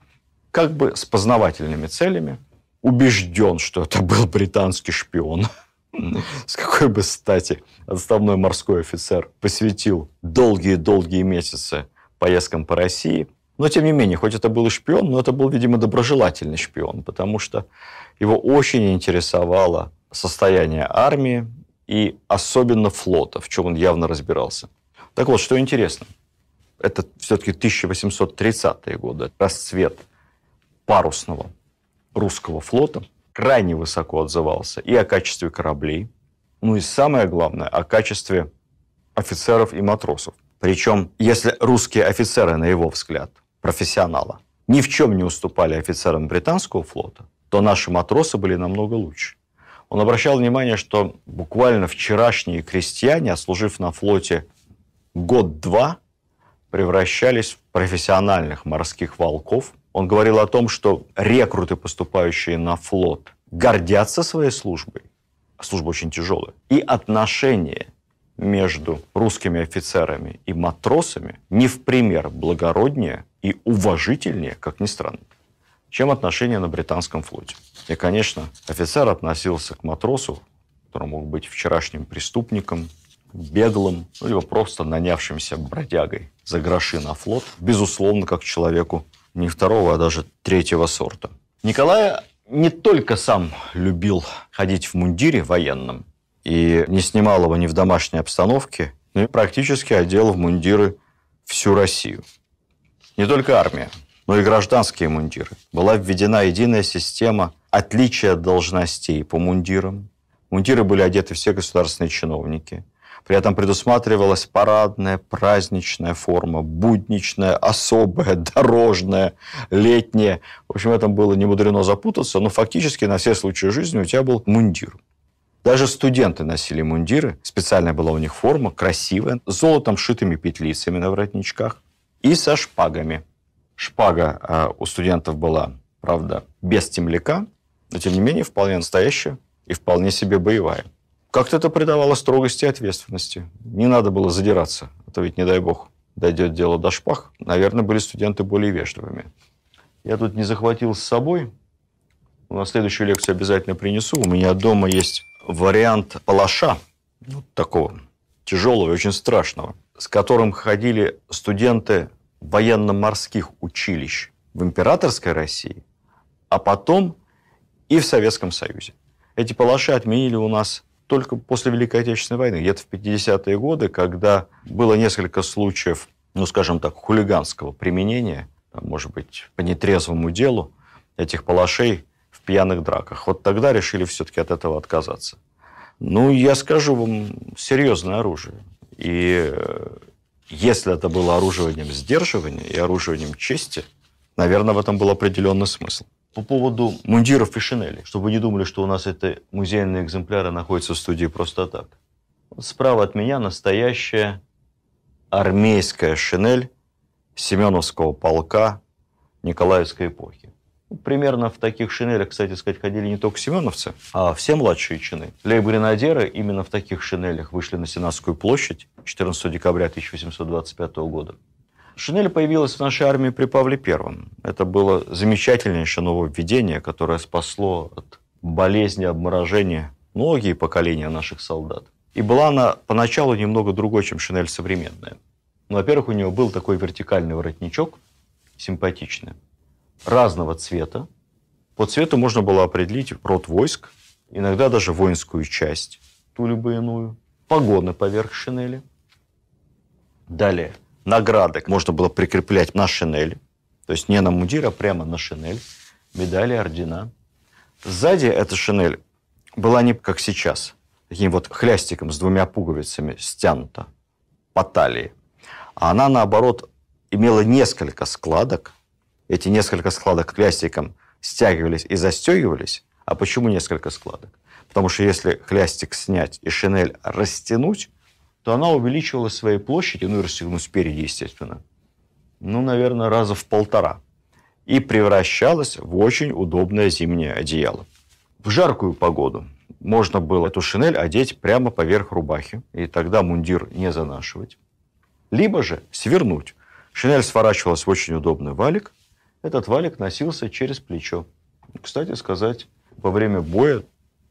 как бы с познавательными целями, убежден, что это был британский шпион. С какой бы стати отставной морской офицер посвятил долгие-долгие месяцы поездкам по России. Но, тем не менее, хоть это был и шпион, но это был, видимо, доброжелательный шпион, потому что его очень интересовало состояние армии, и особенно флота, в чем он явно разбирался. Так вот, что интересно, это все-таки 1830-е годы, расцвет парусного русского флота крайне высоко отзывался и о качестве кораблей, ну и самое главное, о качестве офицеров и матросов. Причем, если русские офицеры, на его взгляд, профессионала, ни в чем не уступали офицерам британского флота, то наши матросы были намного лучше. Он обращал внимание, что буквально вчерашние крестьяне, отслужив на флоте год-два, превращались в профессиональных морских волков. Он говорил о том, что рекруты, поступающие на флот, гордятся своей службой. Служба очень тяжелая. И отношения между русскими офицерами и матросами не в пример благороднее и уважительнее, как ни странно чем отношения на британском флоте. И, конечно, офицер относился к матросу, который мог быть вчерашним преступником, беглым, ну, либо просто нанявшимся бродягой за гроши на флот, безусловно, как человеку не второго, а даже третьего сорта. Николай не только сам любил ходить в мундире военном и не снимал его ни в домашней обстановке, но и практически одел в мундиры всю Россию. Не только армия, но и гражданские мундиры. Была введена единая система отличия должностей по мундирам. Мундиры были одеты все государственные чиновники. При этом предусматривалась парадная, праздничная форма, будничная, особая, дорожная, летняя. В общем, этом было не мудрено запутаться, но фактически на все случаи жизни у тебя был мундир. Даже студенты носили мундиры, специальная была у них форма, красивая, с золотом шитыми петлицами на воротничках и со шпагами. Шпага э, у студентов была, правда, без темляка, но тем не менее вполне настоящая и вполне себе боевая. Как-то это придавало строгости и ответственности. Не надо было задираться, а то ведь, не дай бог, дойдет дело до шпаг. Наверное, были студенты более вежливыми. Я тут не захватил с собой. На следующую лекцию обязательно принесу. У меня дома есть вариант палаша, вот такого тяжелого и очень страшного, с которым ходили студенты военно-морских училищ в императорской России, а потом и в Советском Союзе. Эти палаши отменили у нас только после Великой Отечественной войны, где-то в 50-е годы, когда было несколько случаев, ну, скажем так, хулиганского применения может быть, по нетрезвому делу этих палашей в пьяных драках. Вот тогда решили все-таки от этого отказаться. Ну, я скажу вам, серьезное оружие. И э, если это было оружием сдерживания и оружием чести, наверное, в этом был определенный смысл. По поводу мундиров и шинелей, чтобы вы не думали, что у нас это музейные экземпляры находятся в студии просто так. Справа от меня настоящая армейская шинель Семеновского полка Николаевской эпохи. Примерно в таких шинелях, кстати сказать, ходили не только семеновцы, а все младшие чины. Лейб-гренадеры именно в таких шинелях вышли на Сенатскую площадь 14 декабря 1825 года. Шинель появилась в нашей армии при Павле Первом. Это было замечательнейшее нововведение, которое спасло от болезни обморожения многие поколения наших солдат. И была она поначалу немного другой, чем шинель современная. Ну, во-первых, у нее был такой вертикальный воротничок, симпатичный, разного цвета. По цвету можно было определить род войск, иногда даже воинскую часть, ту либо иную, погоны поверх шинели. Далее, награды можно было прикреплять на шинель, то есть не на мундир, а прямо на шинель, медали, ордена. Сзади эта шинель была не как сейчас, таким вот хлястиком с двумя пуговицами стянута по талии, а она, наоборот, имела несколько складок. Эти несколько складок хлястиком стягивались и застегивались. А почему несколько складок? Потому что если хлястик снять и шинель растянуть, то она увеличивала своей площади, ну и расстегнуть спереди, естественно, ну, наверное, раза в полтора. И превращалась в очень удобное зимнее одеяло. В жаркую погоду можно было эту шинель одеть прямо поверх рубахи, и тогда мундир не занашивать либо же свернуть. Шинель сворачивалась в очень удобный валик. Этот валик носился через плечо. Кстати сказать, во время боя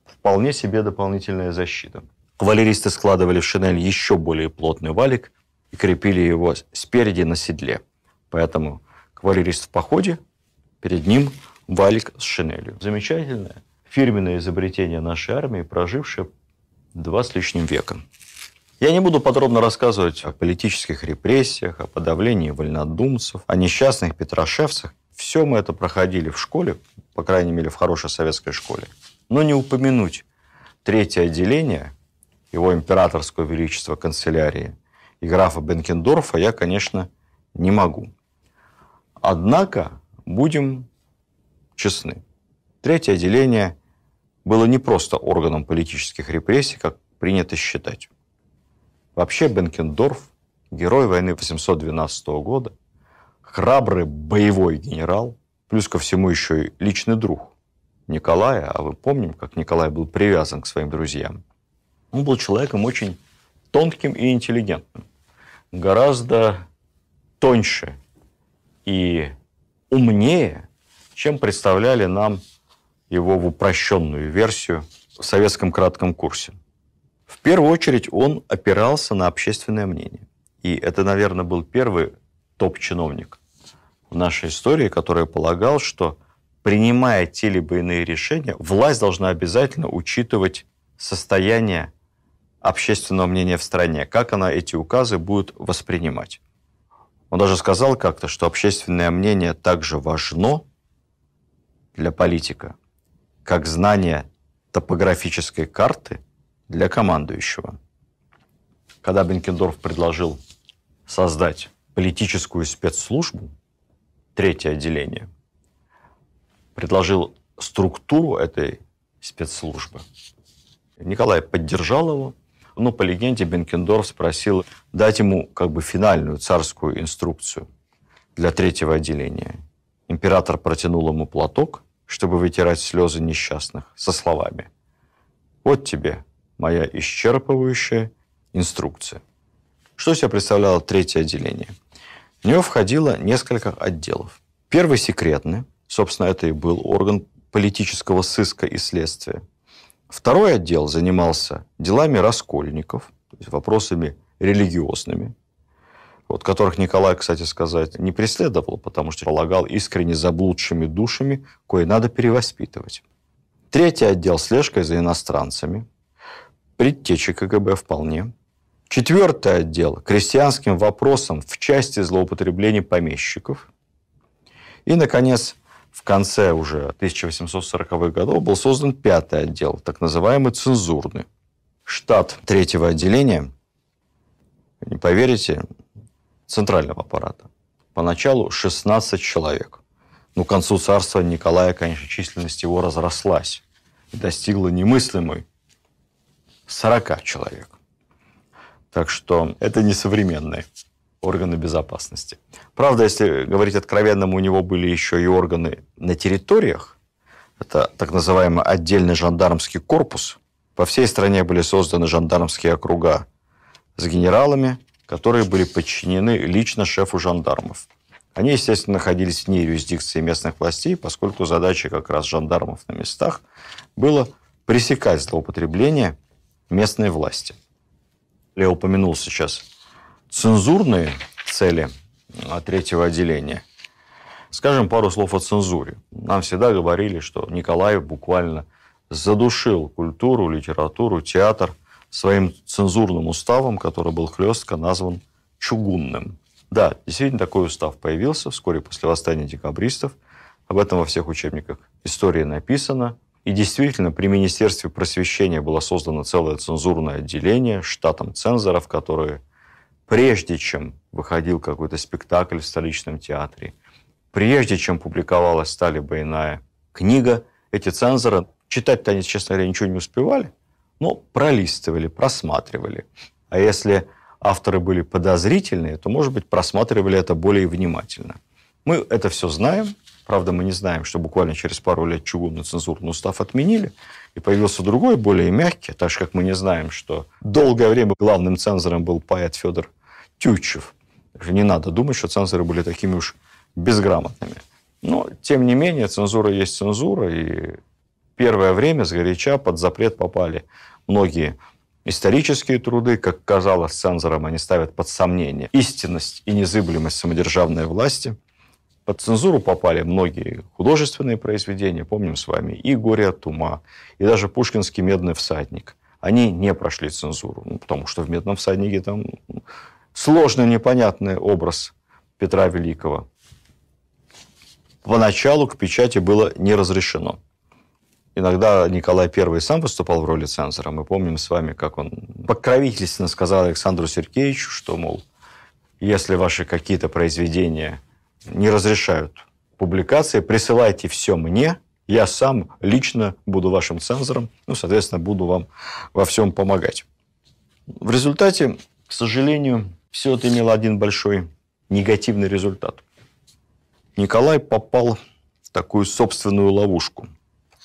вполне себе дополнительная защита. Кавалеристы складывали в шинель еще более плотный валик и крепили его спереди на седле. Поэтому кавалерист в походе, перед ним валик с шинелью. Замечательное фирменное изобретение нашей армии, прожившее два с лишним века. Я не буду подробно рассказывать о политических репрессиях, о подавлении вольнодумцев, о несчастных петрошевцах. Все мы это проходили в школе, по крайней мере, в хорошей советской школе. Но не упомянуть третье отделение, его императорского величества канцелярии и графа Бенкендорфа я, конечно, не могу. Однако, будем честны, третье отделение было не просто органом политических репрессий, как принято считать. Вообще Бенкендорф, герой войны 812 года, храбрый боевой генерал, плюс ко всему еще и личный друг Николая, а вы помним, как Николай был привязан к своим друзьям. Он был человеком очень тонким и интеллигентным, гораздо тоньше и умнее, чем представляли нам его в упрощенную версию в советском кратком курсе. В первую очередь он опирался на общественное мнение. И это, наверное, был первый топ-чиновник в нашей истории, который полагал, что принимая те либо иные решения, власть должна обязательно учитывать состояние общественного мнения в стране, как она эти указы будет воспринимать. Он даже сказал как-то, что общественное мнение также важно для политика, как знание топографической карты для командующего. Когда Бенкендорф предложил создать политическую спецслужбу, третье отделение, предложил структуру этой спецслужбы. Николай поддержал его, но по легенде Бенкендорф спросил дать ему как бы финальную царскую инструкцию для третьего отделения. Император протянул ему платок, чтобы вытирать слезы несчастных, со словами «Вот тебе моя исчерпывающая инструкция. Что себя представляло третье отделение? В него входило несколько отделов. Первый секретный, собственно, это и был орган политического сыска и следствия. Второй отдел занимался делами раскольников, то есть вопросами религиозными, вот, которых Николай, кстати сказать, не преследовал, потому что полагал искренне заблудшими душами, кое надо перевоспитывать. Третий отдел – слежкой за иностранцами предтечи КГБ вполне. Четвертый отдел – крестьянским вопросам в части злоупотреблений помещиков. И, наконец, в конце уже 1840-х годов был создан пятый отдел, так называемый цензурный. Штат третьего отделения, не поверите, центрального аппарата. Поначалу 16 человек. Но к концу царства Николая, конечно, численность его разрослась и достигла немыслимой 40 человек. Так что это не современные органы безопасности. Правда, если говорить откровенно, у него были еще и органы на территориях. Это так называемый отдельный жандармский корпус. По всей стране были созданы жандармские округа с генералами, которые были подчинены лично шефу жандармов. Они, естественно, находились вне юрисдикции местных властей, поскольку задача как раз жандармов на местах было пресекать злоупотребление местной власти. Я упомянул сейчас цензурные цели а, третьего отделения. Скажем пару слов о цензуре. Нам всегда говорили, что Николай буквально задушил культуру, литературу, театр своим цензурным уставом, который был хлестко назван чугунным. Да, действительно такой устав появился вскоре после восстания декабристов. Об этом во всех учебниках истории написано. И действительно, при Министерстве просвещения было создано целое цензурное отделение штатом цензоров, которые прежде чем выходил какой-то спектакль в столичном театре, прежде чем публиковалась «Стали бы иная» книга, эти цензоры, читать-то они, честно говоря, ничего не успевали, но пролистывали, просматривали. А если авторы были подозрительные, то, может быть, просматривали это более внимательно. Мы это все знаем, Правда, мы не знаем, что буквально через пару лет чугунный цензурный устав отменили, и появился другой, более мягкий, так же, как мы не знаем, что долгое время главным цензором был поэт Федор Тютчев. Не надо думать, что цензоры были такими уж безграмотными. Но, тем не менее, цензура есть цензура, и первое время сгоряча под запрет попали многие исторические труды, как казалось цензорам, они ставят под сомнение истинность и незыблемость самодержавной власти – под цензуру попали многие художественные произведения, помним с вами, и «Горе от ума», и даже пушкинский «Медный всадник». Они не прошли цензуру, ну, потому что в «Медном всаднике» там сложный, непонятный образ Петра Великого. Поначалу к печати было не разрешено. Иногда Николай I сам выступал в роли цензора. Мы помним с вами, как он покровительственно сказал Александру Сергеевичу, что, мол, если ваши какие-то произведения не разрешают публикации, присылайте все мне, я сам лично буду вашим цензором, ну, соответственно, буду вам во всем помогать. В результате, к сожалению, все это имело один большой негативный результат. Николай попал в такую собственную ловушку.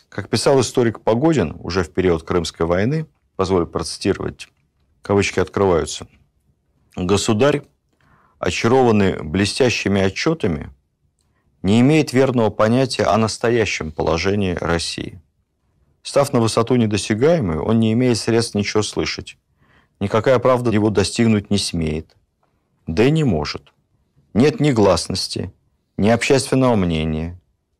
Как писал историк Погодин уже в период Крымской войны, позволю процитировать, кавычки открываются, «Государь очарованный блестящими отчетами, не имеет верного понятия о настоящем положении России. Став на высоту недосягаемую, он не имеет средств ничего слышать. Никакая правда его достигнуть не смеет. Да и не может. Нет ни гласности, ни общественного мнения,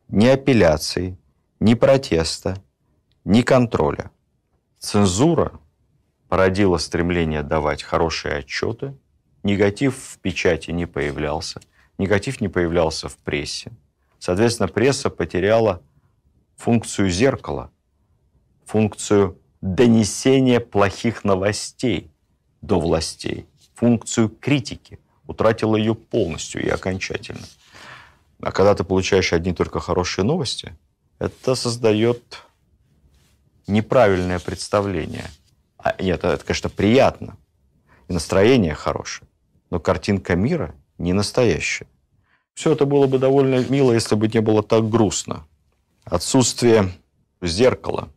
ни апелляции, ни протеста, ни контроля. Цензура породила стремление давать хорошие отчеты – негатив в печати не появлялся, негатив не появлялся в прессе. Соответственно, пресса потеряла функцию зеркала, функцию донесения плохих новостей до властей, функцию критики, утратила ее полностью и окончательно. А когда ты получаешь одни только хорошие новости, это создает неправильное представление. А, нет, это, конечно, приятно, и настроение хорошее но картинка мира не настоящая. Все это было бы довольно мило, если бы не было так грустно. Отсутствие зеркала,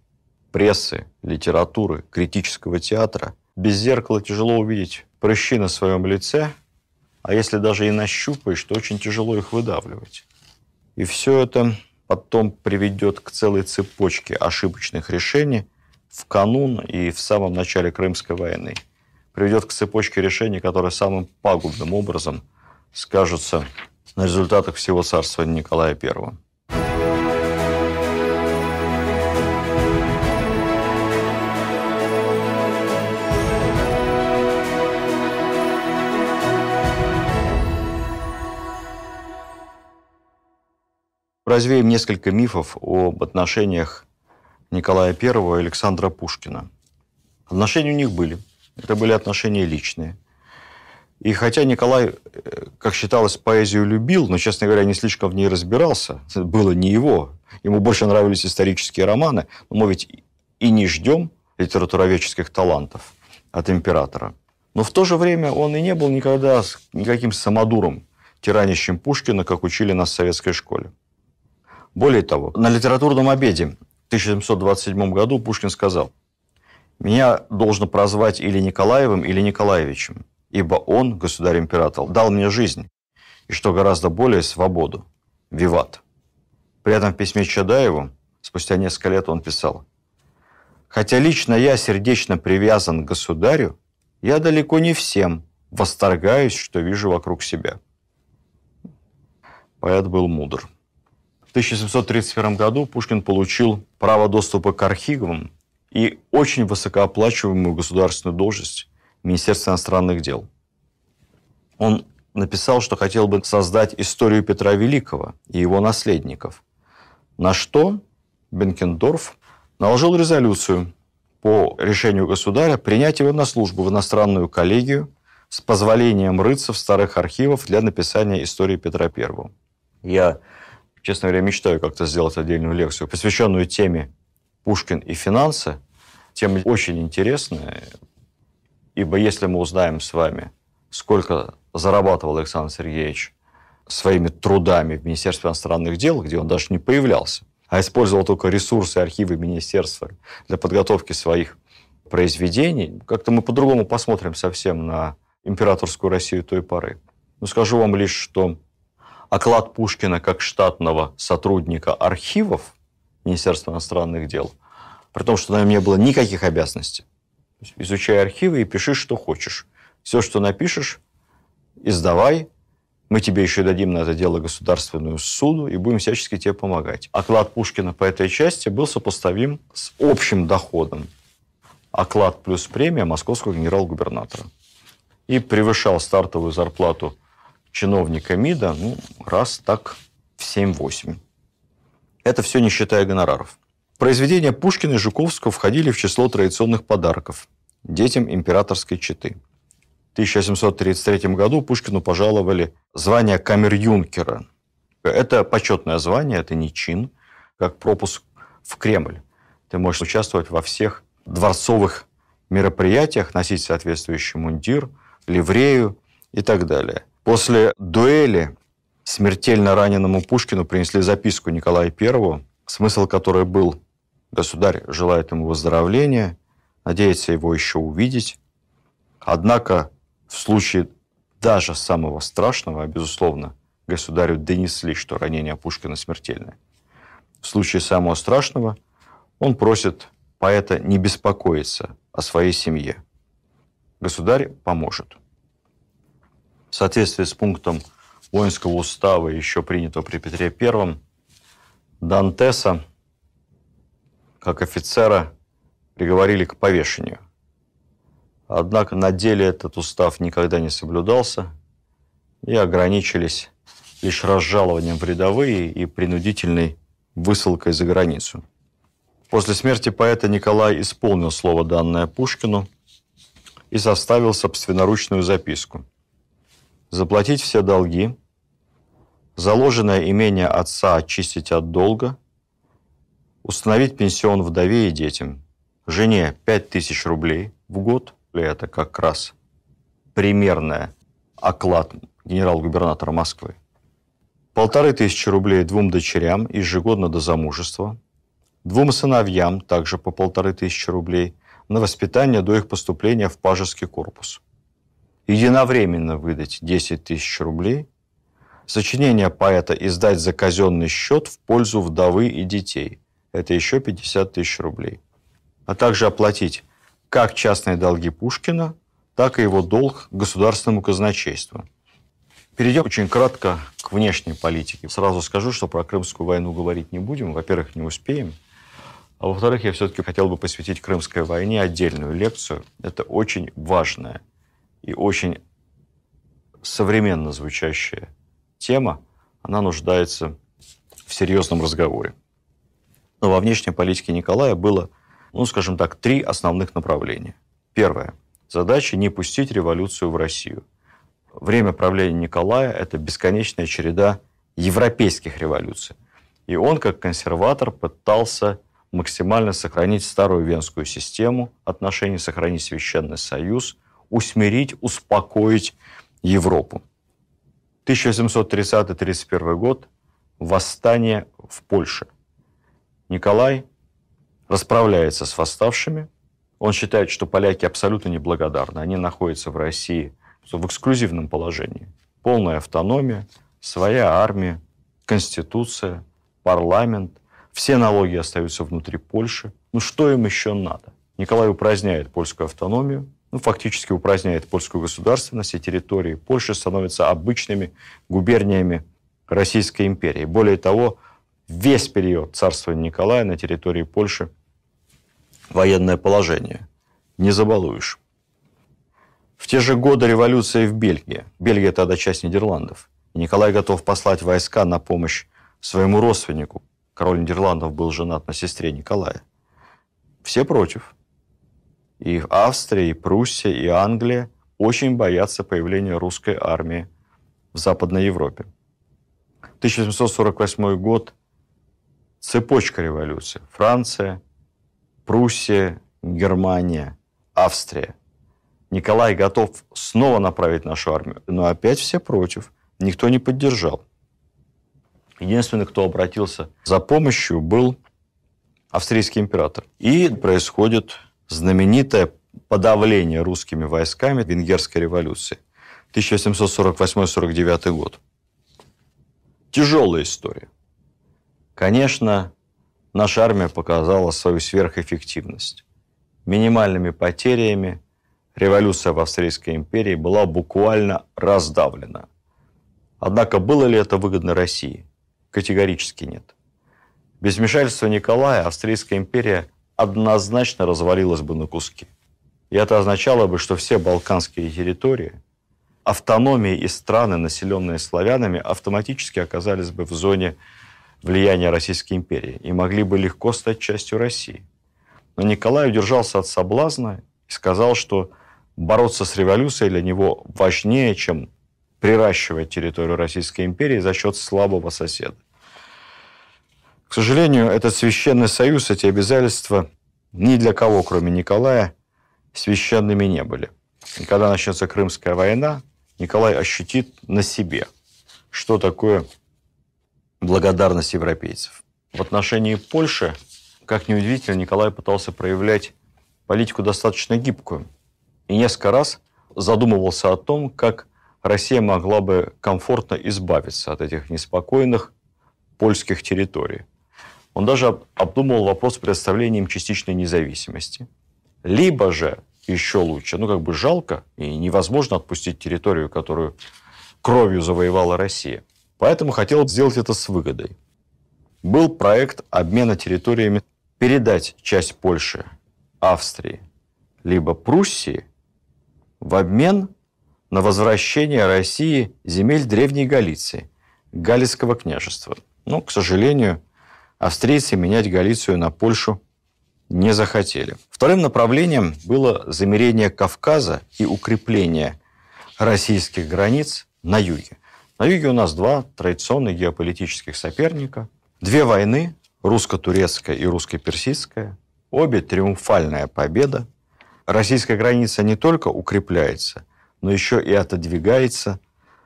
прессы, литературы, критического театра. Без зеркала тяжело увидеть прыщи на своем лице, а если даже и нащупаешь, то очень тяжело их выдавливать. И все это потом приведет к целой цепочке ошибочных решений в канун и в самом начале Крымской войны – приведет к цепочке решений, которые самым пагубным образом скажутся на результатах всего царства Николая I. развеем несколько мифов об отношениях Николая I и Александра Пушкина. Отношения у них были. Это были отношения личные. И хотя Николай, э, как считалось, поэзию любил, но, честно говоря, не слишком в ней разбирался, было не его. Ему больше нравились исторические романы, но мы ведь и не ждем литературоведческих талантов от императора. Но в то же время он и не был никогда никаким самодуром, тиранищем Пушкина, как учили нас в советской школе. Более того, на литературном обеде в 1727 году Пушкин сказал, «Меня должно прозвать или Николаевым, или Николаевичем ибо он, государь-император, дал мне жизнь, и, что гораздо более, свободу. Виват. При этом в письме Чадаеву, спустя несколько лет он писал, «Хотя лично я сердечно привязан к государю, я далеко не всем восторгаюсь, что вижу вокруг себя». Поэт был мудр. В 1731 году Пушкин получил право доступа к архивам и очень высокооплачиваемую государственную должность Министерства иностранных дел. Он написал, что хотел бы создать историю Петра Великого и его наследников. На что Бенкендорф наложил резолюцию по решению государя принять его на службу в иностранную коллегию с позволением рыться в старых архивах для написания истории Петра I. Я, честно говоря, мечтаю как-то сделать отдельную лекцию, посвященную теме Пушкин и финансы. Тема очень интересная, Ибо если мы узнаем с вами, сколько зарабатывал Александр Сергеевич своими трудами в Министерстве иностранных дел, где он даже не появлялся, а использовал только ресурсы архивы министерства для подготовки своих произведений, как-то мы по-другому посмотрим совсем на императорскую Россию той поры. Но скажу вам лишь, что оклад Пушкина как штатного сотрудника архивов Министерства иностранных дел, при том, что нем не было никаких обязанностей, изучай архивы и пиши, что хочешь. Все, что напишешь, издавай. Мы тебе еще дадим на это дело государственную суду и будем всячески тебе помогать. Оклад Пушкина по этой части был сопоставим с общим доходом. Оклад плюс премия московского генерал-губернатора. И превышал стартовую зарплату чиновника МИДа ну, раз так в 7-8. Это все не считая гонораров. Произведения Пушкина и Жуковского входили в число традиционных подарков детям императорской четы. В 1733 году Пушкину пожаловали звание камер-юнкера. Это почетное звание, это не чин, как пропуск в Кремль. Ты можешь участвовать во всех дворцовых мероприятиях, носить соответствующий мундир, ливрею и так далее. После дуэли смертельно раненому Пушкину принесли записку Николая I, смысл которой был «Государь желает ему выздоровления, надеется его еще увидеть. Однако в случае даже самого страшного, безусловно, государю донесли, что ранение Пушкина смертельное. В случае самого страшного он просит поэта не беспокоиться о своей семье. Государь поможет. В соответствии с пунктом воинского устава, еще принятого при Петре I, Дантеса, как офицера, приговорили к повешению. Однако на деле этот устав никогда не соблюдался и ограничились лишь разжалованием в рядовые и принудительной высылкой за границу. После смерти поэта Николай исполнил слово, данное Пушкину, и составил собственноручную записку. Заплатить все долги, заложенное имение отца очистить от долга, установить пенсион вдове и детям, жене 5000 рублей в год, это как раз примерная оклад генерал-губернатора Москвы, полторы тысячи рублей двум дочерям ежегодно до замужества, двум сыновьям также по полторы тысячи рублей на воспитание до их поступления в пажеский корпус. Единовременно выдать 10 тысяч рублей, сочинение поэта издать за казенный счет в пользу вдовы и детей. Это еще 50 тысяч рублей а также оплатить как частные долги Пушкина, так и его долг государственному казначейству. Перейдем очень кратко к внешней политике. Сразу скажу, что про Крымскую войну говорить не будем. Во-первых, не успеем. А во-вторых, я все-таки хотел бы посвятить Крымской войне отдельную лекцию. Это очень важная и очень современно звучащая тема. Она нуждается в серьезном разговоре. Но во внешней политике Николая было, ну, скажем так, три основных направления. Первое. Задача не пустить революцию в Россию. Время правления Николая – это бесконечная череда европейских революций. И он, как консерватор, пытался максимально сохранить старую венскую систему отношений, сохранить Священный Союз, усмирить, успокоить Европу. 1730-31 год – восстание в Польше. Николай расправляется с восставшими. Он считает, что поляки абсолютно неблагодарны. Они находятся в России в эксклюзивном положении. Полная автономия, своя армия, конституция, парламент. Все налоги остаются внутри Польши. Ну что им еще надо? Николай упраздняет польскую автономию, ну, фактически упраздняет польскую государственность, и территории Польши становятся обычными губерниями Российской империи. Более того, весь период царствования Николая на территории Польши военное положение. Не забалуешь. В те же годы революция в Бельгии. Бельгия тогда часть Нидерландов. Николай готов послать войска на помощь своему родственнику. Король Нидерландов был женат на сестре Николая. Все против. И Австрия, и Пруссия, и Англия очень боятся появления русской армии в Западной Европе. 1748 год – цепочка революции. Франция, Пруссия, Германия, Австрия. Николай готов снова направить нашу армию, но опять все против. Никто не поддержал. Единственный, кто обратился за помощью, был австрийский император. И происходит знаменитое подавление русскими войсками Венгерской революции. 1748-49 год. Тяжелая история. Конечно, наша армия показала свою сверхэффективность. Минимальными потерями революция в Австрийской империи была буквально раздавлена. Однако было ли это выгодно России? Категорически нет. Без вмешательства Николая Австрийская империя однозначно развалилась бы на куски. И это означало бы, что все балканские территории, автономии и страны, населенные славянами, автоматически оказались бы в зоне влияния Российской империи и могли бы легко стать частью России. Но Николай удержался от соблазна и сказал, что бороться с революцией для него важнее, чем приращивать территорию Российской империи за счет слабого соседа. К сожалению, этот священный союз, эти обязательства ни для кого, кроме Николая, священными не были. И когда начнется Крымская война, Николай ощутит на себе, что такое благодарность европейцев. В отношении Польши, как ни удивительно, Николай пытался проявлять политику достаточно гибкую. И несколько раз задумывался о том, как Россия могла бы комфортно избавиться от этих неспокойных польских территорий. Он даже обдумывал вопрос с предоставлением частичной независимости. Либо же, еще лучше, ну как бы жалко и невозможно отпустить территорию, которую кровью завоевала Россия. Поэтому хотел сделать это с выгодой. Был проект обмена территориями, передать часть Польши Австрии, либо Пруссии в обмен на возвращение России земель Древней Галиции, Галицкого княжества. Но, к сожалению, австрийцы менять Галицию на Польшу не захотели. Вторым направлением было замерение Кавказа и укрепление российских границ на юге. На юге у нас два традиционных геополитических соперника. Две войны, русско-турецкая и русско-персидская. Обе триумфальная победа. Российская граница не только укрепляется, но еще и отодвигается.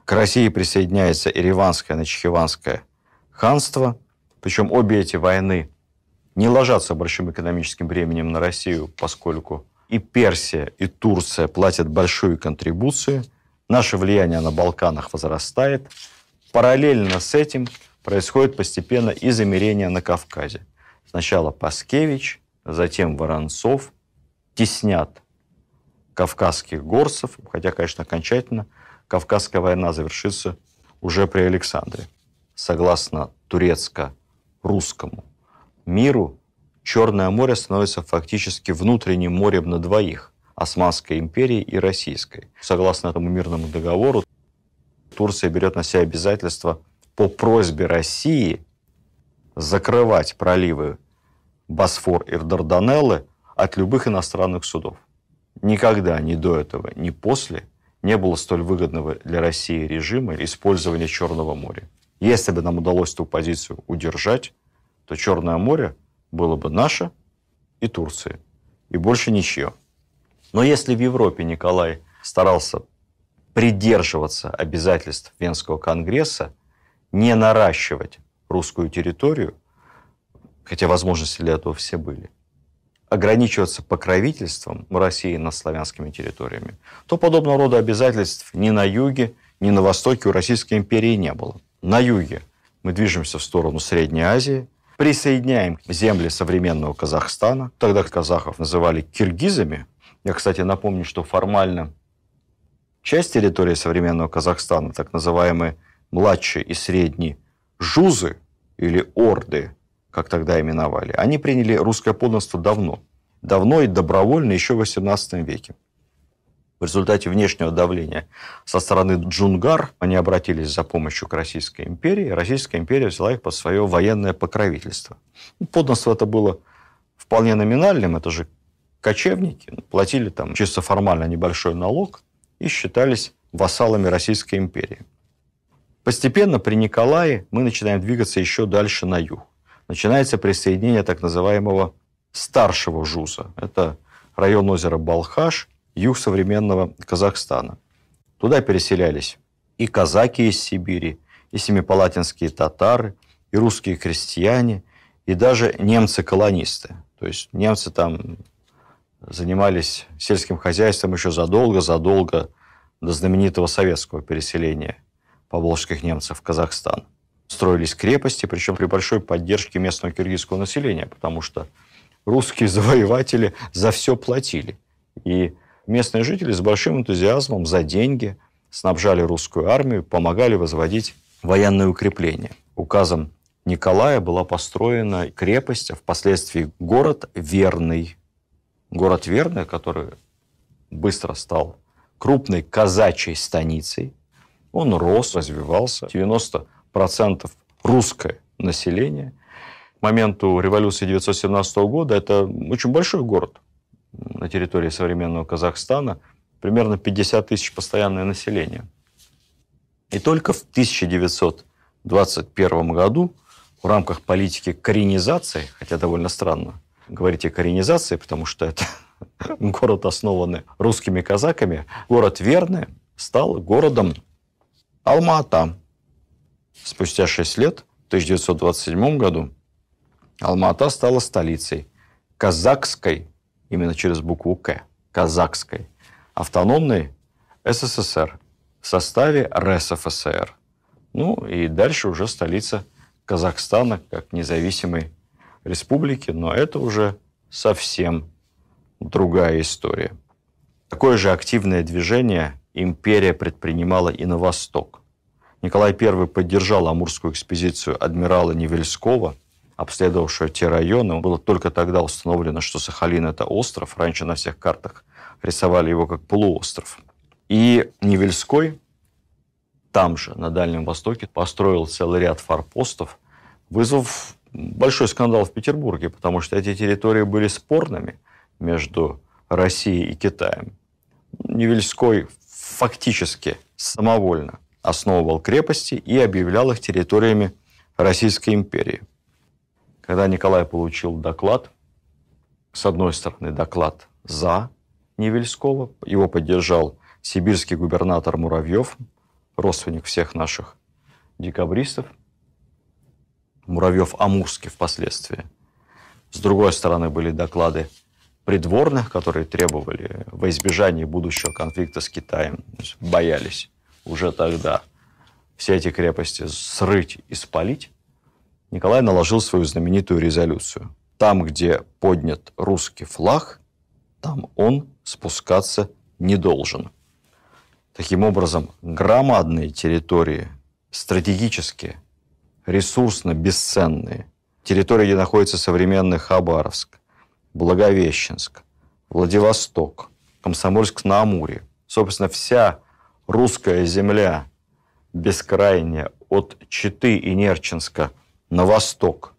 К России присоединяется Ереванское, Начхиванское ханство – причем обе эти войны не ложатся большим экономическим бременем на Россию, поскольку и Персия, и Турция платят большую контрибуцию, наше влияние на Балканах возрастает. Параллельно с этим происходит постепенно и замерение на Кавказе. Сначала Паскевич, затем Воронцов теснят кавказских горцев, хотя, конечно, окончательно Кавказская война завершится уже при Александре. Согласно турецко русскому миру Черное море становится фактически внутренним морем на двоих – Османской империи и Российской. Согласно этому мирному договору, Турция берет на себя обязательство по просьбе России закрывать проливы Босфор и Дарданеллы от любых иностранных судов. Никогда ни до этого, ни после не было столь выгодного для России режима использования Черного моря. Если бы нам удалось эту позицию удержать, то Черное море было бы наше и Турции, и больше ничего. Но если в Европе Николай старался придерживаться обязательств Венского конгресса, не наращивать русскую территорию, хотя возможности для этого все были, ограничиваться покровительством России над славянскими территориями, то подобного рода обязательств ни на юге, ни на востоке у Российской империи не было. На юге мы движемся в сторону Средней Азии, присоединяем земли современного Казахстана. Тогда казахов называли киргизами. Я, кстати, напомню, что формально часть территории современного Казахстана, так называемые младшие и средние жузы или орды, как тогда именовали, они приняли русское подданство давно. Давно и добровольно, еще в XVIII веке. В результате внешнего давления со стороны Джунгар они обратились за помощью к Российской империи. Российская империя взяла их под свое военное покровительство. Ну, подданство это было вполне номинальным, это же кочевники, платили там чисто формально небольшой налог и считались вассалами Российской империи. Постепенно при Николае мы начинаем двигаться еще дальше на юг. Начинается присоединение так называемого старшего ЖУЗа. Это район озера Балхаш – юг современного Казахстана. Туда переселялись и казаки из Сибири, и семипалатинские татары, и русские крестьяне, и даже немцы-колонисты. То есть немцы там занимались сельским хозяйством еще задолго-задолго до знаменитого советского переселения поволжских немцев в Казахстан. Строились крепости, причем при большой поддержке местного киргизского населения, потому что русские завоеватели за все платили. И местные жители с большим энтузиазмом за деньги снабжали русскую армию, помогали возводить военные укрепления. Указом Николая была построена крепость, а впоследствии город Верный. Город Верный, который быстро стал крупной казачьей станицей. Он рос, развивался. 90% русское население. К моменту революции 1917 года это очень большой город на территории современного Казахстана примерно 50 тысяч постоянное население. И только в 1921 году в рамках политики коренизации, хотя довольно странно говорить о коренизации, потому что это город, основанный русскими казаками, город Верный стал городом Алма-Ата. Спустя 6 лет, в 1927 году, Алма-Ата стала столицей казахской именно через букву «К», казахской, автономной СССР в составе РСФСР. Ну и дальше уже столица Казахстана как независимой республики, но это уже совсем другая история. Такое же активное движение империя предпринимала и на восток. Николай I поддержал Амурскую экспедицию адмирала Невельского – обследовавшего те районы, было только тогда установлено, что Сахалин – это остров. Раньше на всех картах рисовали его как полуостров. И Невельской там же, на Дальнем Востоке, построил целый ряд форпостов, вызвав большой скандал в Петербурге, потому что эти территории были спорными между Россией и Китаем. Невельской фактически самовольно основывал крепости и объявлял их территориями Российской империи. Когда Николай получил доклад, с одной стороны, доклад за Невельского, его поддержал сибирский губернатор Муравьев, родственник всех наших декабристов, Муравьев Амурский впоследствии. С другой стороны, были доклады придворных, которые требовали во избежание будущего конфликта с Китаем, боялись уже тогда все эти крепости срыть и спалить. Николай наложил свою знаменитую резолюцию. Там, где поднят русский флаг, там он спускаться не должен. Таким образом, громадные территории, стратегически, ресурсно бесценные, территории, где находится современный Хабаровск, Благовещенск, Владивосток, Комсомольск на Амуре, собственно, вся русская земля бескрайняя от Читы и Нерчинска – на восток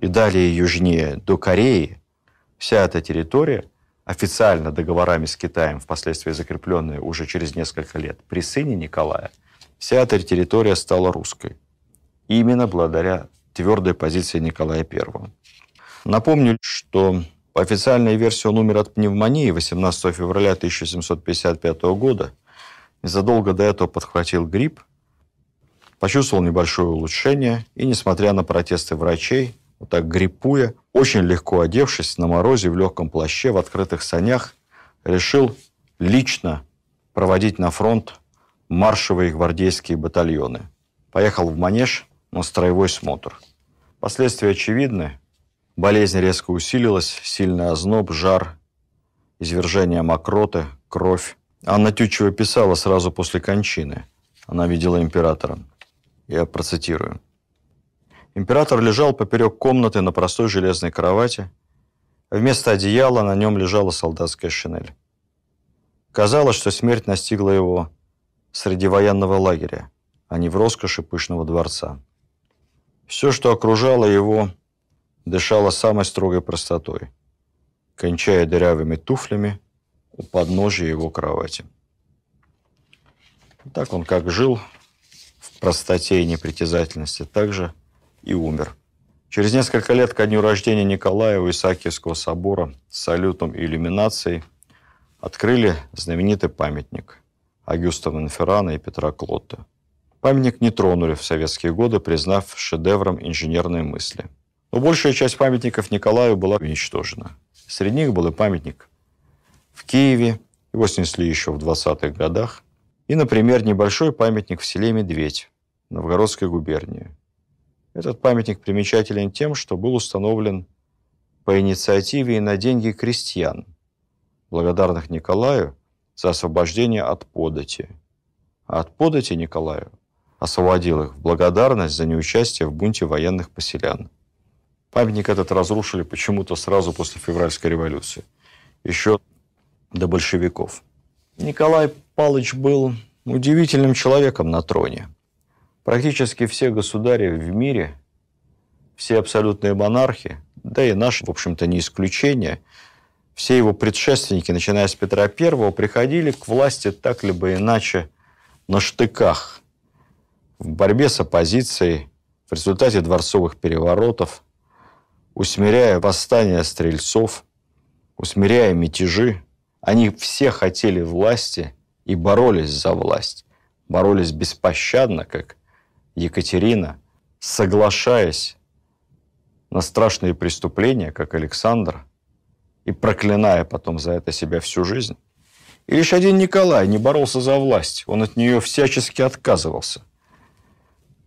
и далее южнее до Кореи, вся эта территория, официально договорами с Китаем, впоследствии закрепленная уже через несколько лет при сыне Николая, вся эта территория стала русской. Именно благодаря твердой позиции Николая I. Напомню, что по официальной версии он умер от пневмонии 18 февраля 1755 года. Незадолго до этого подхватил грипп, почувствовал небольшое улучшение и, несмотря на протесты врачей, вот так гриппуя, очень легко одевшись на морозе в легком плаще, в открытых санях, решил лично проводить на фронт маршевые гвардейские батальоны. Поехал в Манеж на строевой смотр. Последствия очевидны. Болезнь резко усилилась, сильный озноб, жар, извержение мокроты, кровь. Анна Тютчева писала сразу после кончины. Она видела императора. Я процитирую. Император лежал поперек комнаты на простой железной кровати. Вместо одеяла на нем лежала солдатская шинель. Казалось, что смерть настигла его среди военного лагеря, а не в роскоши пышного дворца. Все, что окружало его, дышало самой строгой простотой, кончая дырявыми туфлями у подножия его кровати. Так он как жил простоте и непритязательности, так же и умер. Через несколько лет ко дню рождения Николая у Исаакиевского собора с салютом и иллюминацией открыли знаменитый памятник Агюста Монферрана и Петра Клотта. Памятник не тронули в советские годы, признав шедевром инженерной мысли. Но большая часть памятников Николаю была уничтожена. Среди них был и памятник в Киеве, его снесли еще в 20-х годах, и, например, небольшой памятник в селе Медведь, Новгородской губернии. Этот памятник примечателен тем, что был установлен по инициативе и на деньги крестьян, благодарных Николаю за освобождение от подати. А от подати Николаю освободил их в благодарность за неучастие в бунте военных поселян. Памятник этот разрушили почему-то сразу после февральской революции, еще до большевиков. Николай Палыч был удивительным человеком на троне. Практически все государи в мире, все абсолютные монархи, да и наш, в общем-то, не исключение, все его предшественники, начиная с Петра I, приходили к власти так либо иначе на штыках, в борьбе с оппозицией, в результате дворцовых переворотов, усмиряя восстания стрельцов, усмиряя мятежи. Они все хотели власти и боролись за власть. Боролись беспощадно, как Екатерина, соглашаясь на страшные преступления, как Александр, и проклиная потом за это себя всю жизнь. И лишь один Николай не боролся за власть, он от нее всячески отказывался.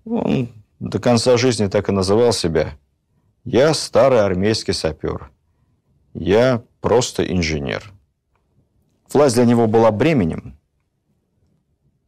Он до конца жизни так и называл себя «Я старый армейский сапер, я просто инженер». Власть для него была бременем,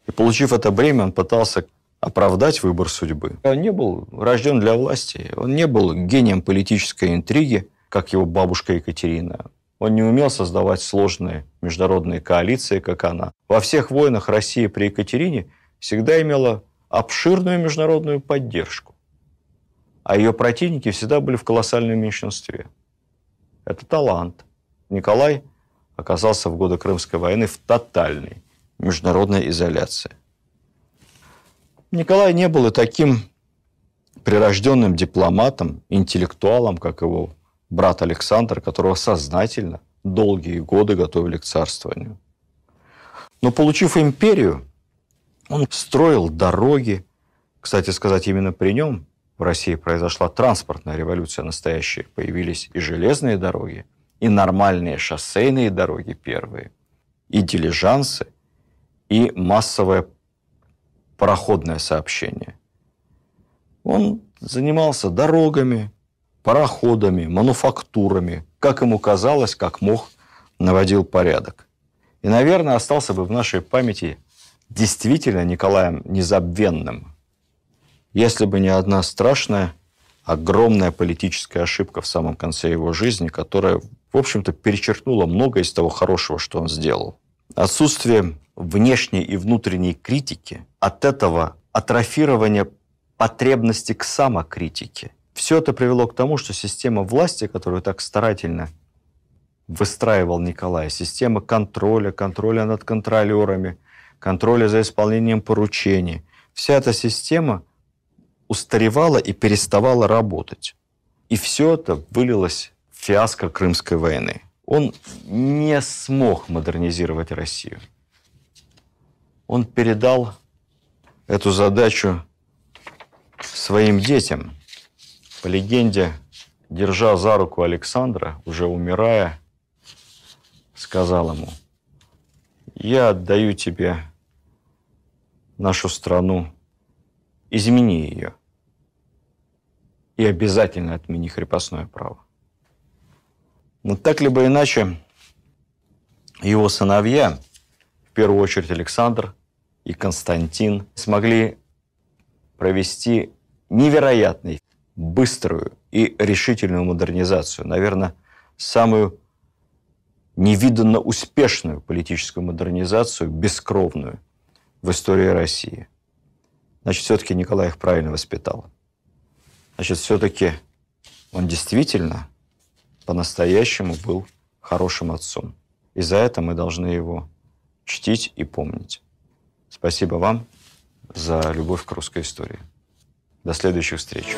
и получив это бремя, он пытался оправдать выбор судьбы. Он не был рожден для власти, он не был гением политической интриги, как его бабушка Екатерина. Он не умел создавать сложные международные коалиции, как она. Во всех войнах Россия при Екатерине всегда имела обширную международную поддержку. А ее противники всегда были в колоссальном меньшинстве. Это талант. Николай оказался в годы Крымской войны в тотальной международной изоляции. Николай не был и таким прирожденным дипломатом, интеллектуалом, как его брат Александр, которого сознательно долгие годы готовили к царствованию. Но получив империю, он строил дороги. Кстати сказать, именно при нем в России произошла транспортная революция настоящая. Появились и железные дороги, и нормальные шоссейные дороги первые, и дилижансы, и массовое пароходное сообщение. Он занимался дорогами, пароходами, мануфактурами, как ему казалось, как мог, наводил порядок. И, наверное, остался бы в нашей памяти действительно Николаем Незабвенным, если бы не одна страшная, огромная политическая ошибка в самом конце его жизни, которая, в общем-то, перечеркнула многое из того хорошего, что он сделал. Отсутствие внешней и внутренней критики, от этого атрофирования потребности к самокритике, все это привело к тому, что система власти, которую так старательно выстраивал Николай, система контроля, контроля над контролерами, контроля за исполнением поручений, вся эта система устаревала и переставала работать. И все это вылилось в фиаско Крымской войны. Он не смог модернизировать Россию. Он передал эту задачу своим детям. По легенде, держа за руку Александра, уже умирая, сказал ему, я отдаю тебе нашу страну, измени ее и обязательно отмени крепостное право. Но так либо иначе, его сыновья, первую очередь Александр и Константин, смогли провести невероятную, быструю и решительную модернизацию. Наверное, самую невиданно успешную политическую модернизацию, бескровную в истории России. Значит, все-таки Николай их правильно воспитал. Значит, все-таки он действительно по-настоящему был хорошим отцом. И за это мы должны его чтить и помнить. Спасибо вам за любовь к русской истории. До следующих встреч.